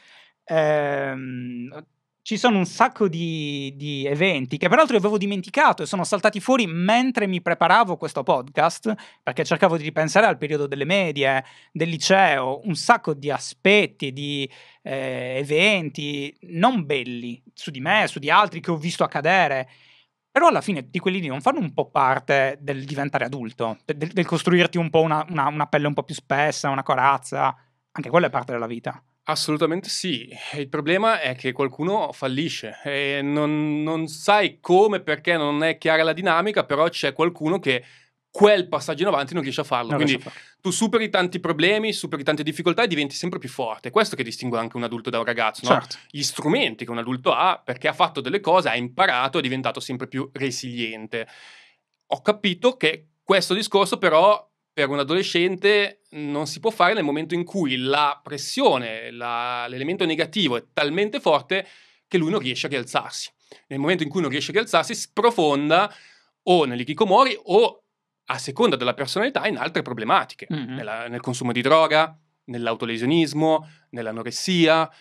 Ehm, ci sono un sacco di, di, eventi che peraltro avevo dimenticato e sono saltati fuori mentre mi preparavo questo podcast, perché cercavo di ripensare al periodo delle medie, del liceo, un sacco di aspetti, di eh, eventi non belli su di me, su di altri che ho visto accadere. Però alla fine di quelli lì non fanno un po' parte del diventare adulto, del, del costruirti un po' una, una, una pelle un po' più spessa, una corazza. Anche quella è parte della vita. Assolutamente sì. Il problema è che qualcuno fallisce e non, non sai come, perché non è chiara la dinamica, però c'è qualcuno che quel passaggio in avanti non riesce a farlo. Non Quindi tu superi tanti problemi, superi tante difficoltà e diventi sempre più forte. Questo che distingue anche un adulto da un ragazzo, no? certo. Gli strumenti che un adulto ha perché ha fatto delle cose, ha imparato, è diventato sempre più resiliente. Ho capito che questo discorso però per un adolescente non si può fare nel momento in cui la pressione, la, l'elemento negativo è talmente forte che lui non riesce a rialzarsi. Nel momento in cui non riesce a rialzarsi, sprofonda o nell'ikikomori o a seconda della personalità in altre problematiche, mm-hmm. nella, nel consumo di droga, nell'autolesionismo, nell'anoressia.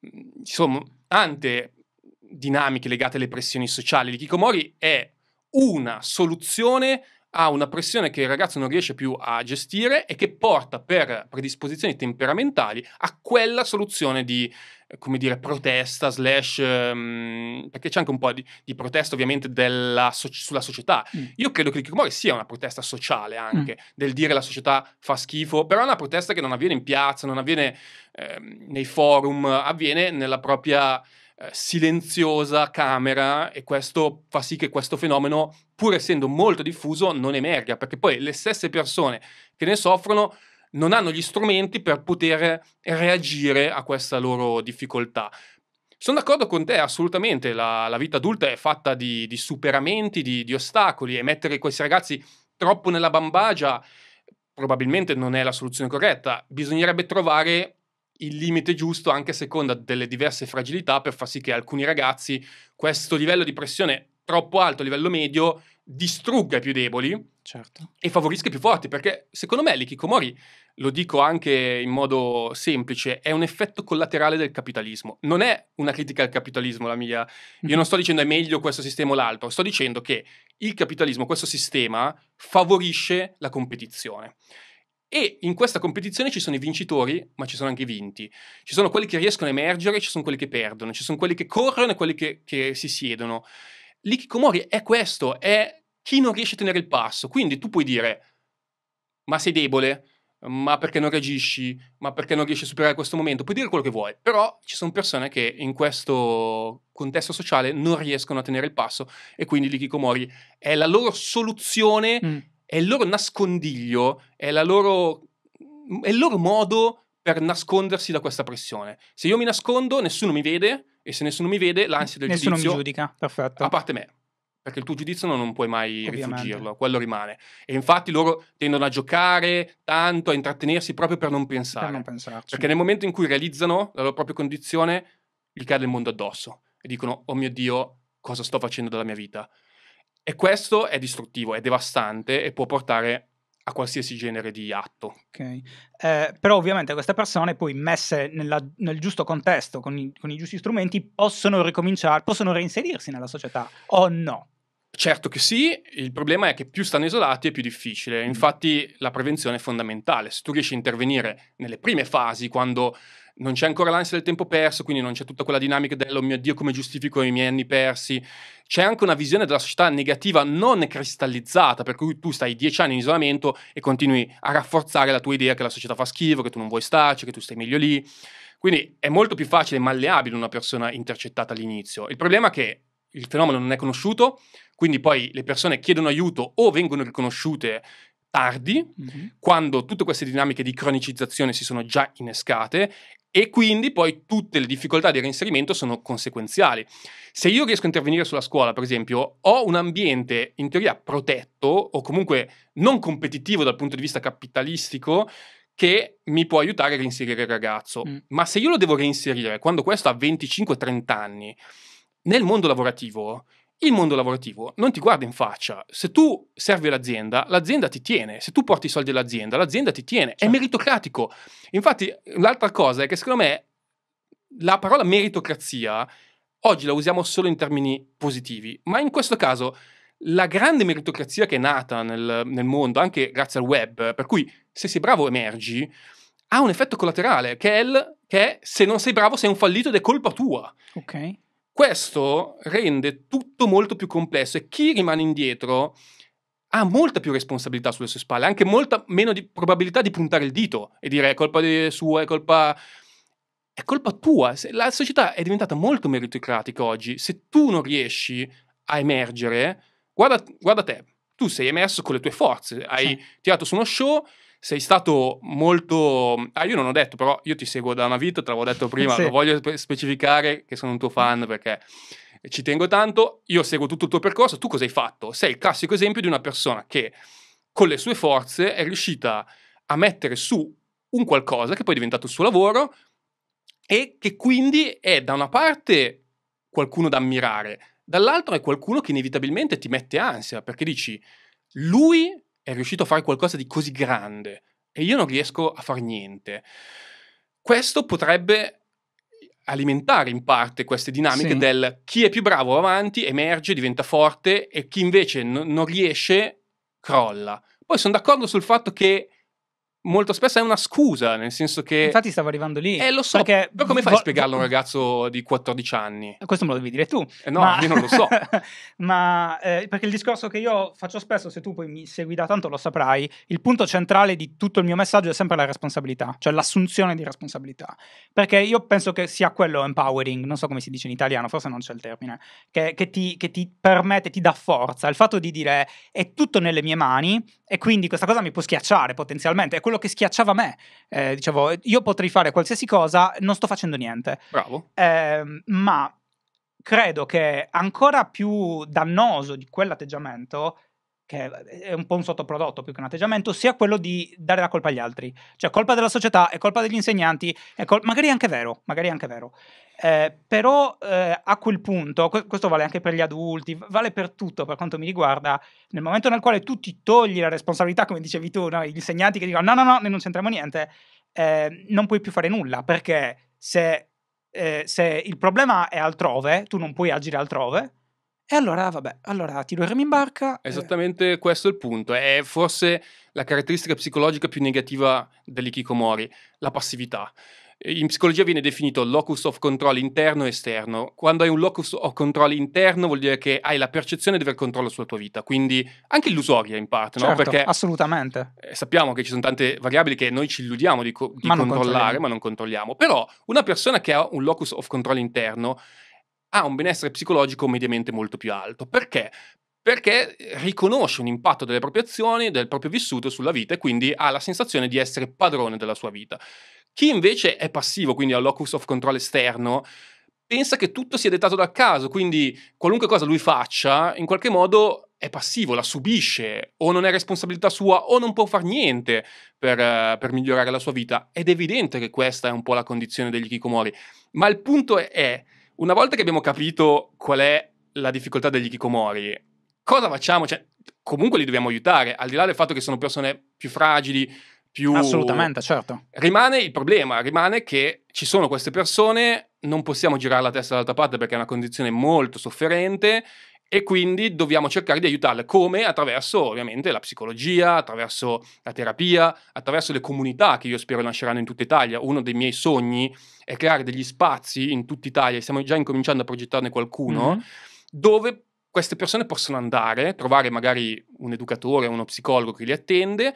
Ci sono tante dinamiche legate alle pressioni sociali. L'ikikomori è una soluzione ha una pressione che il ragazzo non riesce più a gestire e che porta per predisposizioni temperamentali a quella soluzione di come dire, protesta, slash, um, perché c'è anche un po' di, di protesta ovviamente della, so- sulla società. Mm. Io credo che il Kikomori sia una protesta sociale anche, mm. del dire la società fa schifo, però è una protesta che non avviene in piazza, non avviene eh, nei forum, avviene nella propria eh, silenziosa camera e questo fa sì che questo fenomeno, pur essendo molto diffuso, non emerga, perché poi le stesse persone che ne soffrono non hanno gli strumenti per poter reagire a questa loro difficoltà. Sono d'accordo con te, assolutamente, la, la vita adulta è fatta di, di superamenti, di, di ostacoli e mettere questi ragazzi troppo nella bambagia probabilmente non è la soluzione corretta. Bisognerebbe trovare il limite giusto anche a seconda delle diverse fragilità per far sì che alcuni ragazzi questo livello di pressione troppo alto, a livello medio, distrugga i più deboli certo. e favorisca i più forti, perché secondo me l'ikikomori, lo dico anche in modo semplice, è un effetto collaterale del capitalismo. Non è una critica al capitalismo la mia. Io non sto dicendo è meglio questo sistema o l'altro, sto dicendo che il capitalismo, questo sistema, favorisce la competizione. E in questa competizione ci sono i vincitori, ma ci sono anche i vinti. Ci sono quelli che riescono a emergere, ci sono quelli che perdono, ci sono quelli che corrono e quelli che, che si siedono. L'ikikomori è questo, è chi non riesce a tenere il passo. Quindi tu puoi dire, ma sei debole, ma perché non reagisci, ma perché non riesci a superare questo momento, puoi dire quello che vuoi, però ci sono persone che in questo contesto sociale non riescono a tenere il passo e quindi l'ikikomori è la loro soluzione. Mm è il loro nascondiglio, è, loro, è il loro modo per nascondersi da questa pressione. Se io mi nascondo, nessuno mi vede e se nessuno mi vede, l'ansia del nessuno giudizio... Nessuno mi giudica, perfetto. A parte me, perché il tuo giudizio non, non puoi mai Ovviamente. rifugirlo, quello rimane. E infatti loro tendono a giocare tanto, a intrattenersi proprio per non pensare. Per non pensarci. Perché nel momento in cui realizzano la loro propria condizione, gli cade il mondo addosso e dicono, oh mio Dio, cosa sto facendo della mia vita? E questo è distruttivo, è devastante e può portare a qualsiasi genere di atto. Okay. Eh, però ovviamente queste persone poi messe nella, nel giusto contesto, con i, con i, giusti strumenti, possono ricominciare, possono reinserirsi nella società o no? Certo che sì, il problema è che più stanno isolati è più difficile, mm. infatti la prevenzione è fondamentale, se tu riesci a intervenire nelle prime fasi, quando non c'è ancora l'ansia del tempo perso, quindi non c'è tutta quella dinamica del oh mio Dio come giustifico i miei anni persi. C'è anche una visione della società negativa non cristallizzata, per cui tu stai dieci anni in isolamento e continui a rafforzare la tua idea che la società fa schifo, che tu non vuoi starci, che tu stai meglio lì. Quindi è molto più facile e malleabile una persona intercettata all'inizio. Il problema è che il fenomeno non è conosciuto, quindi poi le persone chiedono aiuto o vengono riconosciute tardi, mm-hmm. quando tutte queste dinamiche di cronicizzazione si sono già innescate e quindi poi tutte le difficoltà di reinserimento sono conseguenziali. Se io riesco a intervenire sulla scuola, per esempio, ho un ambiente in teoria protetto o comunque non competitivo dal punto di vista capitalistico che mi può aiutare a reinserire il ragazzo. Mm. Ma se io lo devo reinserire quando questo ha 25-30 anni nel mondo lavorativo, il mondo lavorativo non ti guarda in faccia. Se tu servi l'azienda, l'azienda ti tiene. Se tu porti i soldi all'azienda, l'azienda ti tiene. Certo. È meritocratico. Infatti, l'altra cosa è che secondo me la parola meritocrazia oggi la usiamo solo in termini positivi, ma in questo caso la grande meritocrazia che è nata nel, nel mondo, anche grazie al web, per cui se sei bravo emergi, ha un effetto collaterale, che è, il, che è se non sei bravo sei un fallito ed è colpa tua. Ok. Questo rende tutto molto più complesso e chi rimane indietro ha molta più responsabilità sulle sue spalle, anche molta meno di probabilità di puntare il dito e dire è colpa sua, è colpa... È colpa tua. La società è diventata molto meritocratica oggi. Se tu non riesci a emergere, guarda, guarda te, tu sei emerso con le tue forze, hai sì. tirato su uno show, sei stato molto... Ah, io non ho detto, però io ti seguo da una vita, te l'avevo detto prima, sì. lo voglio specificare che sono un tuo fan perché ci tengo tanto, io seguo tutto il tuo percorso, tu cosa hai fatto? Sei il classico esempio di una persona che con le sue forze è riuscita a mettere su un qualcosa che poi è diventato il suo lavoro e che quindi è da una parte qualcuno da ammirare, dall'altro è qualcuno che inevitabilmente ti mette ansia perché dici lui è riuscito a fare qualcosa di così grande e io non riesco a fare niente. Questo potrebbe alimentare in parte queste dinamiche sì. del chi è più bravo avanti, emerge, diventa forte e chi invece n- non riesce crolla. Poi sono d'accordo sul fatto che molto spesso è una scusa, nel senso che... Infatti stavo arrivando lì. Eh, lo so, perché... però come fai a spiegarlo a un ragazzo di 14 anni? Questo me lo devi dire tu. Eh no, ma... io non lo so. ma eh, perché il discorso che io faccio spesso, se tu poi mi segui da tanto lo saprai, il punto centrale di tutto il mio messaggio è sempre la responsabilità, cioè l'assunzione di responsabilità. Perché io penso che sia quello empowering, non so come si dice in italiano, forse non c'è il termine, che, che, ti, che ti permette, ti dà forza, il fatto di dire è tutto nelle mie mani e quindi questa cosa mi può schiacciare potenzialmente, è quello che schiacciava me. Eh, dicevo, io potrei fare qualsiasi cosa, non sto facendo niente. Bravo. Eh, ma credo che ancora più dannoso di quell'atteggiamento che è un po' un sottoprodotto più che un atteggiamento, sia quello di dare la colpa agli altri. Cioè, colpa della società, è colpa degli insegnanti, è col- magari è anche vero, magari è anche vero. Eh, però eh, a quel punto, questo vale anche per gli adulti, vale per tutto per quanto mi riguarda, nel momento nel quale tu ti togli la responsabilità, come dicevi tu, no? gli insegnanti che dicono no, no, no, noi non c'entriamo niente, eh, non puoi più fare nulla, perché se, eh, se il problema è altrove, tu non puoi agire altrove, e allora, vabbè, allora ti dormi in barca. Esattamente eh. questo è il punto. È forse la caratteristica psicologica più negativa dell'ikikomori, la passività. In psicologia viene definito locus of control interno e esterno. Quando hai un locus of control interno vuol dire che hai la percezione di aver controllo sulla tua vita, quindi anche illusoria in parte, certo, no? Perché assolutamente. Eh, sappiamo che ci sono tante variabili che noi ci illudiamo di, co- di ma controllare, ma non controlliamo. Però una persona che ha un locus of control interno ha un benessere psicologico mediamente molto più alto. Perché? Perché riconosce un impatto delle proprie azioni, del proprio vissuto sulla vita e quindi ha la sensazione di essere padrone della sua vita. Chi invece è passivo, quindi ha locus of control esterno, pensa che tutto sia dettato dal caso, quindi qualunque cosa lui faccia, in qualche modo è passivo, la subisce, o non è responsabilità sua, o non può fare niente per, per migliorare la sua vita. Ed è evidente che questa è un po' la condizione degli Kikomori. Ma il punto è, è una volta che abbiamo capito qual è la difficoltà degli Kikomori, cosa facciamo? Cioè, comunque li dobbiamo aiutare, al di là del fatto che sono persone più fragili, più... Assolutamente, certo. Rimane il problema, rimane che ci sono queste persone, non possiamo girare la testa dall'altra parte perché è una condizione molto sofferente e quindi dobbiamo cercare di aiutarle come attraverso ovviamente la psicologia, attraverso la terapia, attraverso le comunità che io spero nasceranno in tutta Italia. Uno dei miei sogni è creare degli spazi in tutta Italia, stiamo già incominciando a progettarne qualcuno, mm-hmm. dove queste persone possono andare, trovare magari un educatore, uno psicologo che li attende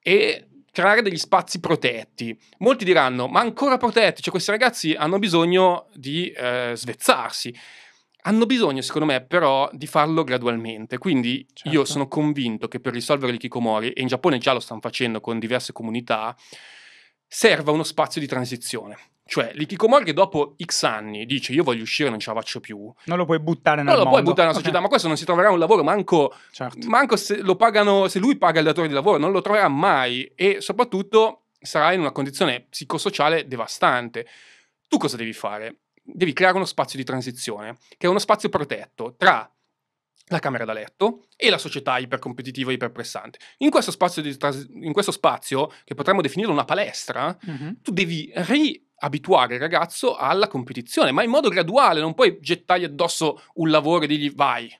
e creare degli spazi protetti. Molti diranno, ma ancora protetti? Cioè questi ragazzi hanno bisogno di eh, svezzarsi. Hanno bisogno, secondo me, però, di farlo gradualmente. Quindi certo. io sono convinto che per risolvere l'ikikomori, e in Giappone già lo stanno facendo con diverse comunità, serva uno spazio di transizione. Cioè, l'ikikomori che dopo X anni dice io voglio uscire, non ce la faccio più. Non lo puoi buttare nel Non lo mondo. puoi buttare nella società, okay. ma questo non si troverà un lavoro, manco, certo. manco se lo pagano, se lui paga il datore di lavoro, non lo troverà mai. E soprattutto sarà in una condizione psicosociale devastante. Tu cosa devi fare? Devi creare uno spazio di transizione, che è uno spazio protetto tra la camera da letto e la società ipercompetitiva e iperpressante. In questo spazio, tras- in questo spazio che potremmo definire una palestra, mm-hmm. tu devi riabituare il ragazzo alla competizione, ma in modo graduale, non puoi gettargli addosso un lavoro e dirgli vai,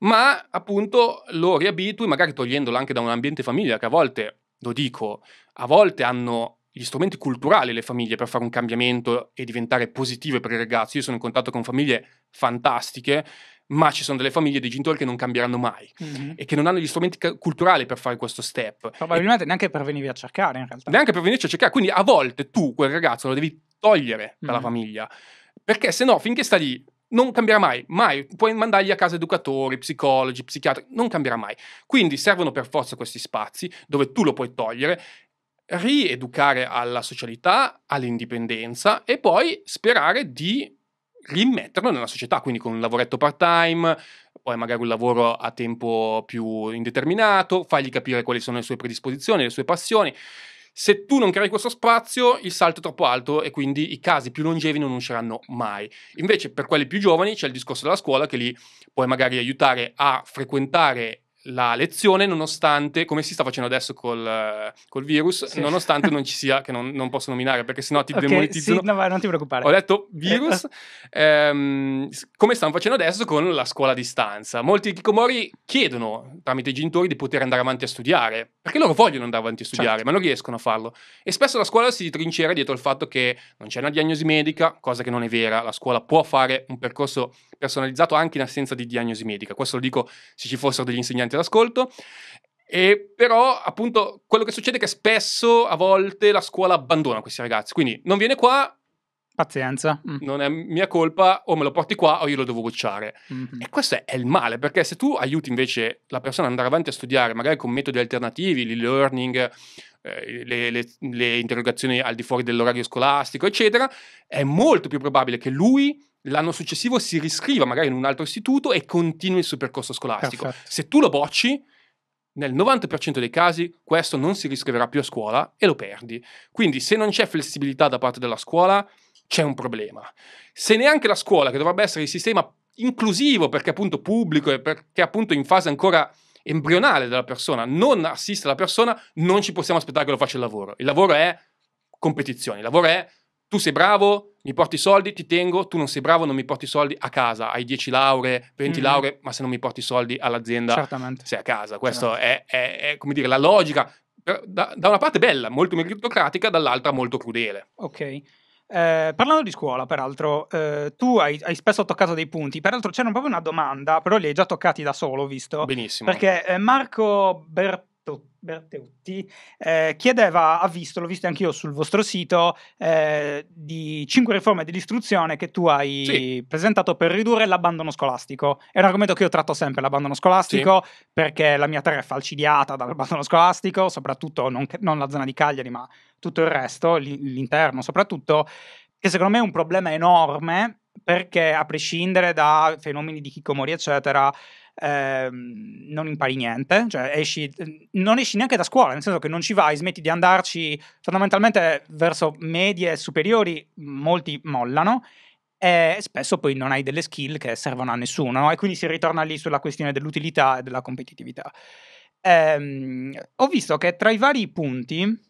ma appunto lo riabitui, magari togliendolo anche da un ambiente famiglia che a volte, lo dico, a volte hanno gli strumenti culturali le famiglie per fare un cambiamento e diventare positive per i ragazzi. Io sono in contatto con famiglie fantastiche, ma ci sono delle famiglie dei genitori che non cambieranno mai mm-hmm. e che non hanno gli strumenti ca- culturali per fare questo step. Probabilmente e neanche per venirvi a cercare, in realtà. Neanche per venirci a cercare. Quindi a volte tu, quel ragazzo, lo devi togliere dalla mm-hmm. famiglia. Perché se no, finché sta lì, non cambierà mai, mai. Puoi mandargli a casa educatori, psicologi, psichiatri, non cambierà mai. Quindi servono per forza questi spazi dove tu lo puoi togliere rieducare alla socialità, all'indipendenza e poi sperare di rimetterlo nella società, quindi con un lavoretto part-time, poi magari un lavoro a tempo più indeterminato, fargli capire quali sono le sue predisposizioni, le sue passioni. Se tu non crei questo spazio, il salto è troppo alto e quindi i casi più longevi non usciranno mai. Invece per quelli più giovani c'è il discorso della scuola che li puoi magari aiutare a frequentare la lezione nonostante, come si sta facendo adesso col, col virus, sì. nonostante non ci sia, che non, non, posso nominare perché sennò ti okay, demonetizzano. Sì, no, non ti preoccupare. Ho detto virus, ehm, come stanno facendo adesso con la scuola a distanza. Molti Kikomori chiedono tramite i genitori di poter andare avanti a studiare, perché loro vogliono andare avanti a studiare, certo. ma non riescono a farlo. E spesso la scuola si trincera dietro il fatto che non c'è una diagnosi medica, cosa che non è vera. La scuola può fare un percorso personalizzato anche in assenza di diagnosi medica. Questo lo dico se ci fossero degli insegnanti all'ascolto. E però, appunto, quello che succede è che spesso, a volte, la scuola abbandona questi ragazzi. Quindi non viene qua. Pazienza. Mm. Non è mia colpa, o me lo porti qua o io lo devo bocciare. Mm-hmm. E questo è il male, perché se tu aiuti invece la persona ad andare avanti a studiare, magari con metodi alternativi, l'e-learning, eh, le, le, le interrogazioni al di fuori dell'orario scolastico, eccetera, è molto più probabile che lui l'anno successivo si riscriva magari in un altro istituto e continui il suo percorso scolastico. Perfetto. Se tu lo bocci, nel 90% dei casi questo non si riscriverà più a scuola e lo perdi. Quindi se non c'è flessibilità da parte della scuola, c'è un problema. Se neanche la scuola, che dovrebbe essere il sistema inclusivo perché appunto pubblico e perché appunto in fase ancora embrionale della persona, non assiste la persona, non ci possiamo aspettare che lo faccia il lavoro. Il lavoro è competizione, il lavoro è tu sei bravo, mi porti i soldi, ti tengo, tu non sei bravo, non mi porti i soldi a casa, hai 10 lauree, 20 mm. lauree, ma se non mi porti i soldi all'azienda Certamente. sei a casa. Questa è, è, è, come dire, la logica, da, da, una parte bella, molto meritocratica, dall'altra molto crudele. Ok. Eh, parlando di scuola, peraltro, eh, tu hai, hai, spesso toccato dei punti, peraltro c'era proprio una domanda, però li hai già toccati da solo, visto? Benissimo. Perché eh, Marco Ber- Berteutti eh, chiedeva, ha visto, l'ho visto anch'io sul vostro sito, eh, di cinque riforme dell'istruzione che tu hai sì. presentato per ridurre l'abbandono scolastico. È un argomento che io tratto sempre, l'abbandono scolastico, sì. perché la mia terra è falcidiata dall'abbandono scolastico, soprattutto non, non, la zona di Cagliari, ma tutto il resto, l'interno soprattutto, che secondo me è un problema enorme perché a prescindere da fenomeni di chicomori eccetera Ehm, non impari niente, cioè esci, non esci neanche da scuola, nel senso che non ci vai, smetti di andarci, fondamentalmente verso medie e superiori molti mollano e spesso poi non hai delle skill che servono a nessuno no? e quindi si ritorna lì sulla questione dell'utilità e della competitività. Ehm, ho visto che tra i vari punti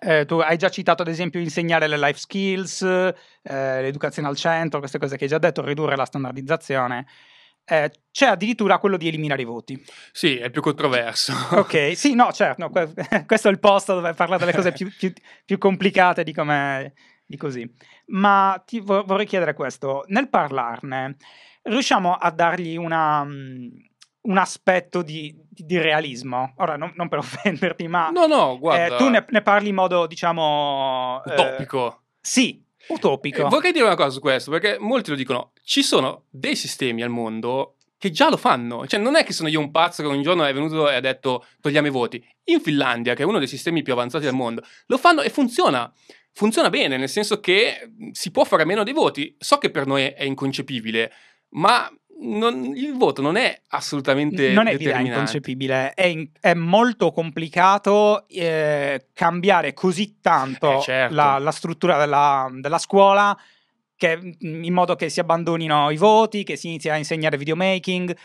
eh, tu hai già citato ad esempio insegnare le life skills, eh, l'educazione al centro, queste cose che hai già detto, ridurre la standardizzazione eh, c'è addirittura quello di eliminare i voti. Sì, è più controverso. ok, sì, no, certo, no, questo è il posto dove parlare delle cose più, più, più complicate di come di così. Ma ti vorrei chiedere questo, nel parlarne, riusciamo a dargli una, mm, un aspetto di, di realismo? Ora, non, non, per offenderti, ma... No, no, guarda... Eh, tu ne, ne, parli in modo, diciamo... Utopico. Eh, sì, utopico. Eh, vorrei dire una cosa su questo, perché molti lo dicono, ci sono dei sistemi al mondo che già lo fanno. Cioè, non è che sono io un pazzo che un giorno è venuto e ha detto togliamo i voti. In Finlandia, che è uno dei sistemi più avanzati del mondo, lo fanno e funziona. Funziona bene, nel senso che si può fare meno dei voti. So che per noi è inconcepibile, ma non, il voto non è assolutamente non è inconcepibile è, in, è, molto complicato eh, cambiare così tanto eh certo. la, la, struttura della, della scuola che, in modo che si abbandonino i voti che si inizi a insegnare videomaking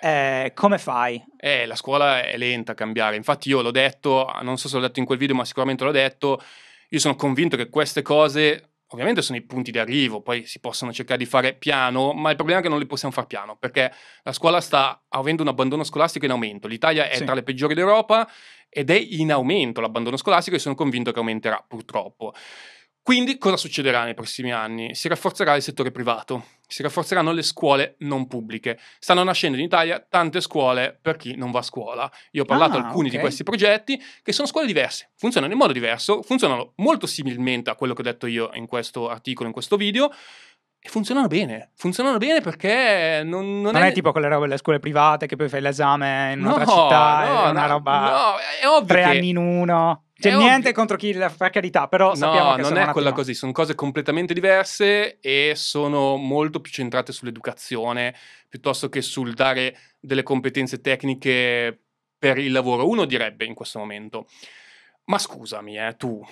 eh, come fai? Eh, la scuola è lenta a cambiare infatti io l'ho detto non so se l'ho detto in quel video ma sicuramente l'ho detto io sono convinto che queste cose ovviamente sono i punti di arrivo, poi si possono cercare di fare piano, ma il problema è che non li possiamo fare piano, perché la scuola sta avendo un abbandono scolastico in aumento. L'Italia è sì. tra le peggiori d'Europa ed è in aumento l'abbandono scolastico e sono convinto che aumenterà purtroppo. Quindi cosa succederà nei prossimi anni? Si rafforzerà il settore privato, si rafforzeranno le scuole non pubbliche. Stanno nascendo in Italia tante scuole per chi non va a scuola. Io ho parlato ah, alcuni okay. di questi progetti che sono scuole diverse, funzionano in modo diverso, funzionano molto similmente a quello che ho detto io in questo articolo, in questo video, e funzionano bene, funzionano bene perché non, non, non è... è... tipo quelle robe delle scuole private che poi fai l'esame in un'altra no, città, no, è una no, roba no, è ovvio tre che... anni in uno. C'è è niente ovvio. contro chi la fa carità, però no, sappiamo che non è quella così, sono cose completamente diverse e sono molto più centrate sull'educazione piuttosto che sul dare delle competenze tecniche per il lavoro. Uno direbbe in questo momento, ma scusami, eh, tu,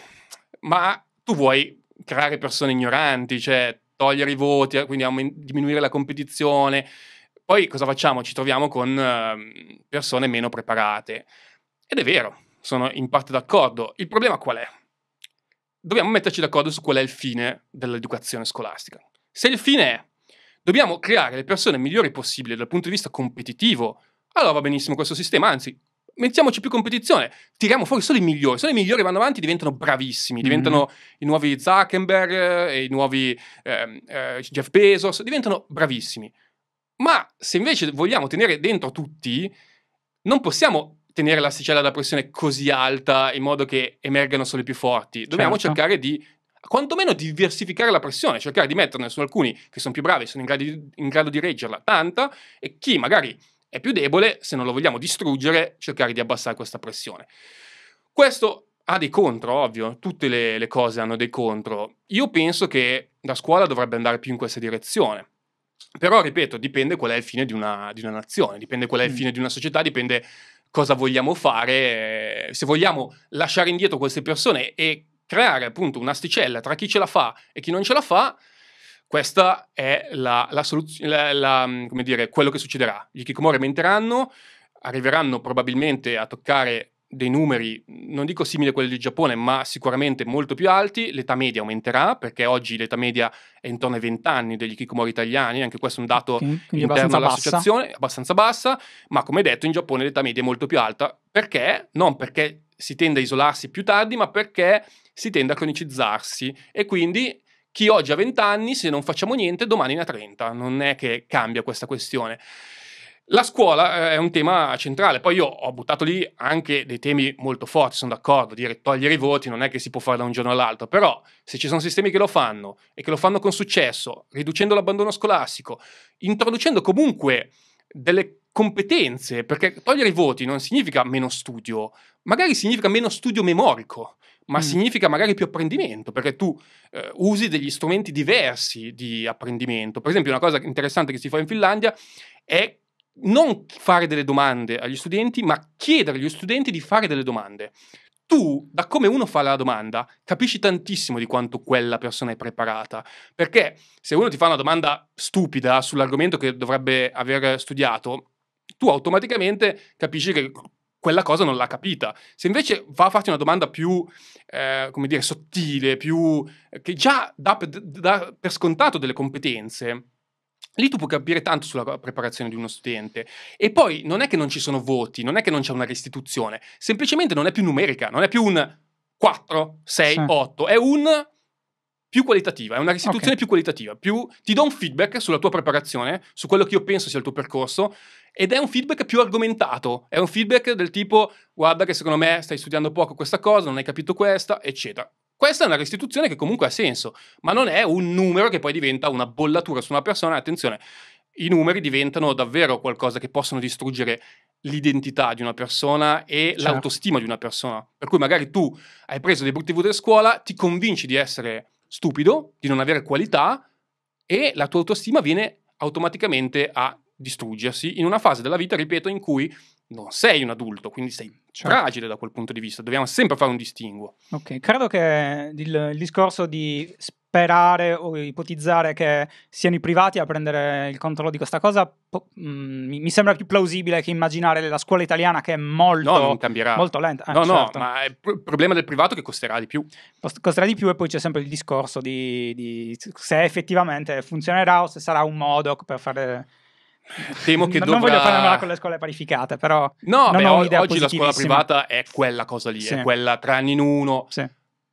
ma tu vuoi creare persone ignoranti, cioè togliere i voti, eh, quindi aument- diminuire la competizione. Poi cosa facciamo? Ci troviamo con uh, persone meno preparate. Ed è vero, sono in parte d'accordo. Il problema qual è? Dobbiamo metterci d'accordo su qual è il fine dell'educazione scolastica. Se il fine è dobbiamo creare le persone migliori possibili dal punto di vista competitivo, allora va benissimo questo sistema, anzi mettiamoci più competizione, tiriamo fuori solo i migliori, solo i migliori vanno avanti, diventano bravissimi, mm-hmm. diventano i nuovi Zuckerberg, eh, i nuovi eh, eh, Jeff Bezos, diventano bravissimi. Ma se invece vogliamo tenere dentro tutti, non possiamo tenere l'asticella da pressione così alta in modo che emergano solo i più forti. Dobbiamo certo. cercare di quantomeno diversificare la pressione, cercare di metterne su alcuni che sono più bravi, sono in grado di, in grado di reggerla tanta, e chi magari è più debole, se non lo vogliamo distruggere, cercare di abbassare questa pressione. Questo ha dei contro, ovvio, tutte le, le cose hanno dei contro. Io penso che la scuola dovrebbe andare più in questa direzione. Però, ripeto, dipende qual è il fine di una, di una nazione, dipende qual è il mm. fine di una società, dipende cosa vogliamo fare, se vogliamo lasciare indietro queste persone e creare appunto un'asticella tra chi ce la fa e chi non ce la fa, questa è la, la soluzione, come dire, quello che succederà. Gli Kikomori aumenteranno, arriveranno probabilmente a toccare dei numeri, non dico simili a quelli del Giappone, ma sicuramente molto più alti, l'età media aumenterà, perché oggi l'età media è intorno ai 20 anni degli Kikomori italiani, anche questo è un dato Quindi interno all'associazione, abbastanza bassa, ma come detto in Giappone l'età media è molto più alta, perché? Non perché si tende a isolarsi più tardi, ma perché si tende a cronicizzarsi. E quindi chi oggi ha 20 anni, se non facciamo niente, domani ne ha 30, non è che cambia questa questione. La scuola eh, è un tema centrale, poi io ho buttato lì anche dei temi molto forti, sono d'accordo, dire togliere i voti non è che si può fare da un giorno all'altro, però se ci sono sistemi che lo fanno e che lo fanno con successo, riducendo l'abbandono scolastico, introducendo comunque delle competenze, perché togliere i voti non significa meno studio, magari significa meno studio memorico, ma mm. significa magari più apprendimento, perché tu eh, usi degli strumenti diversi di apprendimento. Per esempio, una cosa interessante che si fa in Finlandia è non fare delle domande agli studenti, ma chiedere agli studenti di fare delle domande. Tu, da come uno fa la domanda, capisci tantissimo di quanto quella persona è preparata. Perché se uno ti fa una domanda stupida sull'argomento che dovrebbe aver studiato, tu automaticamente capisci che quella cosa non l'ha capita. Se invece va a farti una domanda più, eh, come dire, sottile, più, che già dà dà per scontato delle competenze, Lì tu puoi capire tanto sulla preparazione di uno studente. E poi non è che non ci sono voti, non è che non c'è una restituzione, semplicemente non è più numerica, non è più un 4, 6, sì. 8, è un più qualitativa, è una restituzione okay. più qualitativa, più, ti do un feedback sulla tua preparazione, su quello che io penso sia il tuo percorso, ed è un feedback più argomentato, è un feedback del tipo guarda che secondo me stai studiando poco questa cosa, non hai capito questa, eccetera. Questa è una restituzione che comunque ha senso, ma non è un numero che poi diventa una bollatura su una persona. Attenzione, i numeri diventano davvero qualcosa che possono distruggere l'identità di una persona e certo. l'autostima di una persona. Per cui magari tu hai preso dei brutti voti a scuola, ti convinci di essere stupido, di non avere qualità e la tua autostima viene automaticamente a distruggersi in una fase della vita, ripeto, in cui non sei un adulto, quindi sei certo. fragile da quel punto di vista, dobbiamo sempre fare un distinguo. Ok, credo che il, il, discorso di sperare o ipotizzare che siano i privati a prendere il controllo di questa cosa po- mh, mm, mi, sembra più plausibile che immaginare la scuola italiana che è molto, no, molto lenta. Eh, no, certo. no, ma il problema del privato è che costerà di più. Costerà di più e poi c'è sempre il discorso di, di se effettivamente funzionerà o se sarà un modo per fare Temo che dovrà... non voglio farmela con le scuole parificate, però no, beh, oggi la scuola privata è quella cosa lì, sì. è quella tre anni in uno. Sì.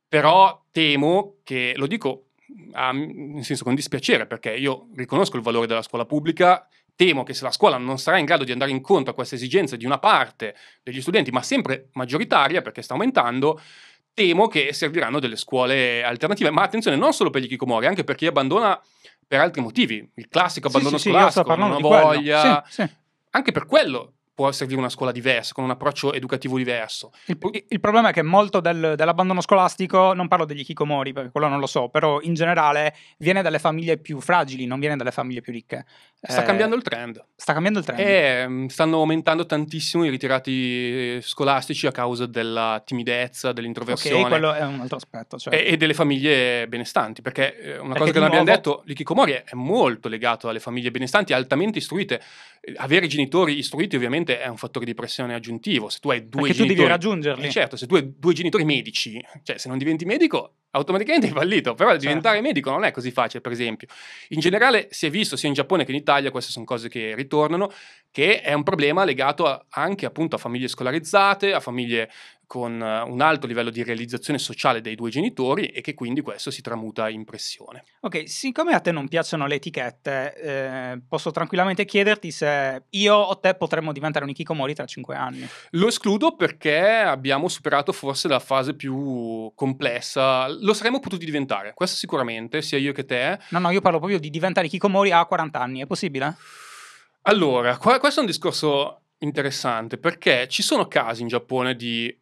Però temo che, lo dico a, nel senso con dispiacere, perché io riconosco il valore della scuola pubblica, temo che se la scuola non sarà in grado di andare incontro a queste esigenze di una parte degli studenti, ma sempre maggioritaria, perché sta aumentando, temo che serviranno delle scuole alternative. Ma attenzione, non solo per gli Kikomori, anche per chi abbandona per altri motivi. Il classico abbandono sì, scolastico, sì, non ho voglia. Anche per quello può servire una scuola diversa, con un approccio educativo diverso. Il, il problema è che molto del, dell'abbandono scolastico, non parlo degli hikikomori perché quello non lo so, però in generale viene dalle famiglie più fragili, non viene dalle famiglie più ricche. Sta eh, cambiando il trend. Sta cambiando il trend. E mm, stanno aumentando tantissimo i ritirati scolastici a causa della timidezza, dell'introversione. Ok, quello è un altro aspetto. Cioè. E, e, delle famiglie benestanti, perché eh, una perché cosa che non abbiamo detto, l'ikikomori è molto legato alle famiglie benestanti, altamente istruite. Avere genitori istruiti ovviamente ovviamente è un fattore di pressione aggiuntivo. Se tu hai due Perché genitori... tu devi raggiungerli. Eh certo, se tu hai due genitori medici, cioè se non diventi medico, automaticamente hai fallito. Però certo. diventare medico non è così facile, per esempio. In generale si è visto sia in Giappone che in Italia, queste sono cose che ritornano, che è un problema legato a, anche appunto a famiglie scolarizzate, a famiglie con eh, un alto livello di realizzazione sociale dei due genitori e che quindi questo si tramuta in pressione. Ok, siccome a te non piacciono le etichette, eh, posso tranquillamente chiederti se io o te potremmo diventare un Ikikomori tra cinque anni. Lo escludo perché abbiamo superato forse la fase più complessa. Lo saremmo potuti diventare, questo sicuramente, sia io che te. No, no, io parlo proprio di diventare Ikikomori a 40 anni, è possibile? Allora, qua, questo è un discorso interessante perché ci sono casi in Giappone di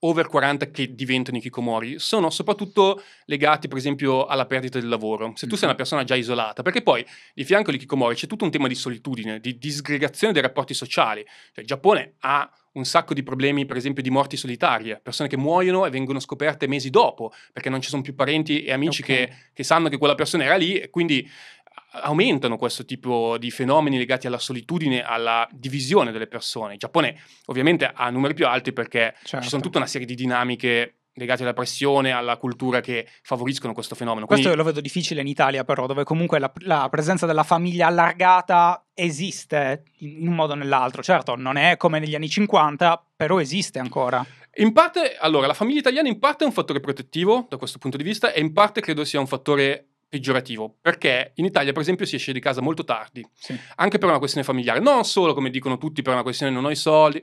over 40 che diventano i kikomori sono soprattutto legati per esempio alla perdita del lavoro. Se tu sei una persona già isolata, perché poi di fianco ai kikomori c'è tutto un tema di solitudine, di disgregazione dei rapporti sociali. Cioè, il Giappone ha un sacco di problemi, per esempio, di morti solitarie, persone che muoiono e vengono scoperte mesi dopo, perché non ci sono più parenti e amici okay. che, che, sanno che quella persona era lì e quindi aumentano questo tipo di fenomeni legati alla solitudine, alla divisione delle persone. Il Giappone ovviamente ha numeri più alti perché certo. ci sono certo. tutta una serie di dinamiche legate alla pressione, alla cultura che favoriscono questo fenomeno. Quindi... Questo lo vedo difficile in Italia però, dove comunque la, la, presenza della famiglia allargata esiste in un modo o nell'altro. Certo, non è come negli anni 50, però esiste ancora. In parte, allora, la famiglia italiana in parte è un fattore protettivo da questo punto di vista e in parte credo sia un fattore peggiorativo, perché in Italia, per esempio, si esce di casa molto tardi, sì. anche per una questione familiare, non solo come dicono tutti per una questione non ho i soldi,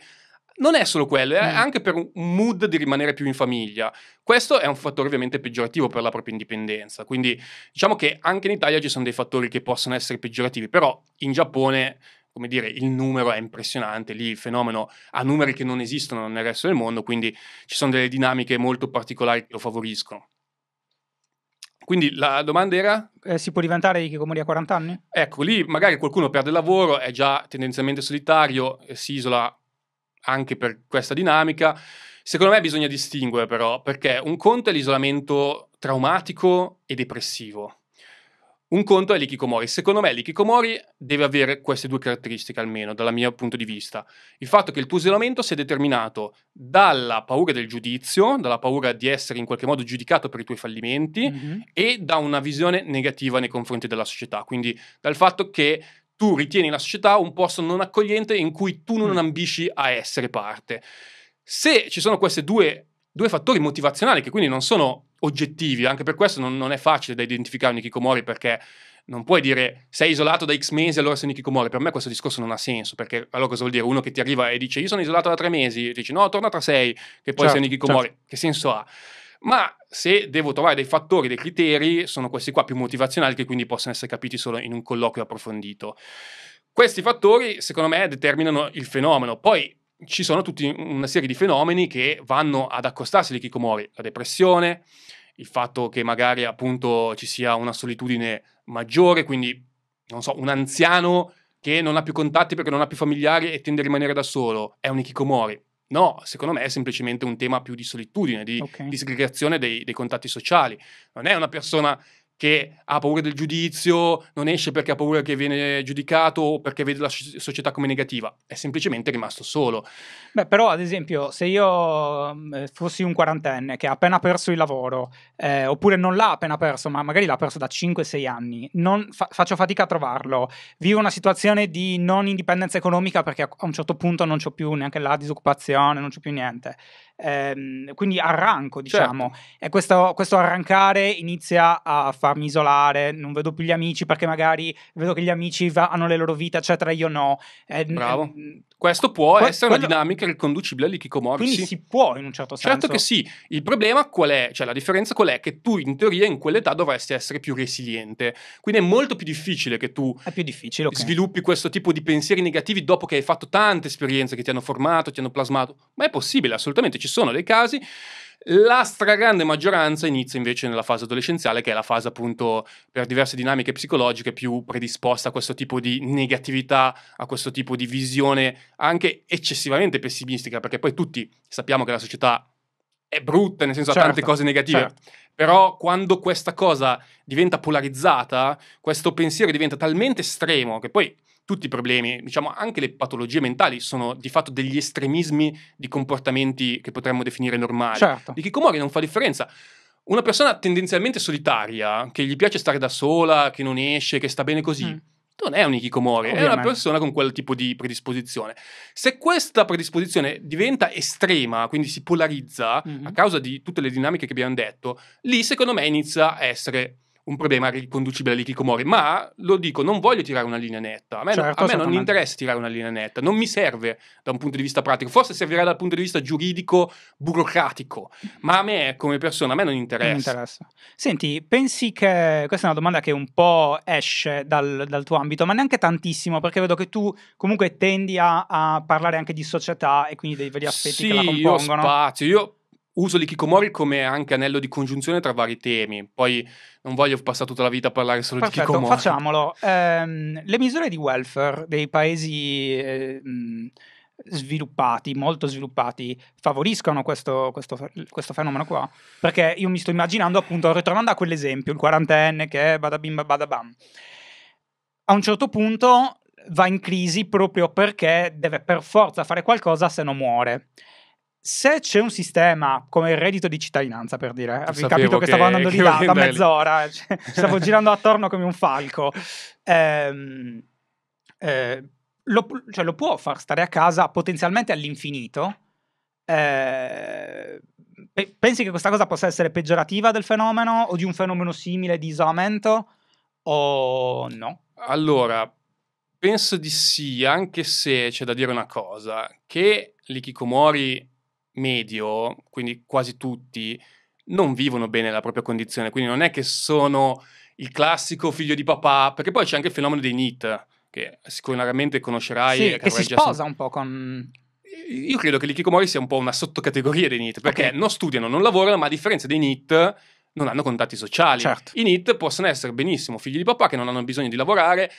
non è solo quello, è mm. anche per un mood di rimanere più in famiglia. Questo è un fattore ovviamente peggiorativo per la propria indipendenza. Quindi diciamo che anche in Italia ci sono dei fattori che possono essere peggiorativi, però in Giappone come dire, il numero è impressionante, lì il fenomeno ha numeri che non esistono nel resto del mondo, quindi ci sono delle dinamiche molto particolari che lo favoriscono. Quindi la domanda era? Eh, si può diventare Ikikomori a 40 anni? Ecco, lì magari qualcuno perde il lavoro, è già tendenzialmente solitario, si isola anche per questa dinamica. Secondo me bisogna distinguere però, perché un conto è l'isolamento traumatico e depressivo. Un conto è l'ikikomori. Secondo me l'ikikomori deve avere queste due caratteristiche almeno, dal mio punto di vista. Il fatto che il tuo isolamento sia determinato dalla paura del giudizio, dalla paura di essere in qualche modo giudicato per i tuoi fallimenti mm-hmm. e da una visione negativa nei confronti della società. Quindi dal fatto che tu ritieni la società un posto non accogliente in cui tu non mm. ambisci a essere parte. Se ci sono questi due, due, fattori motivazionali che quindi non sono oggettivi, anche per questo non, non è facile da identificare un Ikikomori perché non puoi dire sei isolato da X mesi allora sei un Ikikomori. Per me questo discorso non ha senso perché allora cosa vuol dire? Uno che ti arriva e dice io sono isolato da tre mesi, dici no, torna tra sei, che poi certo, sei un Ikikomori. Certo. Che senso ha? Ma se devo trovare dei fattori, dei criteri, sono questi qua più motivazionali che quindi possono essere capiti solo in un colloquio approfondito. Questi fattori, secondo me, determinano il fenomeno. Poi ci sono tutta una serie di fenomeni che vanno ad accostarsi di Kikomori, la depressione, il fatto che magari appunto ci sia una solitudine maggiore, quindi non so, un anziano che non ha più contatti perché non ha più familiari e tende a rimanere da solo, è un Ikikomori. No, secondo me è semplicemente un tema più di solitudine, di okay. disgregazione dei, dei, contatti sociali. Non è una persona che ha paura del giudizio, non esce perché ha paura che viene giudicato o perché vede la società come negativa, è semplicemente rimasto solo. Beh, però ad esempio, se io mm, fossi un quarantenne che ha appena perso il lavoro, eh, oppure non l'ha appena perso, ma magari l'ha perso da 5-6 anni, fa- faccio fatica a trovarlo, vivo una situazione di non indipendenza economica perché a un certo punto non ho più neanche la disoccupazione, non c'ho più niente ehm, quindi arranco, diciamo. Certo. E questo, questo, arrancare inizia a farmi isolare, non vedo più gli amici perché magari vedo che gli amici va, hanno le loro vite, eccetera, io no. Eh, Bravo. Eh, questo può que- essere quello... una dinamica riconducibile all'ikikomori. Quindi sì. si può in un certo senso. Certo che sì. Il problema qual è? Cioè la differenza qual è? Che tu in teoria in quell'età dovresti essere più resiliente. Quindi è molto più difficile che tu più difficile, okay. sviluppi questo tipo di pensieri negativi dopo che hai fatto tante esperienze che ti hanno formato, ti hanno plasmato. Ma è possibile, assolutamente. Ci sono dei casi la stragrande maggioranza inizia invece nella fase adolescenziale, che è la fase appunto per diverse dinamiche psicologiche più predisposta a questo tipo di negatività, a questo tipo di visione anche eccessivamente pessimistica, perché poi tutti sappiamo che la società è brutta, nel senso certo, ha tante certo, cose negative. Certo. Però quando questa cosa diventa polarizzata, questo pensiero diventa talmente estremo che poi tutti i problemi, diciamo anche le patologie mentali sono di fatto degli estremismi di comportamenti che potremmo definire normali. Certo. Di Kikomori non fa differenza. Una persona tendenzialmente solitaria, che gli piace stare da sola, che non esce, che sta bene così, mm. Non è un Ikikomori, Ovviamente. è una persona con quel tipo di predisposizione. Se questa predisposizione diventa estrema, quindi si polarizza mm-hmm. a causa di tutte le dinamiche che abbiamo detto, lì secondo me inizia a essere un problema riconducibile all'ikikomori, ma lo dico, non voglio tirare una linea netta. A me, certo, a me non interessa tirare una linea netta, non mi serve da un punto di vista pratico, forse servirà dal punto di vista giuridico, burocratico, ma a me come persona, a me non interessa. Non interessa. Senti, pensi che questa è una domanda che un po' esce dal, dal tuo ambito, ma neanche tantissimo, perché vedo che tu comunque tendi a, a parlare anche di società e quindi dei veri aspetti sì, che la compongono. Io spazio, io uso l'ikikomori come anche anello di congiunzione tra vari temi. Poi non voglio passare tutta la vita a parlare solo Perfetto, di ikikomori. facciamolo. Eh, le misure di welfare dei paesi eh, sviluppati, molto sviluppati, favoriscono questo, questo, questo, fenomeno qua. Perché io mi sto immaginando, appunto, ritornando a quell'esempio, il quarantenne che è badabim badabam. A un certo punto va in crisi proprio perché deve per forza fare qualcosa se no muore. Se c'è un sistema come il reddito di cittadinanza, per dire, avevi capito che, che stavo andando di là da mezz'ora, cioè, stavo girando attorno come un falco. Ehm, eh, lo, cioè, lo, può far stare a casa potenzialmente all'infinito. Eh, pensi che questa cosa possa essere peggiorativa del fenomeno o di un fenomeno simile di isolamento o no? Allora, penso di sì, anche se c'è da dire una cosa, che l'ikikomori medio, quindi quasi tutti, non vivono bene la propria condizione, quindi non è che sono il classico figlio di papà, perché poi c'è anche il fenomeno dei NIT, che sicuramente conoscerai. Sì, che si sposa un po' con... Io credo che l'ikikomori sia un po' una sottocategoria dei NIT, perché okay. non studiano, non lavorano, ma a differenza dei NIT non hanno contatti sociali. Certo. I NIT possono essere benissimo figli di papà che non hanno bisogno di lavorare,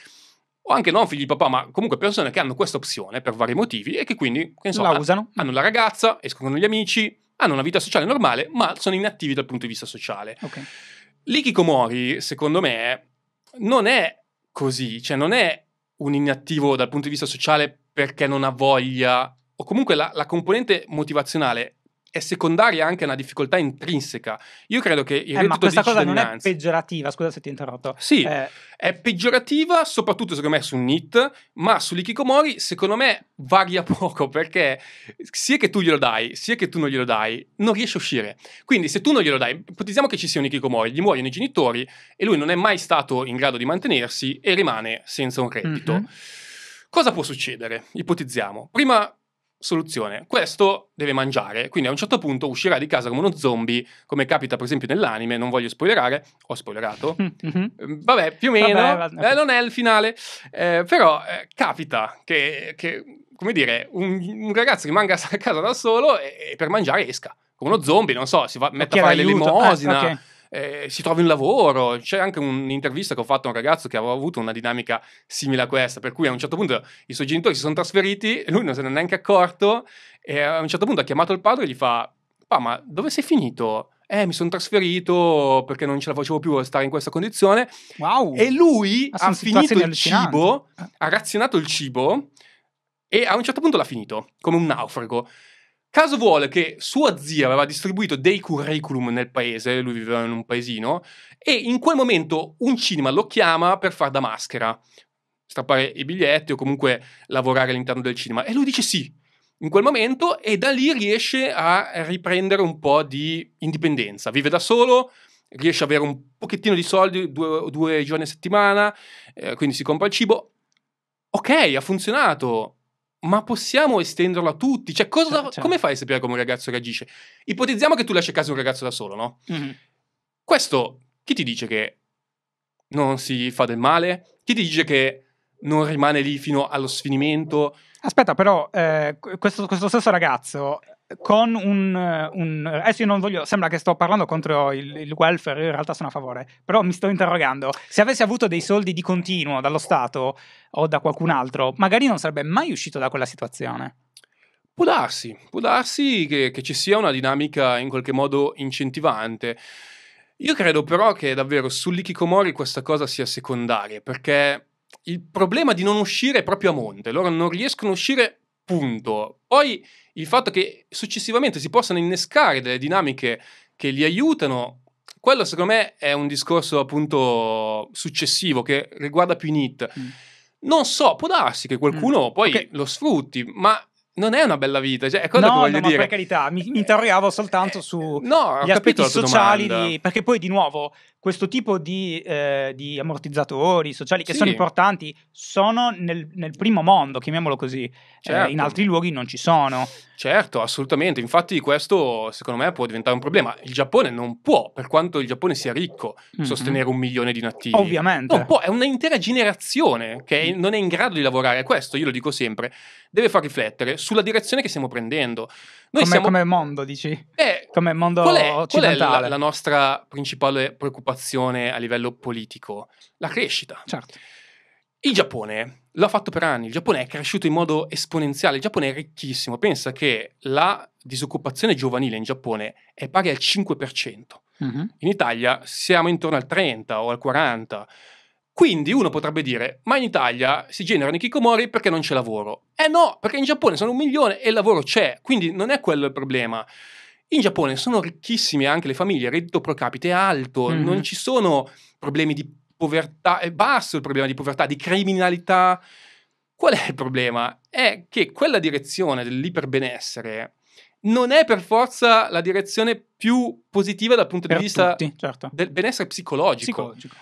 o anche non figli di papà, ma comunque persone che hanno questa opzione per vari motivi e che quindi che so, la usano. Hanno la ragazza, escono con gli amici, hanno una vita sociale normale, ma sono inattivi dal punto di vista sociale. Okay. L'ikikomori, secondo me, non è così, cioè non è un inattivo dal punto di vista sociale perché non ha voglia, o comunque la, la componente motivazionale è secondaria anche a una difficoltà intrinseca. Io credo che il eh, ma questa cosa non è peggiorativa, scusa se ti ho interrotto. Sì, eh. è peggiorativa soprattutto secondo me su NIT, ma sull'ikikomori secondo me varia poco perché sia che tu glielo dai, sia che tu non glielo dai, non riesce a uscire. Quindi se tu non glielo dai, ipotizziamo che ci sia un ikikomori, gli muoiono i genitori e lui non è mai stato in grado di mantenersi e rimane senza un reddito. Mm-hmm. Cosa può succedere? Ipotizziamo. Prima soluzione. Questo deve mangiare, quindi a un certo punto uscirà di casa come uno zombie, come capita per esempio nell'anime, non voglio spoilerare, ho spoilerato, mm-hmm. vabbè più o meno, vabbè, vabbè. Eh, non è il finale, eh, però eh, capita che, che, come dire, un, un, ragazzo rimanga a casa da solo e, e, per mangiare esca, come uno zombie, non so, si va, mette a fare l'elemosina. Eh, okay eh, si trovi un lavoro. C'è anche un'intervista che ho fatto a un ragazzo che aveva avuto una dinamica simile a questa, per cui a un certo punto i suoi genitori si sono trasferiti, lui non se ne è neanche accorto e a un certo punto ha chiamato il padre e gli fa, pa, ma dove sei finito? Eh, mi sono trasferito perché non ce la facevo più a stare in questa condizione. Wow. E lui ha finito il cibo, ha razionato il cibo e a un certo punto l'ha finito, come un naufrago. Caso vuole che sua zia aveva distribuito dei curriculum nel paese, lui viveva in un paesino, e in quel momento un cinema lo chiama per far da maschera, strappare i biglietti o comunque lavorare all'interno del cinema. E lui dice sì, in quel momento, e da lì riesce a riprendere un po' di indipendenza. Vive da solo, riesce ad avere un pochettino di soldi, due, due giorni a settimana, eh, quindi si compra il cibo. Ok, ha funzionato ma possiamo estenderlo a tutti? Cioè, cosa, certo, certo. come fai a sapere come un ragazzo reagisce? Ipotizziamo che tu lasci a casa un ragazzo da solo, no? Mm-hmm. Questo, chi ti dice che non si fa del male? Chi ti dice che non rimane lì fino allo sfinimento? Aspetta, però, eh, questo, questo stesso ragazzo con un, un, adesso io non voglio sembra che sto parlando contro il, il, welfare io in realtà sono a favore però mi sto interrogando. Se avessi avuto dei soldi di continuo dallo Stato o da qualcun altro magari non sarebbe mai uscito da quella situazione. Può darsi può darsi che, che ci sia una dinamica in qualche modo incentivante. Io credo però che davvero sull'ikikomori questa cosa sia secondaria perché il problema di non uscire è proprio a monte. Loro non riescono a uscire punto poi il fatto che successivamente si possano innescare delle dinamiche che li aiutano, quello secondo me è un discorso appunto successivo che riguarda più NIT. Mm. Non so, può darsi che qualcuno mm. poi okay. lo sfrutti, ma non è una bella vita, cioè, è quello no, che voglio no, dire. per carità, mi, mi interrogavo soltanto eh, su no, gli aspetti sociali, di, perché poi di nuovo questo tipo di, eh, di ammortizzatori sociali che sì. sono importanti sono nel, nel, primo mondo, chiamiamolo così, certo. eh, in certo. altri luoghi non ci sono. Certo, assolutamente, infatti questo secondo me può diventare un problema. Il Giappone non può, per quanto il Giappone sia ricco, mm-hmm. sostenere un milione di nativi. Ovviamente. Non può, è un'intera generazione che non è in grado di lavorare. Questo, io lo dico sempre, deve far riflettere sulla direzione che stiamo prendendo. Noi come, siamo... come mondo, dici? Eh, come mondo qual è, occidentale. Qual è la, la nostra principale preoccupazione a livello politico? La crescita. Certo. Il Giappone l'ha fatto per anni, il Giappone è cresciuto in modo esponenziale, il Giappone è ricchissimo, pensa che la disoccupazione giovanile in Giappone è pari al 5%, Mhm. in Italia siamo intorno al 30 o al 40%. Quindi uno potrebbe dire, ma in Italia si generano i kikomori perché non c'è lavoro. Eh no, perché in Giappone sono un milione e il lavoro c'è, quindi non è quello il problema. In Giappone sono ricchissime anche le famiglie, il reddito pro capite è alto, Mhm. non ci sono problemi di povertà, è basso il problema di povertà, di criminalità. Qual è il problema? È che quella direzione dell'iperbenessere non è per forza la direzione più positiva dal punto Per di vista tutti, certo. del benessere psicologico. Psicologico.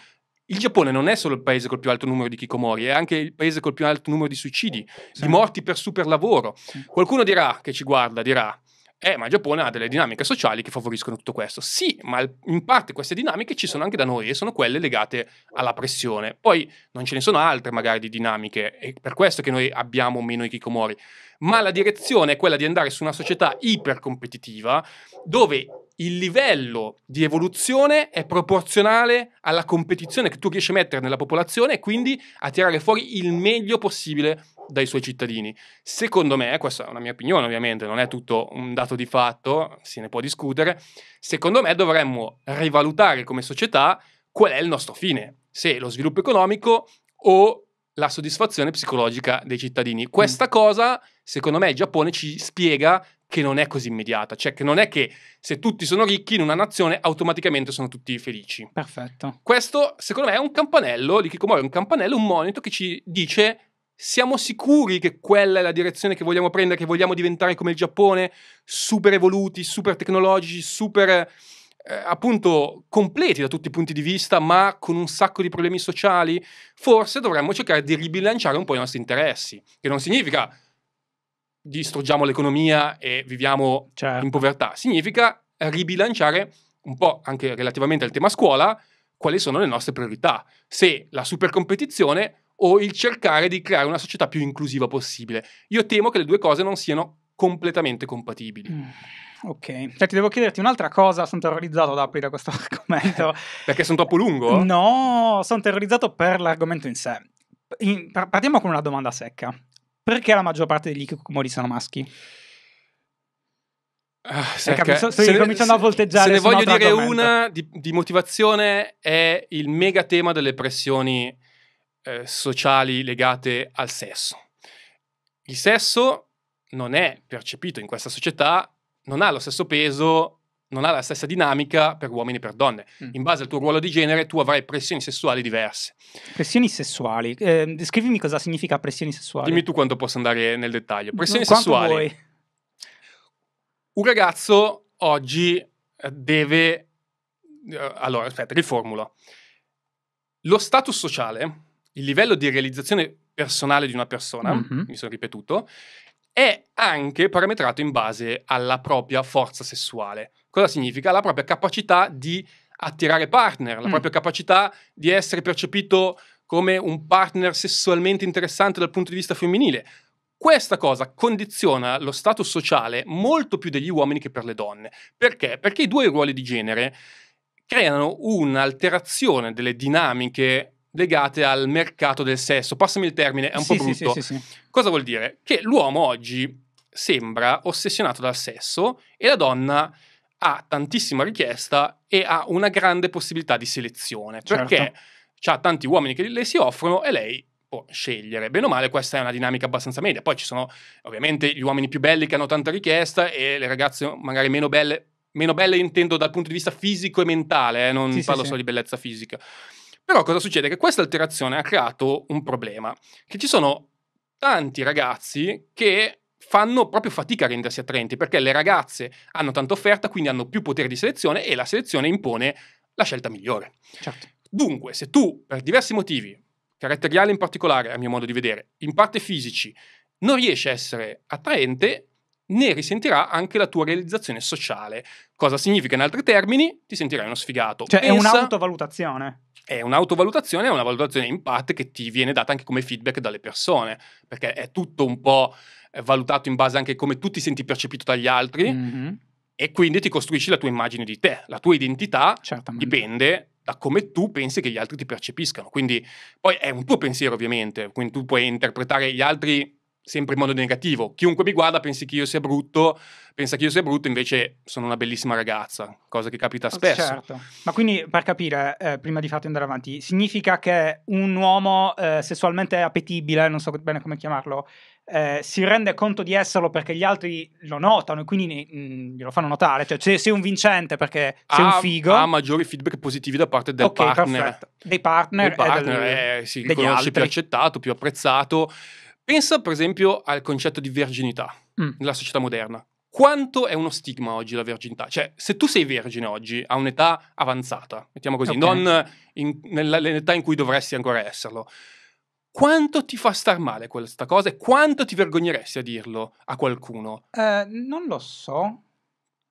Il Giappone non è solo il paese col più alto numero di kikomori, è anche il paese col più alto numero di suicidi, Sì. di morti per superlavoro. Sì. Qualcuno dirà, che ci guarda, dirà, eh, ma il Giappone ha delle dinamiche sociali che favoriscono tutto questo. Sì, ma in parte queste dinamiche ci sono anche da noi e sono quelle legate alla pressione. Poi non ce ne sono altre magari di dinamiche, e per questo che noi abbiamo meno i kikomori. Ma la direzione è quella di andare su una società ipercompetitiva dove il livello di evoluzione è proporzionale alla competizione che tu riesci a mettere nella popolazione e quindi a tirare fuori il meglio possibile dai suoi cittadini. Secondo me, questa è una mia opinione ovviamente, non è tutto un dato di fatto, se ne può discutere, secondo me dovremmo rivalutare come società qual è il nostro fine, se lo sviluppo economico o la soddisfazione psicologica dei cittadini. Questa cosa, secondo me, il Giappone ci spiega che non è così immediata, cioè che non è che se tutti sono ricchi in una nazione automaticamente sono tutti felici. Perfetto. Questo, secondo me, è un campanello, l'Ikikomori è un campanello, un monito che ci dice siamo sicuri che quella è la direzione che vogliamo prendere, che vogliamo diventare come il Giappone, super evoluti, super tecnologici, super eh, appunto completi da tutti i punti di vista, ma con un sacco di problemi sociali. Forse dovremmo cercare di ribilanciare un po' i nostri interessi, che non significa distruggiamo l'economia e viviamo Certo. in povertà, significa ribilanciare un po' anche relativamente al tema scuola quali sono le nostre priorità. Se la supercompetizione o il cercare di creare una società più inclusiva possibile. Io temo che le due cose non siano completamente compatibili. Mm, Ok, Cioè, ti devo chiederti un'altra cosa, sono terrorizzato da aprire questo argomento. Perché sono troppo lungo? No, sono terrorizzato per l'argomento in sé. In- par- partiamo con una domanda secca. Perché la maggior parte degli hikikomori sono maschi? Ah, perché Sto- se ne- ricominciando a volteggiare Se ne voglio dire argomento. una di, di motivazione è il mega tema delle pressioni eh, sociali legate al sesso. Il sesso non è percepito in questa società, non ha lo stesso peso, non ha la stessa dinamica per uomini e per donne. Mm. In base al tuo ruolo di genere tu avrai pressioni sessuali diverse. Pressioni sessuali. Eh, descrivimi cosa significa pressioni sessuali. Dimmi tu quanto posso andare nel dettaglio. Pressioni Quanto sessuali. vuoi. Un ragazzo oggi eh, deve... eh, Allora, aspetta, riformulo. Lo status sociale, il livello di realizzazione personale di una persona, Mhm. mi sono ripetuto, è anche parametrato in base alla propria forza sessuale. Cosa significa? La propria capacità di attirare partner, la Mm. propria capacità di essere percepito come un partner sessualmente interessante dal punto di vista femminile. Questa cosa condiziona lo status sociale molto più degli uomini che per le donne. Perché? Perché i due ruoli di genere creano un'alterazione delle dinamiche legate al mercato del sesso. Passami il termine, è un Sì, po' sì, brutto. sì, sì, sì. Cosa vuol dire? Che l'uomo oggi sembra ossessionato dal sesso e la donna ha tantissima richiesta e ha una grande possibilità di selezione. Certo. Perché ha tanti uomini che le si offrono e lei può scegliere. Bene o male, questa è una dinamica abbastanza media. Poi ci sono ovviamente gli uomini più belli che hanno tanta richiesta e le ragazze magari meno belle. Meno belle intendo dal punto di vista fisico e mentale, eh, non Sì, sì, parlo sì. solo di bellezza fisica. Però cosa succede? Che questa alterazione ha creato un problema, che ci sono tanti ragazzi che fanno proprio fatica a rendersi attraenti, perché le ragazze hanno tanta offerta, quindi hanno più potere di selezione e la selezione impone la scelta migliore. Certo. Dunque, se tu, per diversi motivi, caratteriali in particolare, a mio modo di vedere, in parte fisici, non riesci a essere attraente, ne risentirà anche la tua realizzazione sociale. Cosa significa in altri termini? Ti sentirai uno sfigato. Cioè, è Pensa- un'autovalutazione. È un'autovalutazione, è una valutazione in parte che ti viene data anche come feedback dalle persone, perché è tutto un po' eh, valutato in base anche a come tu ti senti percepito dagli altri Mhm, e quindi ti costruisci la tua immagine di te. La tua identità Certamente. dipende da come tu pensi che gli altri ti percepiscano. Quindi poi è un tuo pensiero ovviamente, quindi tu puoi interpretare gli altri sempre in modo negativo. Chiunque mi guarda pensi che io sia brutto, pensa che io sia brutto, invece sono una bellissima ragazza, cosa che capita spesso. Certo, ma quindi per capire, eh, prima di farti andare avanti, significa che un uomo eh, sessualmente appetibile, non so bene come chiamarlo, eh, si rende conto di esserlo perché gli altri lo notano e quindi mh, mm, glielo fanno notare. Cioè, se sei un vincente perché sei ha, un figo. Ha maggiori feedback positivi da parte del okay, partner. Perfetto. Dei partner, Dei partner del, eh, si riconosce più accettato, più apprezzato. Pensa per esempio al concetto di verginità mm. nella società moderna. Quanto è uno stigma oggi la verginità? Cioè, se tu sei vergine oggi a un'età avanzata, mettiamo così, okay. non in, nell'età in cui dovresti ancora esserlo, quanto ti fa star male questa cosa e quanto ti vergogneresti a dirlo a qualcuno? Eh, non lo so.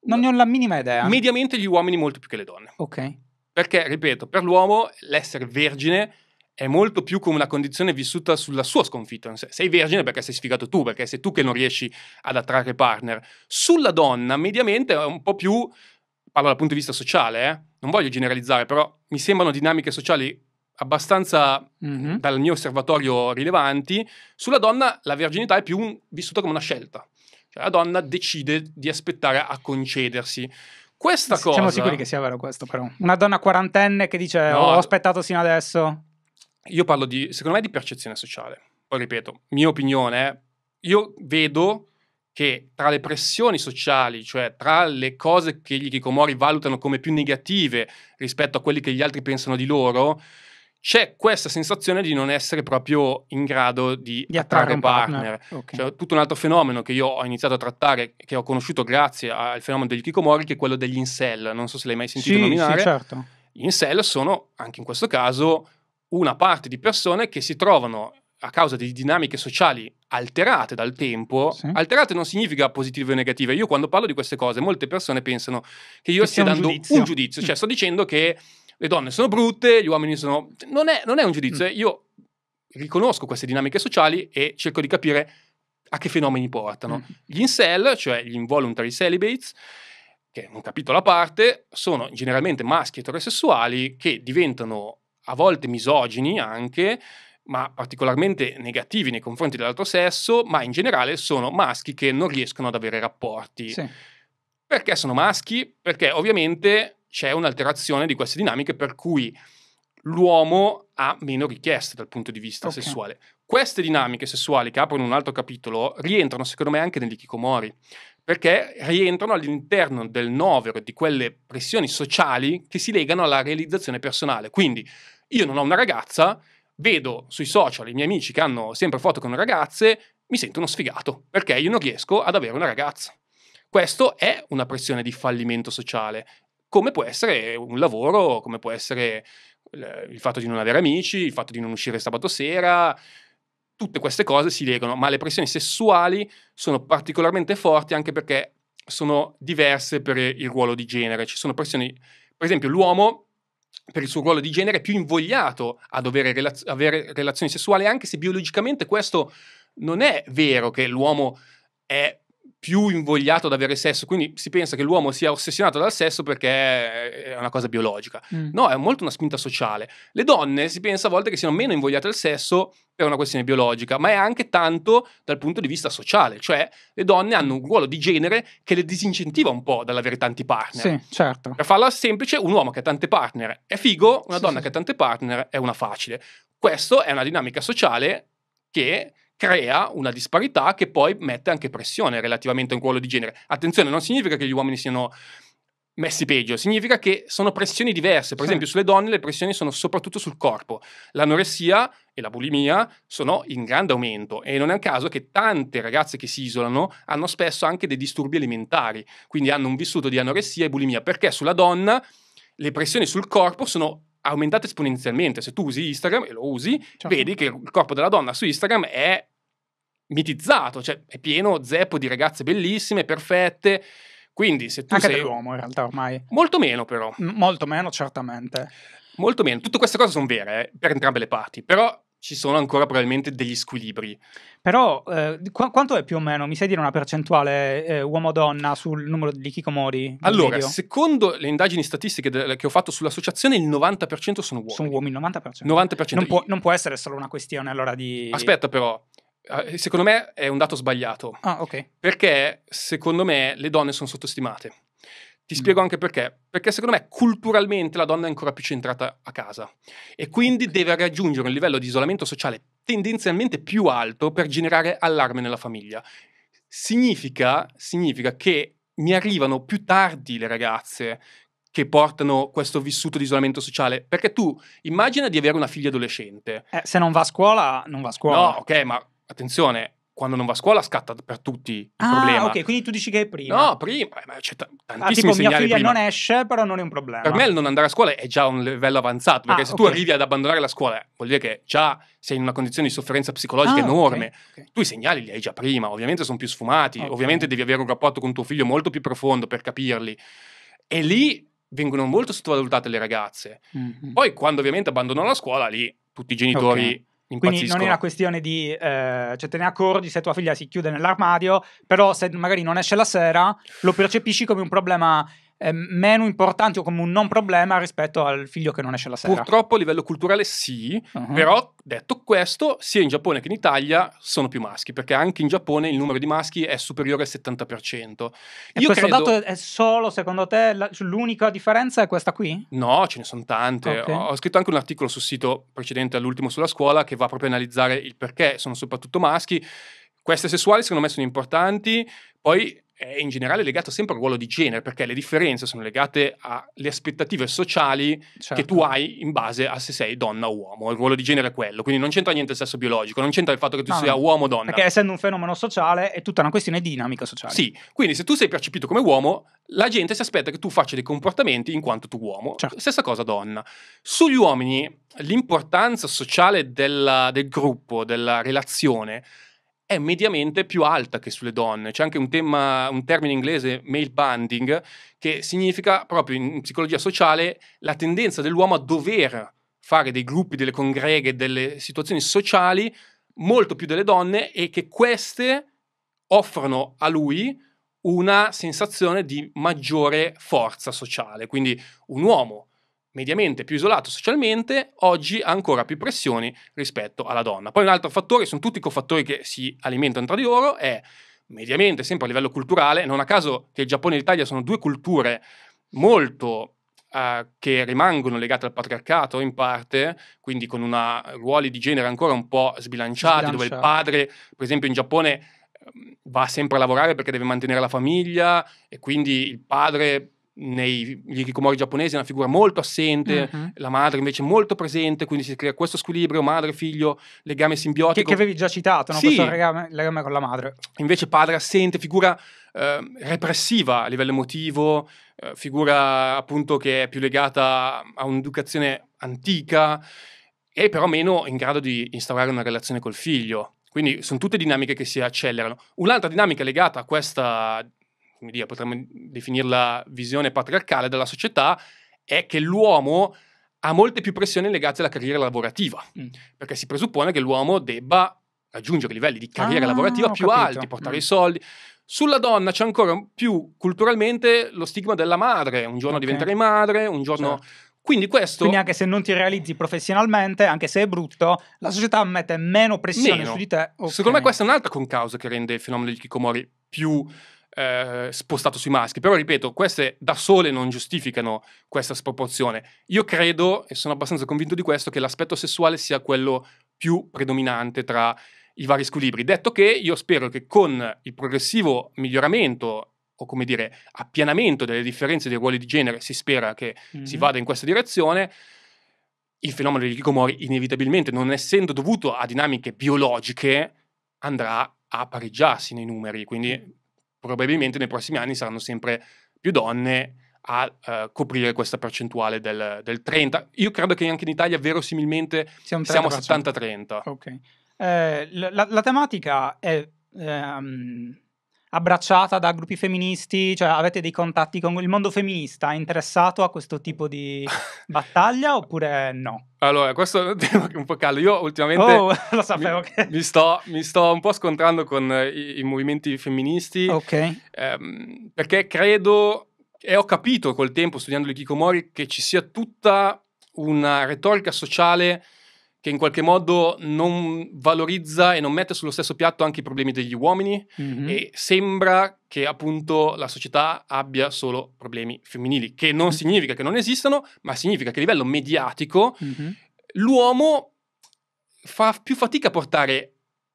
Non ne ho la minima idea. Mediamente gli uomini molto più che le donne. Ok. Perché, ripeto, per l'uomo l'essere vergine è molto più come una condizione vissuta sulla sua sconfitta. Sei vergine perché sei sfigato tu, perché sei tu che non riesci ad attrarre partner. Sulla donna, mediamente, è un po' più, parlo dal punto di vista sociale, eh? non voglio generalizzare, però mi sembrano dinamiche sociali abbastanza, mm-hmm. dal mio osservatorio, rilevanti. Sulla donna la verginità è più un, vissuta come una scelta. Cioè la donna decide di aspettare a concedersi. Questa Siamo cosa... Siamo sicuri che sia vero questo, però. Una donna quarantenne che dice no, ho aspettato sino adesso io parlo di, secondo me, di percezione sociale. Poi ripeto, mia opinione, io vedo che tra le pressioni sociali, cioè tra le cose che gli Kikomori valutano come più negative rispetto a quelli che gli altri pensano di loro, c'è questa sensazione di non essere proprio in grado di, di attrarre partner. partner. Okay. Cioè, tutto un altro fenomeno che io ho iniziato a trattare, che ho conosciuto grazie al fenomeno degli Kikomori, che è quello degli incel. Non so se l'hai mai sentito sì, nominare. Sì, certo. Gli incel sono, anche in questo caso, una parte di persone che si trovano a causa di dinamiche sociali alterate dal tempo, sì. alterate non significa positive o negative. Io quando parlo di queste cose, molte persone pensano che io che stia dando un giudizio. un giudizio, cioè sto dicendo che le donne sono brutte, gli uomini sono... Non è, non è un giudizio, mm. io riconosco queste dinamiche sociali e cerco di capire a che fenomeni portano. Mm. Gli incel, cioè gli involuntary celibates, che è un capitolo a parte, sono generalmente maschi eterosessuali che diventano a volte misogini anche, ma particolarmente negativi nei confronti dell'altro sesso, ma in generale sono maschi che non riescono ad avere rapporti. Sì. Perché sono maschi? Perché ovviamente c'è un'alterazione di queste dinamiche per cui l'uomo ha meno richieste dal punto di vista okay. sessuale. Queste dinamiche sessuali che aprono un altro capitolo rientrano secondo me anche negli Kikomori, perché rientrano all'interno del novero di quelle pressioni sociali che si legano alla realizzazione personale. Quindi io non ho una ragazza, vedo sui social i miei amici che hanno sempre foto con ragazze, mi sento uno sfigato perché io non riesco ad avere una ragazza. Questo è una pressione di fallimento sociale, come può essere un lavoro, come può essere il fatto di non avere amici, il fatto di non uscire sabato sera, tutte queste cose si legano, ma le pressioni sessuali sono particolarmente forti anche perché sono diverse per il ruolo di genere. Ci sono pressioni, per esempio, l'uomo per il suo ruolo di genere è più invogliato ad avere, relaz- avere relazioni sessuali, anche se biologicamente questo non è vero che l'uomo è più invogliato ad avere sesso, quindi si pensa che l'uomo sia ossessionato dal sesso perché è una cosa biologica. Mm. No, è molto una spinta sociale. Le donne si pensa a volte che siano meno invogliate al sesso per una questione biologica, ma è anche tanto dal punto di vista sociale, cioè le donne hanno un ruolo di genere che le disincentiva un po' dall'avere tanti partner. Sì, certo. Per farla semplice, un uomo che ha tante partner è figo, una sì, donna sì. che ha tante partner è una facile. Questo è una dinamica sociale che crea una disparità che poi mette anche pressione relativamente a un ruolo di genere. Attenzione, non significa che gli uomini siano messi peggio, significa che sono pressioni diverse. Per sì. esempio, sulle donne le pressioni sono soprattutto sul corpo. L'anoressia e la bulimia sono in grande aumento e non è un caso che tante ragazze che si isolano hanno spesso anche dei disturbi alimentari, quindi hanno un vissuto di anoressia e bulimia, perché sulla donna le pressioni sul corpo sono aumentate esponenzialmente. Se tu usi Instagram e lo usi, certo. vedi che il corpo della donna su Instagram è mitizzato, cioè è pieno zeppo di ragazze bellissime, perfette. Quindi se tu Anche sei... dell'uomo in realtà ormai. Molto meno però. M- molto meno certamente. Molto meno. Tutte queste cose sono vere eh, per entrambe le parti, però ci sono ancora probabilmente degli squilibri. Però eh, qu- quanto è più o meno? Mi sai dire una percentuale eh, uomo-donna sul numero di Kikomori? Allora, video? secondo le indagini statistiche de- che ho fatto sull'associazione, il 90% sono uomini. Sono uomini, il 90%. 90%. Non può, non può essere solo una questione allora di... Aspetta però, eh, secondo me è un dato sbagliato. Ah, ok. Perché secondo me le donne sono sottostimate. Ti Mm. spiego anche perché. Perché secondo me culturalmente la donna è ancora più centrata a casa e quindi deve raggiungere un livello di isolamento sociale tendenzialmente più alto per generare allarme nella famiglia. Significa, significa che mi arrivano più tardi le ragazze che portano questo vissuto di isolamento sociale. Perché tu immagina di avere una figlia adolescente. Eh, se non va a scuola, non va a scuola. No, ok, ma attenzione, quando non va a scuola scatta per tutti il ah, problema. ok, quindi tu dici che è prima. No, prima, eh, ma c'è t- Ah, tantissimi tipo mia segnali figlia prima. non esce, però non è un problema. Per me il non andare a scuola è già un livello avanzato, perché Ah, se tu ok. arrivi ad abbandonare la scuola, vuol dire che già sei in una condizione di sofferenza psicologica Ah, enorme. ok. Tu i segnali li hai già prima, ovviamente sono più sfumati, ovviamente devi avere un rapporto con tuo figlio molto più profondo per capirli. E lì vengono molto sottovalutate le ragazze. Mhm. Poi quando ovviamente abbandonano la scuola, lì tutti i genitori. Quindi impazziscono. non è una questione di, eh, cioè te ne accorgi se tua figlia si chiude nell'armadio, però se magari non esce la sera, lo percepisci come un problema eh, meno importante o come un non problema rispetto al figlio che non esce la sera. Purtroppo a livello culturale sì, Mhm. Però, detto questo, sia in Giappone che in Italia sono più maschi, perché anche in Giappone il numero di maschi è superiore al 70%. E Io questo credo- dato è solo, secondo te, la- l'unica differenza è questa qui? No, ce ne sono tante. Ok. Ho, ho scritto anche un articolo sul sito precedente all'ultimo sulla scuola che va proprio a analizzare il perché sono soprattutto maschi. Queste sessuali secondo me sono importanti, poi è in generale legato sempre al ruolo di genere, perché le differenze sono legate alle aspettative sociali Certo. che tu hai in base a se sei donna o uomo. Il ruolo di genere è quello, quindi non c'entra niente il sesso biologico, non c'entra il fatto che tu No, sia no. uomo o donna. Perché essendo un fenomeno sociale è tutta una questione di dinamica sociale. Sì, quindi se tu sei percepito come uomo, la gente si aspetta che tu faccia dei comportamenti in quanto tu uomo. Certo. Stessa cosa donna. Sugli uomini l'importanza sociale della- del gruppo, della relazione, è mediamente più alta che sulle donne. C'è anche un, tema, un termine inglese, male banding, che significa proprio in psicologia sociale la tendenza dell'uomo a dover fare dei gruppi, delle congreghe, delle situazioni sociali molto più delle donne e che queste offrono a lui una sensazione di maggiore forza sociale. Quindi un uomo mediamente più isolato socialmente oggi ha ancora più pressioni rispetto alla donna. Poi un altro fattore, sono tutti cofattori che si alimentano tra di loro, è mediamente sempre a livello culturale, non a caso che il Giappone e l'Italia sono due culture molto eh, che rimangono legate al patriarcato in parte, quindi con una, ruoli di genere ancora un po' sbilanciati, dove il padre, per esempio in Giappone, ehm, va sempre a lavorare perché deve mantenere la famiglia e quindi il padre nei gli hikikomori giapponesi è una figura molto assente, Mhm. la madre invece molto presente, quindi si crea questo squilibrio madre-figlio, legame Che, simbiotico. che avevi già citato, no? Sì. questo legame, legame con la madre. Invece padre assente, figura eh, repressiva a livello emotivo, eh, figura appunto che è più legata a un'educazione antica e però meno in grado di instaurare una relazione col figlio. Quindi sono tutte dinamiche che si accelerano. Un'altra dinamica legata a questa, come dire, potremmo definirla visione patriarcale della società, è che l'uomo ha molte più pressioni legate alla carriera lavorativa Mm. perché si presuppone che l'uomo debba raggiungere livelli di carriera Ah, lavorativa più capito. alti, portare Mm. i soldi. Sulla donna c'è ancora più culturalmente lo stigma della madre, un giorno Ok. diventerai madre, un giorno... Certo. Quindi questo... Quindi anche se non ti realizzi professionalmente, anche se è brutto, la società mette meno pressione Meno. su di te. Ok. Secondo me questa è un'altra concausa che rende il fenomeno di Kikomori più eh, spostato sui maschi. Però, ripeto, queste da sole non giustificano questa sproporzione. Io credo, e sono abbastanza convinto di questo, che l'aspetto sessuale sia quello più predominante tra i vari squilibri. Detto che io spero che con il progressivo miglioramento o come dire appianamento delle differenze dei ruoli di genere, si spera che si Mhm. vada in questa direzione, il fenomeno degli hikikomori inevitabilmente, non essendo dovuto a dinamiche biologiche, andrà a pareggiarsi nei numeri, quindi probabilmente nei prossimi anni saranno sempre più donne a eh, coprire questa percentuale del, del 30. Io credo che anche in Italia verosimilmente siamo a 30%. 70-30. Ok. Eh, la, la- la tematica è ehm, abbracciata da gruppi femministi? Cioè, avete dei contatti con il mondo femminista? È interessato a questo tipo di battaglia oppure no? Allora, questo è un tema un po' caldo. Io ultimamente Oh, lo sapevo mi, che... mi sto, mi sto un po' scontrando con eh, i, i movimenti femministi Ok. ehm, perché credo e ho capito col tempo studiando l'Ikikomori che ci sia tutta una retorica sociale che in qualche modo non valorizza e non mette sullo stesso piatto anche i problemi degli uomini Mhm. e sembra che appunto la società abbia solo problemi femminili, che non Mm. significa che non esistano, ma significa che a livello mediatico Mhm. l'uomo fa più fatica a portare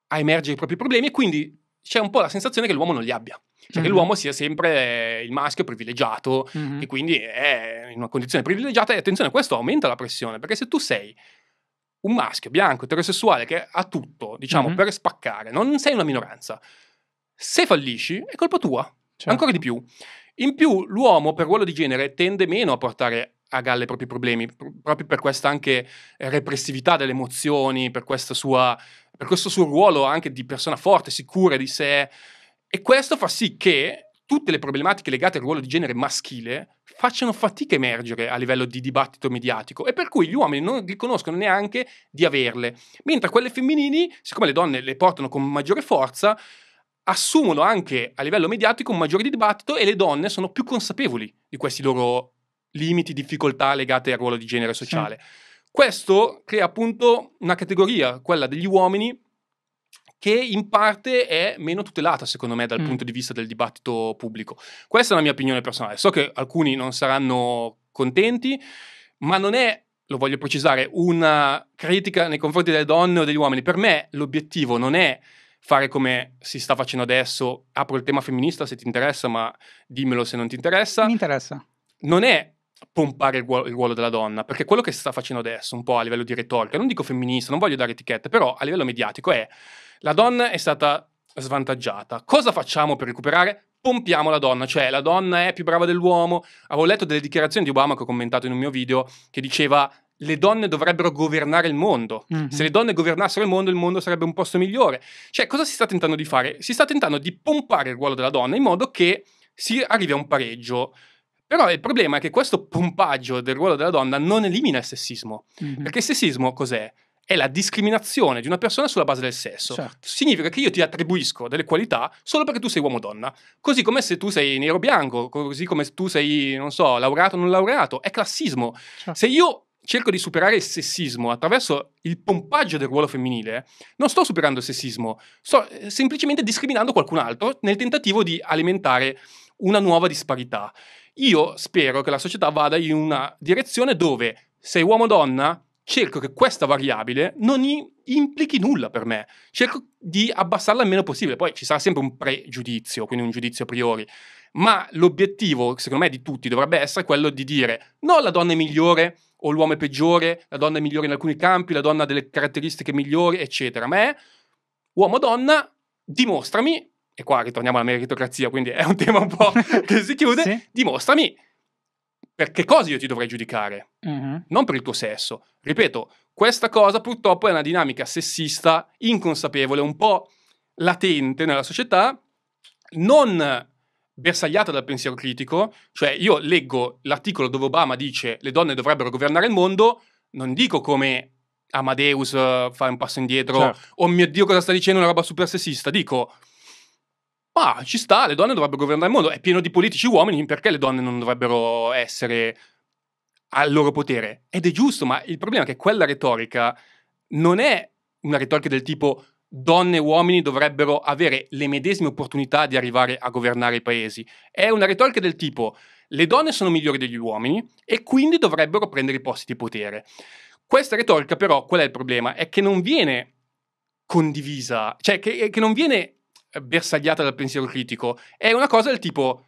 a emergere i propri problemi e quindi c'è un po' la sensazione che l'uomo non li abbia, cioè che Mhm. l'uomo sia sempre il maschio privilegiato Mhm. e quindi è in una condizione privilegiata e attenzione, questo aumenta la pressione, perché se tu sei un maschio bianco, eterosessuale che ha tutto, diciamo, Mhm. per spaccare, non sei una minoranza, se fallisci è colpa tua, Certo. ancora di più. In più, l'uomo per ruolo di genere tende meno a portare a galla i propri problemi, pr- proprio per questa anche repressività delle emozioni, per, questa sua, per questo suo ruolo anche di persona forte, sicura di sé. E questo fa sì che tutte le problematiche legate al ruolo di genere maschile facciano fatica a emergere a livello di dibattito mediatico e per cui gli uomini non riconoscono neanche di averle, mentre quelle femminili, siccome le donne le portano con maggiore forza, assumono anche a livello mediatico un maggiore dibattito e le donne sono più consapevoli di questi loro limiti, difficoltà legate al ruolo di genere sociale. Questo crea appunto una categoria, quella degli uomini, che in parte è meno tutelata, secondo me, dal Mm. punto di vista del dibattito pubblico. Questa è la mia opinione personale. So che alcuni non saranno contenti, ma non è, lo voglio precisare, una critica nei confronti delle donne o degli uomini. Per me l'obiettivo non è fare come si sta facendo adesso, apro il tema femminista se ti interessa, ma dimmelo se non ti interessa, Mi interessa. non è pompare il ruolo, il ruolo della donna, perché quello che si sta facendo adesso, un po' a livello di retorica, non dico femminista, non voglio dare etichette, però a livello mediatico è la donna è stata svantaggiata. Cosa facciamo per recuperare? Pompiamo la donna, cioè la donna è più brava dell'uomo. Avevo letto delle dichiarazioni di Obama che ho commentato in un mio video che diceva le donne dovrebbero governare il mondo. Mhm. Se le donne governassero il mondo, il mondo sarebbe un posto migliore. Cioè, cosa si sta tentando di fare? Si sta tentando di pompare il ruolo della donna in modo che si arrivi a un pareggio. Però il problema è che questo pompaggio del ruolo della donna non elimina il sessismo. Mhm. Perché il sessismo cos'è? È la discriminazione di una persona sulla base del sesso. Certo. Significa che io ti attribuisco delle qualità solo perché tu sei uomo o donna. Così come se tu sei nero o bianco, così come se tu sei, non so, laureato o non laureato. È classismo. Certo. Se io cerco di superare il sessismo attraverso il pompaggio del ruolo femminile, non sto superando il sessismo, sto eh, semplicemente discriminando qualcun altro nel tentativo di alimentare una nuova disparità. Io spero che la società vada in una direzione dove sei uomo o donna, cerco che questa variabile non implichi nulla per me. Cerco di abbassarla il meno possibile. Poi ci sarà sempre un pregiudizio, quindi un giudizio a priori. Ma l'obiettivo, secondo me, di tutti dovrebbe essere quello di dire no, la donna è migliore o l'uomo è peggiore, la donna è migliore in alcuni campi, la donna ha delle caratteristiche migliori, eccetera. Ma è uomo-donna, dimostrami, e qua ritorniamo alla meritocrazia, quindi è un tema un po' che si chiude, Sì. dimostrami per che cosa io ti dovrei giudicare Mhm. non per il tuo sesso. Ripeto, questa cosa purtroppo è una dinamica sessista, inconsapevole, un po' latente nella società, non bersagliata dal pensiero critico, cioè io leggo l'articolo dove Obama dice le donne dovrebbero governare il mondo, non dico come Amadeus eh, fare un passo indietro, Certo. oh mio Dio cosa sta dicendo una roba super sessista, dico ma ci sta, le donne dovrebbero governare il mondo, è pieno di politici uomini, perché le donne non dovrebbero essere al loro potere? Ed è giusto, ma il problema è che quella retorica non è una retorica del tipo donne e uomini dovrebbero avere le medesime opportunità di arrivare a governare i paesi. È una retorica del tipo le donne sono migliori degli uomini e quindi dovrebbero prendere i posti di potere. Questa retorica però, qual è il problema? È che non viene condivisa, cioè che, che non viene eh, bersagliata dal pensiero critico. È una cosa del tipo,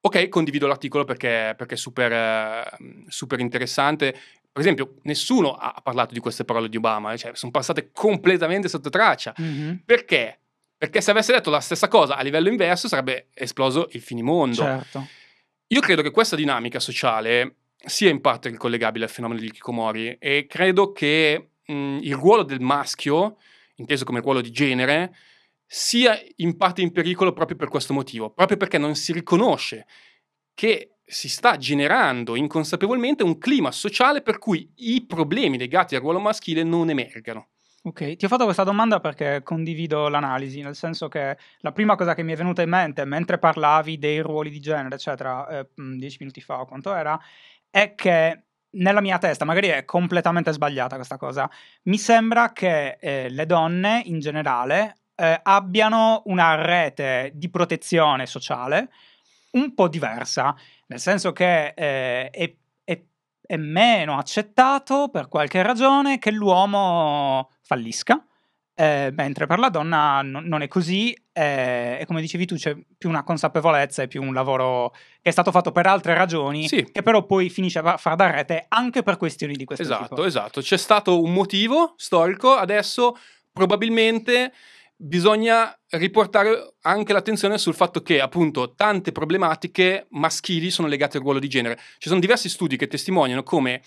ok, condivido l'articolo perché, perché è super, eh, super interessante. Per esempio, nessuno ha parlato di queste parole di Obama, eh, cioè sono passate completamente sotto traccia. Mhm. Perché? Perché se avesse detto la stessa cosa a livello inverso sarebbe esploso il finimondo. Certo. Io credo che questa dinamica sociale sia in parte ricollegabile al fenomeno di Kikomori e credo che mh, il ruolo del maschio, inteso come ruolo di genere, sia in parte in pericolo proprio per questo motivo, proprio perché non si riconosce che si sta generando inconsapevolmente un clima sociale per cui i problemi legati al ruolo maschile non emergano. Ok, ti ho fatto questa domanda perché condivido l'analisi, nel senso che la prima cosa che mi è venuta in mente mentre parlavi dei ruoli di genere, eccetera, eh, dieci minuti fa o quanto era, è che nella mia testa, magari è completamente sbagliata questa cosa, mi sembra che eh, le donne in generale eh, abbiano una rete di protezione sociale un po' diversa, nel senso che eh, è è meno accettato per qualche ragione che l'uomo fallisca, eh, mentre per la donna no, non è così eh, e come dicevi tu c'è più una consapevolezza e più un lavoro che è stato fatto per altre ragioni sì. che però poi finisce a far da rete anche per questioni di questo esatto, tipo. Esatto, esatto. C'è stato un motivo storico, adesso probabilmente bisogna riportare anche l'attenzione sul fatto che appunto tante problematiche maschili sono legate al ruolo di genere. Ci sono diversi studi che testimoniano come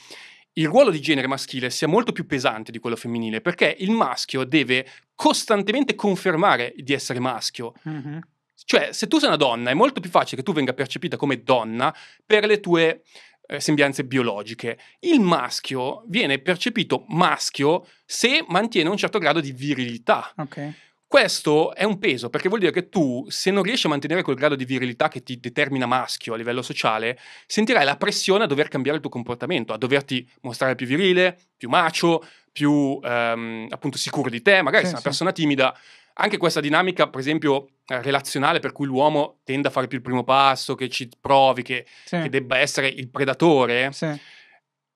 il ruolo di genere maschile sia molto più pesante di quello femminile, perché il maschio deve costantemente confermare di essere maschio. Mm-hmm. Cioè, se tu sei una donna, è molto più facile che tu venga percepita come donna per le tue eh, sembianze biologiche. Il maschio viene percepito maschio se mantiene un certo grado di virilità. Okay. Questo è un peso perché vuol dire che tu, se non riesci a mantenere quel grado di virilità che ti determina maschio a livello sociale, sentirai la pressione a dover cambiare il tuo comportamento, a doverti mostrare più virile, più macio, più ehm, appunto sicuro di te. Magari sì, sei una persona timida. Anche questa dinamica, per esempio, eh, relazionale, per cui l'uomo tende a fare più il primo passo, che ci provi, che, sì. che debba essere il predatore,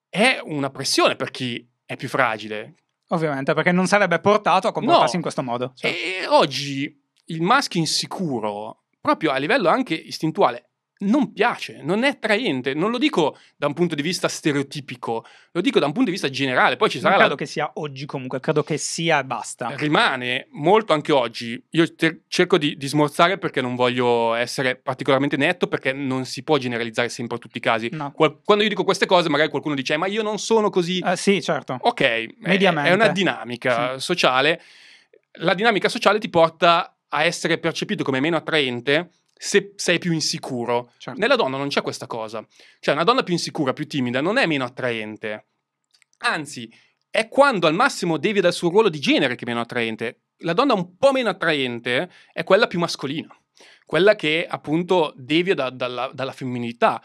è una pressione per chi è più fragile Ovviamente, perché non sarebbe portato a comportarsi no. in questo modo. Cioè. E oggi il maschio insicuro, proprio a livello anche istintuale, non piace, non è attraente. Non lo dico da un punto di vista stereotipico, lo dico da un punto di vista generale. Poi ci sarà non credo la... che sia oggi comunque, credo che sia e basta. Rimane molto anche oggi. Io te- cerco di, di, smorzare perché non voglio essere particolarmente netto, perché non si può generalizzare sempre a tutti i casi. No. Qual- quando io dico queste cose, magari qualcuno dice: eh, Ma io non sono così. Eh, sì, certo. Ok, Mediamente. è una dinamica sì. sociale. La dinamica sociale ti porta a essere percepito come meno attraente se sei più insicuro. Certo. Nella donna non c'è questa cosa. Cioè, una donna più insicura, più timida, non è meno attraente. Anzi, è quando al massimo devi dal suo ruolo di genere che è meno attraente. La donna un po' meno attraente è quella più mascolina, quella che appunto devia da, dalla, dalla femminilità.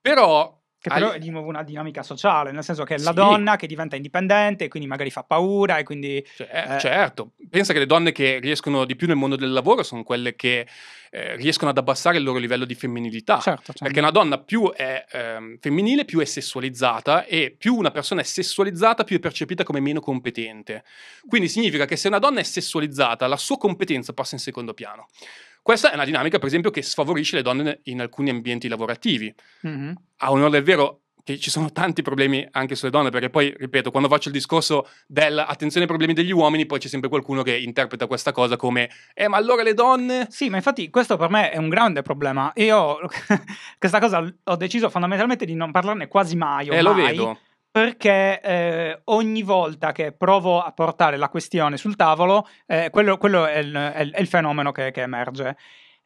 Però che però è di nuovo una dinamica sociale, nel senso che è la sì. donna che diventa indipendente e quindi magari fa paura e quindi... Cioè, eh... Certo, pensa che le donne che riescono di più nel mondo del lavoro sono quelle che eh, riescono ad abbassare il loro livello di femminilità. Certo, certo. Perché una donna più è eh, femminile, più è sessualizzata e più una persona è sessualizzata, più è percepita come meno competente. Quindi significa che se una donna è sessualizzata, la sua competenza passa in secondo piano. Questa è una dinamica, per esempio, che sfavorisce le donne in alcuni ambienti lavorativi. Mm-hmm. A onore del vero, che ci sono tanti problemi anche sulle donne, perché poi, ripeto, quando faccio il discorso dell'attenzione ai problemi degli uomini, poi c'è sempre qualcuno che interpreta questa cosa come, eh, ma allora le donne... Sì, ma infatti questo per me è un grande problema. Io questa cosa ho deciso fondamentalmente di non parlarne quasi mai. Eh, lo vedo perché eh, ogni volta che provo a portare la questione sul tavolo, eh, quello, quello è, il, è, il, è, il, fenomeno che, che emerge.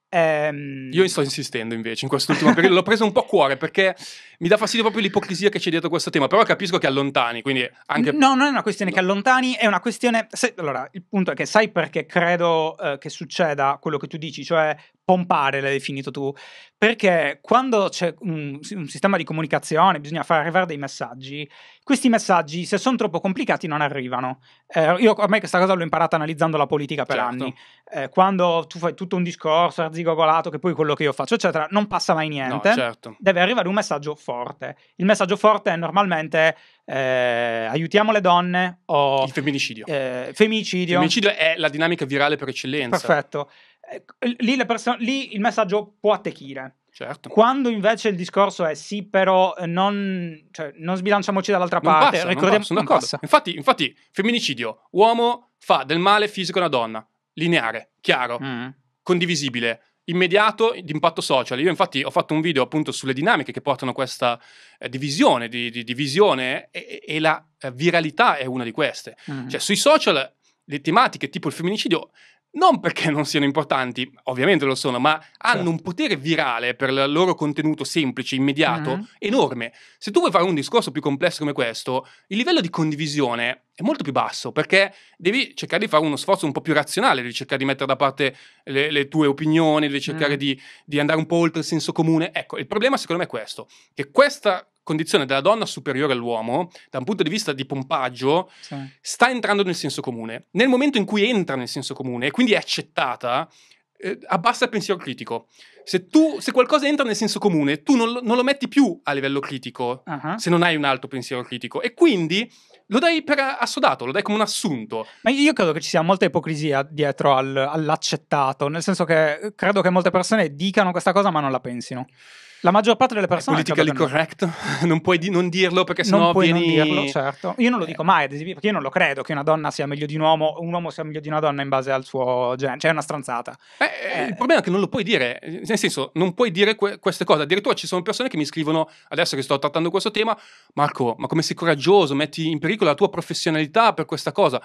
Ehm... Io sto insistendo invece in quest'ultimo periodo, l'ho preso un po' a cuore perché mi dà fastidio proprio l'ipocrisia che c'è dietro questo tema, però capisco che allontani, quindi anche... No, non è una questione no. che allontani, è una questione... Se, allora, il punto è che sai perché credo eh, che succeda quello che tu dici, cioè pompare, l'hai definito tu, perché quando c'è un, un, sistema di comunicazione bisogna far arrivare dei messaggi, questi messaggi se sono troppo complicati non arrivano. Eh, io ormai questa cosa l'ho imparata analizzando la politica per certo. anni, eh, quando tu fai tutto un discorso arzigogolato, che poi quello che io faccio, eccetera, non passa mai niente, no, certo. deve arrivare un messaggio forte. Il messaggio forte è normalmente eh, aiutiamo le donne o... Il femminicidio. Eh, femminicidio. Il femminicidio è la dinamica virale per eccellenza. Perfetto. Eh, lì, perso- lì, il messaggio può attecchire. Certo. Quando invece il discorso è sì, però eh, non, cioè, non sbilanciamoci dall'altra non parte, passa, ricordiamo, non passa, non passa. Infatti, infatti, femminicidio, uomo fa del male fisico a una donna, lineare, chiaro, mm. condivisibile, immediato di impatto social. Io infatti ho fatto un video appunto sulle dinamiche che portano a questa eh, divisione, di, di divisione e, e, la eh, viralità è una di queste. Mm. Cioè sui social le tematiche tipo il femminicidio non perché non siano importanti, ovviamente lo sono, ma hanno Certo. un potere virale per il loro contenuto semplice, immediato, Mhm. enorme. Se tu vuoi fare un discorso più complesso come questo, il livello di condivisione è molto più basso perché devi cercare di fare uno sforzo un po' più razionale, devi cercare di mettere da parte le, le tue opinioni, devi cercare Mm. di, di andare un po' oltre il senso comune. Ecco, il problema secondo me è questo, che questa condizione della donna superiore all'uomo, da un punto di vista di pompaggio, Sì. sta entrando nel senso comune. Nel momento in cui entra nel senso comune e quindi è accettata, eh, abbassa il pensiero critico. Se, tu, se qualcosa entra nel senso comune, tu non lo, non lo metti più a livello critico Ah. se non hai un alto pensiero critico e quindi lo dai per assodato, lo dai come un assunto. Ma io credo che ci sia molta ipocrisia dietro al- all'accettato, nel senso che credo che molte persone dicano questa cosa ma non la pensino. La maggior parte delle È persone... politically che no. correct, non puoi di- non dirlo perché non sennò puoi vieni... non dirlo, certo. Io non lo Eh. dico mai, ad esempio, perché io non lo credo che una donna sia meglio di un uomo, un uomo sia meglio di una donna in base al suo genere, cioè è una stronzata. Eh, Eh. Il problema è che non lo puoi dire, nel senso, non puoi dire que- queste cose. Addirittura ci sono persone che mi scrivono, adesso che sto trattando questo tema, Marco, ma come sei coraggioso, metti in pericolo la tua professionalità per questa cosa.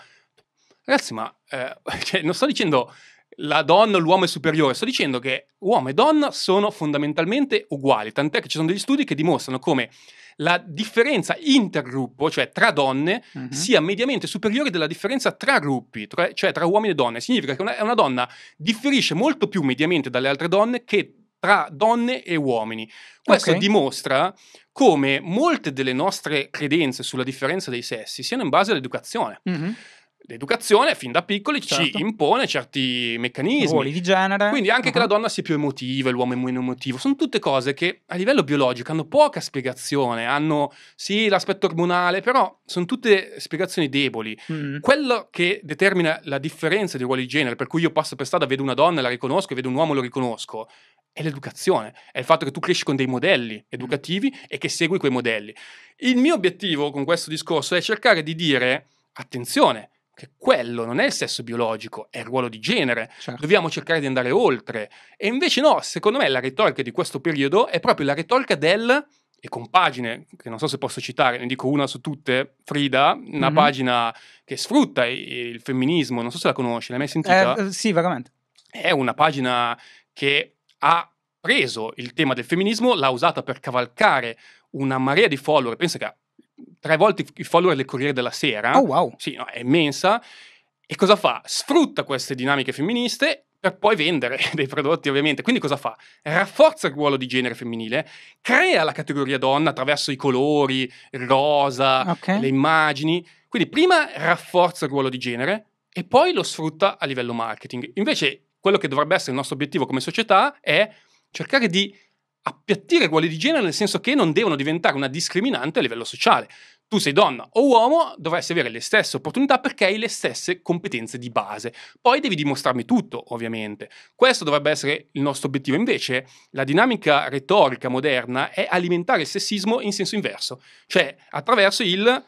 Ragazzi, ma eh, cioè, non sto dicendo la donna o l'uomo è superiore, sto dicendo che uomo e donna sono fondamentalmente uguali, tant'è che ci sono degli studi che dimostrano come la differenza intergruppo, cioè tra donne, Mhm. sia mediamente superiore della differenza tra gruppi, tra- cioè tra uomini e donne. Significa che una, una donna differisce molto più mediamente dalle altre donne che tra donne e uomini. Questo Ok. dimostra come molte delle nostre credenze sulla differenza dei sessi siano in base all'educazione. Mhm. L'educazione, fin da piccoli, ci Certo. impone certi meccanismi. Ruoli di genere. Quindi anche che la Ah. donna sia più emotiva, e l'uomo è meno emotivo, sono tutte cose che a livello biologico hanno poca spiegazione, hanno sì l'aspetto ormonale, però sono tutte spiegazioni deboli. Mm. Quello che determina la differenza di ruoli di genere, per cui io passo per strada, vedo una donna e la riconosco, e vedo un uomo e lo riconosco, è l'educazione, è il fatto che tu cresci con dei modelli educativi e che segui quei modelli. Il mio obiettivo con questo discorso è cercare di dire, attenzione, che quello non è il sesso biologico, è il ruolo di genere, Certo. dobbiamo cercare di andare oltre. E invece no, secondo me la retorica di questo periodo è proprio la retorica del e con pagine che non so se posso citare, ne dico una su tutte, Frida, una Mhm. pagina che sfrutta il femminismo, non so se la conosci, l'hai mai sentita? Eh, eh, sì, vagamente. È una pagina che ha preso il tema del femminismo, l'ha usata per cavalcare una marea di follower, pensa che ha tre volte i follower del Corriere della Sera, Oh wow. sì, no, è immensa. E cosa fa? Sfrutta queste dinamiche femministe per poi vendere dei prodotti, ovviamente. Quindi cosa fa? Rafforza il ruolo di genere femminile, crea la categoria donna attraverso i colori, il rosa, Ok. le immagini. Quindi prima rafforza il ruolo di genere e poi lo sfrutta a livello marketing. Invece quello che dovrebbe essere il nostro obiettivo come società è cercare di appiattire i ruoli di genere nel senso che non devono diventare una discriminante a livello sociale. Tu sei donna o uomo, dovresti avere le stesse opportunità perché hai le stesse competenze di base. Poi devi dimostrarmi tutto, ovviamente. Questo dovrebbe essere il nostro obiettivo. Invece, la dinamica retorica moderna è alimentare il sessismo in senso inverso, cioè attraverso il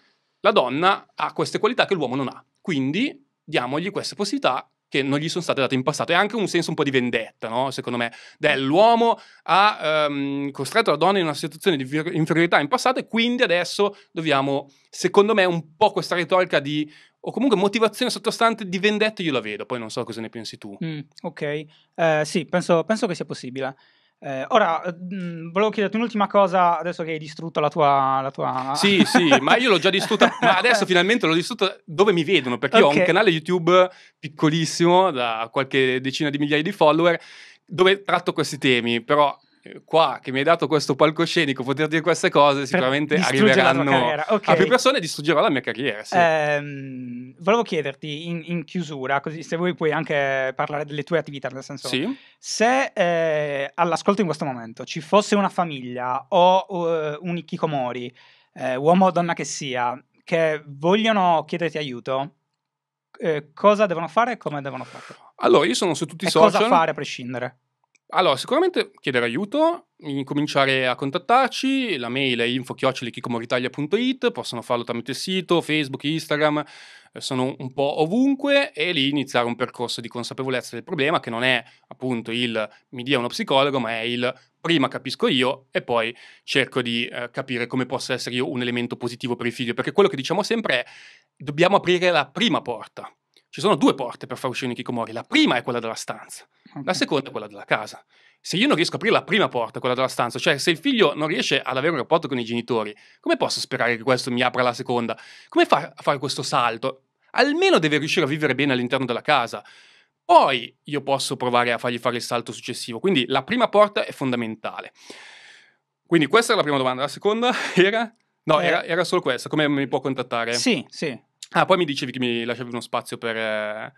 la donna ha queste qualità che l'uomo non ha. Quindi diamogli queste possibilità che non gli sono state date in passato. È anche un senso un po' di vendetta, no? secondo me. Dell'uomo ha ehm, costretto la donna in una situazione di inferiorità in passato e quindi adesso dobbiamo, secondo me, un po' questa retorica di o comunque motivazione sottostante di vendetta io la vedo, poi non so cosa ne pensi tu. Mm, ok, Eh, sì, penso, penso che sia possibile. Eh, ora, mm, volevo chiederti un'ultima cosa, adesso che hai distrutto la tua... La tua... Sì, sì, ma io l'ho già distrutta, ma adesso finalmente l'ho distrutta dove mi vedono, perché io ho un canale YouTube piccolissimo, da qualche decina di migliaia di follower, dove tratto questi temi, però qua che mi hai dato questo palcoscenico, poter dire queste cose, sicuramente arriveranno carriera, ok. a più persone e distruggerò la mia carriera, sì. Ehm, volevo chiederti in, in chiusura, così se vuoi puoi anche parlare delle tue attività, nel senso, Sì? se eh, all'ascolto in questo momento ci fosse una famiglia o eh, un Ikikomori, eh, uomo o donna che sia, che vogliono chiederti aiuto, eh, cosa devono fare e come devono farlo? Allora, io sono su tutti i E social. cosa fare a prescindere? Allora, sicuramente chiedere aiuto, incominciare a contattarci, la mail è info-kikomoritalia.it, possono farlo tramite il sito, Facebook, Instagram, eh, sono un po' ovunque e lì iniziare un percorso di consapevolezza del problema che non è appunto il mi dia uno psicologo, ma è il prima capisco io e poi cerco di eh, capire come possa essere io un elemento positivo per il figlio, perché quello che diciamo sempre è dobbiamo aprire la prima porta. ci sono due porte per far uscire un hikikomori. La prima è quella della stanza. La seconda è quella della casa. Se io non riesco a aprire la prima porta, quella della stanza, cioè se il figlio non riesce ad avere un rapporto con i genitori, come posso sperare che questo mi apra la seconda? Come fa a fare questo salto? Almeno deve riuscire a vivere bene all'interno della casa. Poi io posso provare a fargli fare il salto successivo. Quindi la prima porta è fondamentale. Quindi questa è la prima domanda. La seconda era? No, Eh. era, era solo questa. Come mi può contattare? Sì, sì. Ah, poi mi dicevi che mi lasciavi uno spazio per... eh,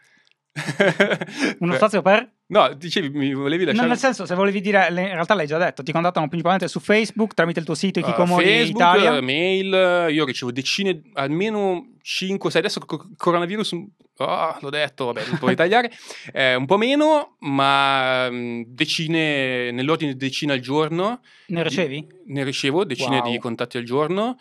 Uno per- spazio per... No, dicevi, mi volevi No, lasciare... nel senso, se volevi dire, in realtà l'hai già detto, ti contattano principalmente su Facebook, tramite il tuo sito Uh, Ikikomori Facebook, Italia. eh, mail, io ricevo decine, almeno 5, 6, adesso co- coronavirus, ah, l'ho detto, vabbè, non può ritagliare, eh, un po' meno, ma mm, decine, nell'ordine di decine al giorno. Ne ricevi? Ne ricevo decine Wow. di contatti al giorno,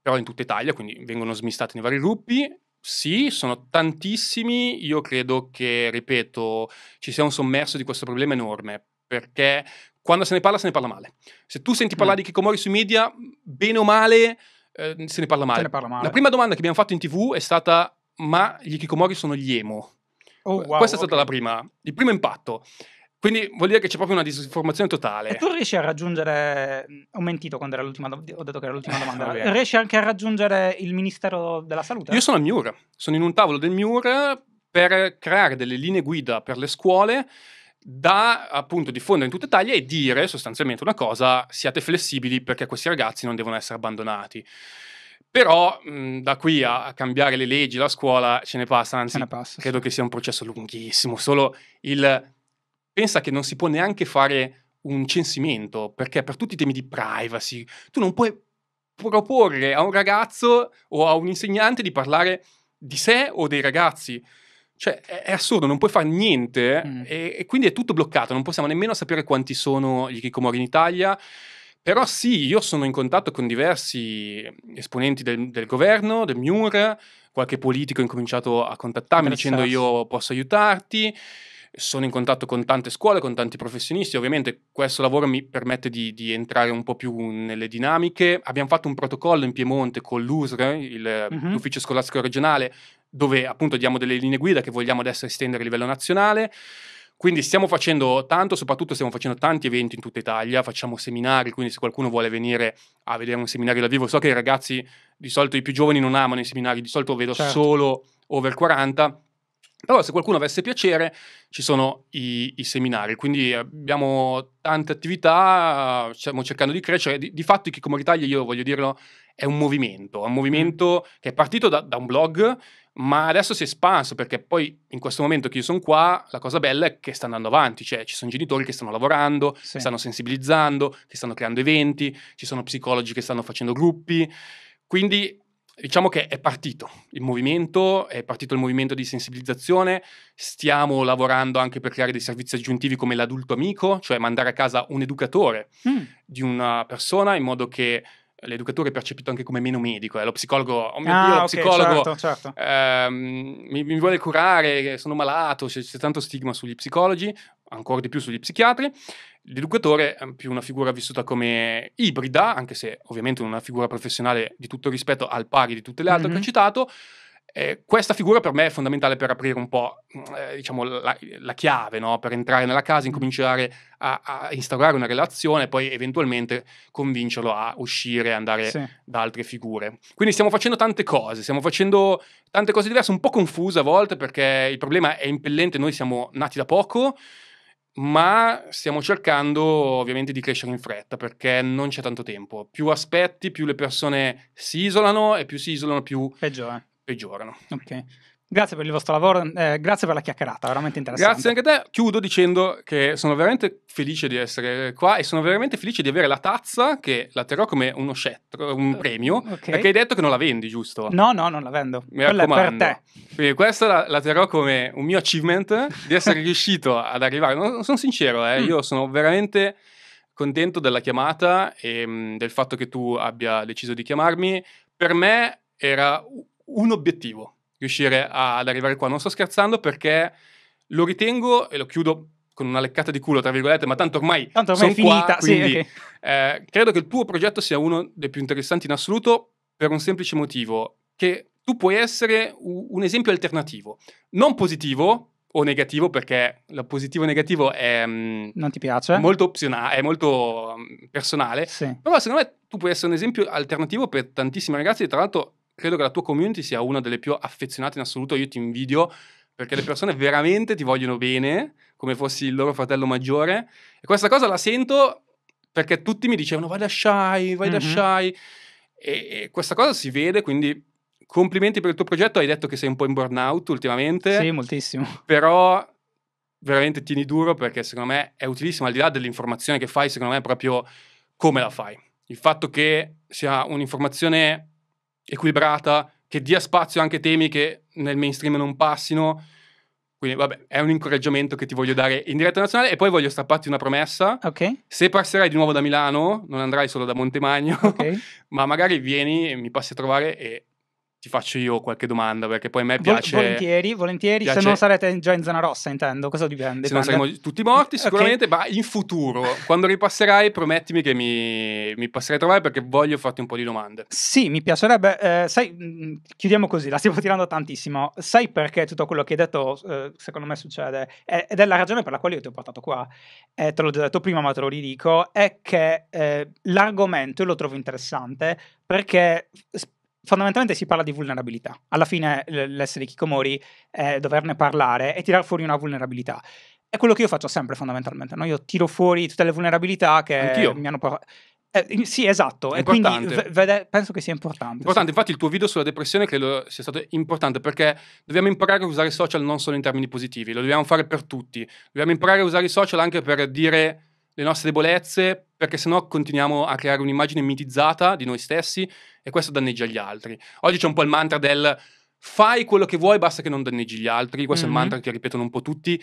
però in tutta Italia, quindi vengono smistati nei vari gruppi. Sì, sono tantissimi. Io credo che, ripeto, ci sia un sommerso di questo problema enorme, perché quando se ne parla, se ne parla male. Se tu senti parlare Mm. di Kikomori sui media, bene o male, eh, se ne parla male. Ne parla male. La prima domanda che abbiamo fatto in tv è stata: ma gli Kikomori sono gli emo? Oh, wow, Questa è stata la prima, il primo impatto. Quindi vuol dire che c'è proprio una disinformazione totale. E tu riesci a raggiungere, ho mentito quando era l'ultima domanda, ho detto che era l'ultima Eh, domanda, riesci anche a raggiungere il Ministero della Salute? Io sono al MIUR, sono in un tavolo del MIUR per creare delle linee guida per le scuole da appunto diffondere in tutta Italia e dire sostanzialmente una cosa, siate flessibili perché questi ragazzi non devono essere abbandonati. Però mh, da qui a, cambiare le leggi, la scuola ce ne passa, anzi ne passa. credo che sia un processo lunghissimo, solo il... Pensa che non si può neanche fare un censimento, perché per tutti i temi di privacy, tu non puoi proporre a un ragazzo o a un insegnante di parlare di sé o dei ragazzi. Cioè, è, assurdo, non puoi fare niente Mm. e, e quindi è tutto bloccato, non possiamo nemmeno sapere quanti sono gli Kikomori in Italia. Però sì, io sono in contatto con diversi esponenti del, del governo, del MIUR, qualche politico ha incominciato a contattarmi dicendo io posso aiutarti, sono in contatto con tante scuole, con tanti professionisti, ovviamente questo lavoro mi permette di, di entrare un po' più nelle dinamiche. Abbiamo fatto un protocollo in Piemonte con l'USR, il- Mhm. l'ufficio scolastico regionale, dove appunto diamo delle linee guida che vogliamo adesso estendere a livello nazionale. Quindi stiamo facendo tanto, soprattutto stiamo facendo tanti eventi in tutta Italia, facciamo seminari, quindi se qualcuno vuole venire a vedere un seminario dal vivo, so che i ragazzi, di solito i più giovani non amano i seminari, di solito vedo Certo. solo over 40, però se qualcuno avesse piacere ci sono i, i seminari, quindi abbiamo tante attività, stiamo cercando di crescere, di, di fatto Kikomori Italia, io voglio dirlo, è un movimento, è un movimento che è partito da, da un blog, ma adesso si è espanso perché poi in questo momento che io sono qua, la cosa bella è che sta andando avanti, cioè ci sono genitori che stanno lavorando, Sì. stanno sensibilizzando, che stanno creando eventi, ci sono psicologi che stanno facendo gruppi, quindi diciamo che è partito il movimento, è partito il movimento di sensibilizzazione, stiamo lavorando anche per creare dei servizi aggiuntivi come l'adulto amico, cioè mandare a casa un educatore Mm. di una persona in modo che l'educatore è percepito anche come meno medico, eh. lo psicologo, oh mio Ah, Dio, lo ok, psicologo certo, certo. ehm, mi, mi vuole curare, sono malato, c'è, c'è tanto stigma sugli psicologi, ancora di più sugli psichiatri. L'educatore è più una figura vissuta come ibrida, anche se ovviamente una figura professionale di tutto rispetto al pari di tutte le altre Mhm. che ho citato. Eh, questa figura per me è fondamentale per aprire un po' eh, diciamo, la, la chiave, no? per entrare nella casa, incominciare a, a instaurare una relazione e poi eventualmente convincerlo a uscire, andare Sì. da altre figure. Quindi stiamo facendo tante cose, stiamo facendo tante cose diverse, un po' confuse a volte perché il problema è impellente, noi siamo nati da poco, ma stiamo cercando ovviamente di crescere in fretta perché non c'è tanto tempo. Più aspetti, più le persone si isolano e più si isolano, più Peggio, eh. peggiorano. Ok. Grazie per il vostro lavoro, eh, grazie per la chiacchierata, veramente interessante. Grazie anche a te. Chiudo dicendo che sono veramente felice di essere qua e sono veramente felice di avere la tazza che la terrò come uno scettro, un premio, ok. perché hai detto che non la vendi, giusto? No, no, non la vendo. Mi Quella è per raccomando. te. Quindi questa la, la terrò come un mio achievement di essere riuscito ad arrivare. No, sono sincero, eh, Mm. io sono veramente contento della chiamata e mh, del fatto che tu abbia deciso di chiamarmi. Per me era un obiettivo riuscire a- ad arrivare qua. Non sto scherzando perché lo ritengo e lo chiudo con una leccata di culo, tra virgolette, ma tanto ormai Tanto ormai è son qua, finita. sì, quindi, ok. eh, credo che il tuo progetto sia uno dei più interessanti in assoluto per un semplice motivo, che tu puoi essere un esempio alternativo, non positivo o negativo perché il positivo e negativo è mm, non ti piace? molto opzionale, è molto mm, personale, sì. però secondo me tu puoi essere un esempio alternativo per tantissimi ragazzi tra l'altro credo che la tua community sia una delle più affezionate in assoluto, io ti invidio perché le persone veramente ti vogliono bene, come fossi il loro fratello maggiore e questa cosa la sento perché tutti mi dicevano vai da shy, vai mm-hmm. da shy e, e questa cosa si vede, quindi complimenti per il tuo progetto, hai detto che sei un po' in burnout ultimamente. Sì, moltissimo. Però veramente tieni duro perché secondo me è utilissimo, al di là dell'informazione che fai, secondo me è proprio come la fai. Il fatto che sia un'informazione equilibrata, che dia spazio anche a temi che nel mainstream non passino. Quindi, vabbè, è un incoraggiamento che ti voglio dare in diretta nazionale. E poi voglio strapparti una promessa. Ok. Se passerai di nuovo da Milano, non andrai solo da Montemagno, okay. ma magari vieni e mi passi a trovare e ti faccio io qualche domanda perché poi a me piace. Volentieri, volentieri. Piace... Se non sarete già in zona rossa, intendo. Cosa dipende? Se non saremo tutti morti, sicuramente, okay. ma in futuro, quando ripasserai, promettimi che mi, mi, passerai a trovare perché voglio farti un po' di domande. Sì, mi piacerebbe. Eh, sai, mm, chiudiamo così, la stiamo tirando tantissimo. Sai perché tutto quello che hai detto, eh, secondo me, succede? ed è la ragione per la quale io ti ho portato qua. Eh, te l'ho già detto prima, ma te lo ridico. È che eh, l'argomento io lo trovo interessante perché fondamentalmente si parla di vulnerabilità. Alla fine l'essere Kikomori è doverne parlare e tirare fuori una vulnerabilità. È quello che io faccio sempre fondamentalmente, no? io tiro fuori tutte le vulnerabilità che Anch'io. mi hanno portato. Eh, sì, esatto, e quindi v- vede- penso che sia importante. Importante, sì. infatti il tuo video sulla depressione credo sia stato importante perché dobbiamo imparare a usare i social non solo in termini positivi, lo dobbiamo fare per tutti. Dobbiamo imparare a usare i social anche per dire le nostre debolezze, perché sennò continuiamo a creare un'immagine mitizzata di noi stessi e questo danneggia gli altri. Oggi c'è un po' il mantra del fai quello che vuoi, basta che non danneggi gli altri, questo mm-hmm. è il mantra che ripetono un po' tutti.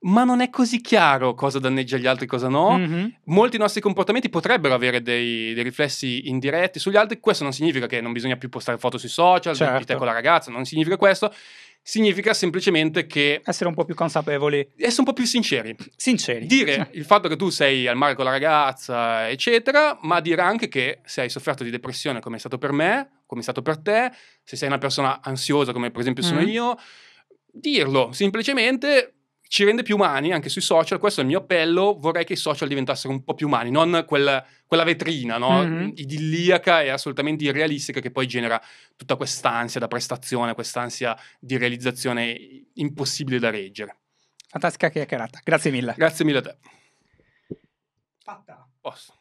Ma non è così chiaro cosa danneggia gli altri e cosa no. Mm-hmm. Molti nostri comportamenti potrebbero avere dei, dei, riflessi indiretti sugli altri. Questo non significa che non bisogna più postare foto sui social, certo. di te con la ragazza, non significa questo significa semplicemente che... Essere un po' più consapevoli. Essere un po' più sinceri. Sinceri. Dire il fatto che tu sei al mare con la ragazza, eccetera, ma dire anche che se hai sofferto di depressione come è stato per me, come è stato per te, se sei una persona ansiosa come per esempio sono mm. io, dirlo semplicemente ci rende più umani anche sui social. Questo è il mio appello. Vorrei che i social diventassero un po' più umani, non quel, quella vetrina no? mm-hmm. idilliaca e assolutamente irrealistica che poi genera tutta quest'ansia da prestazione, quest'ansia di realizzazione impossibile da reggere. Fantastica chiacchierata. Grazie mille. Grazie mille a te. Fatta. Posso.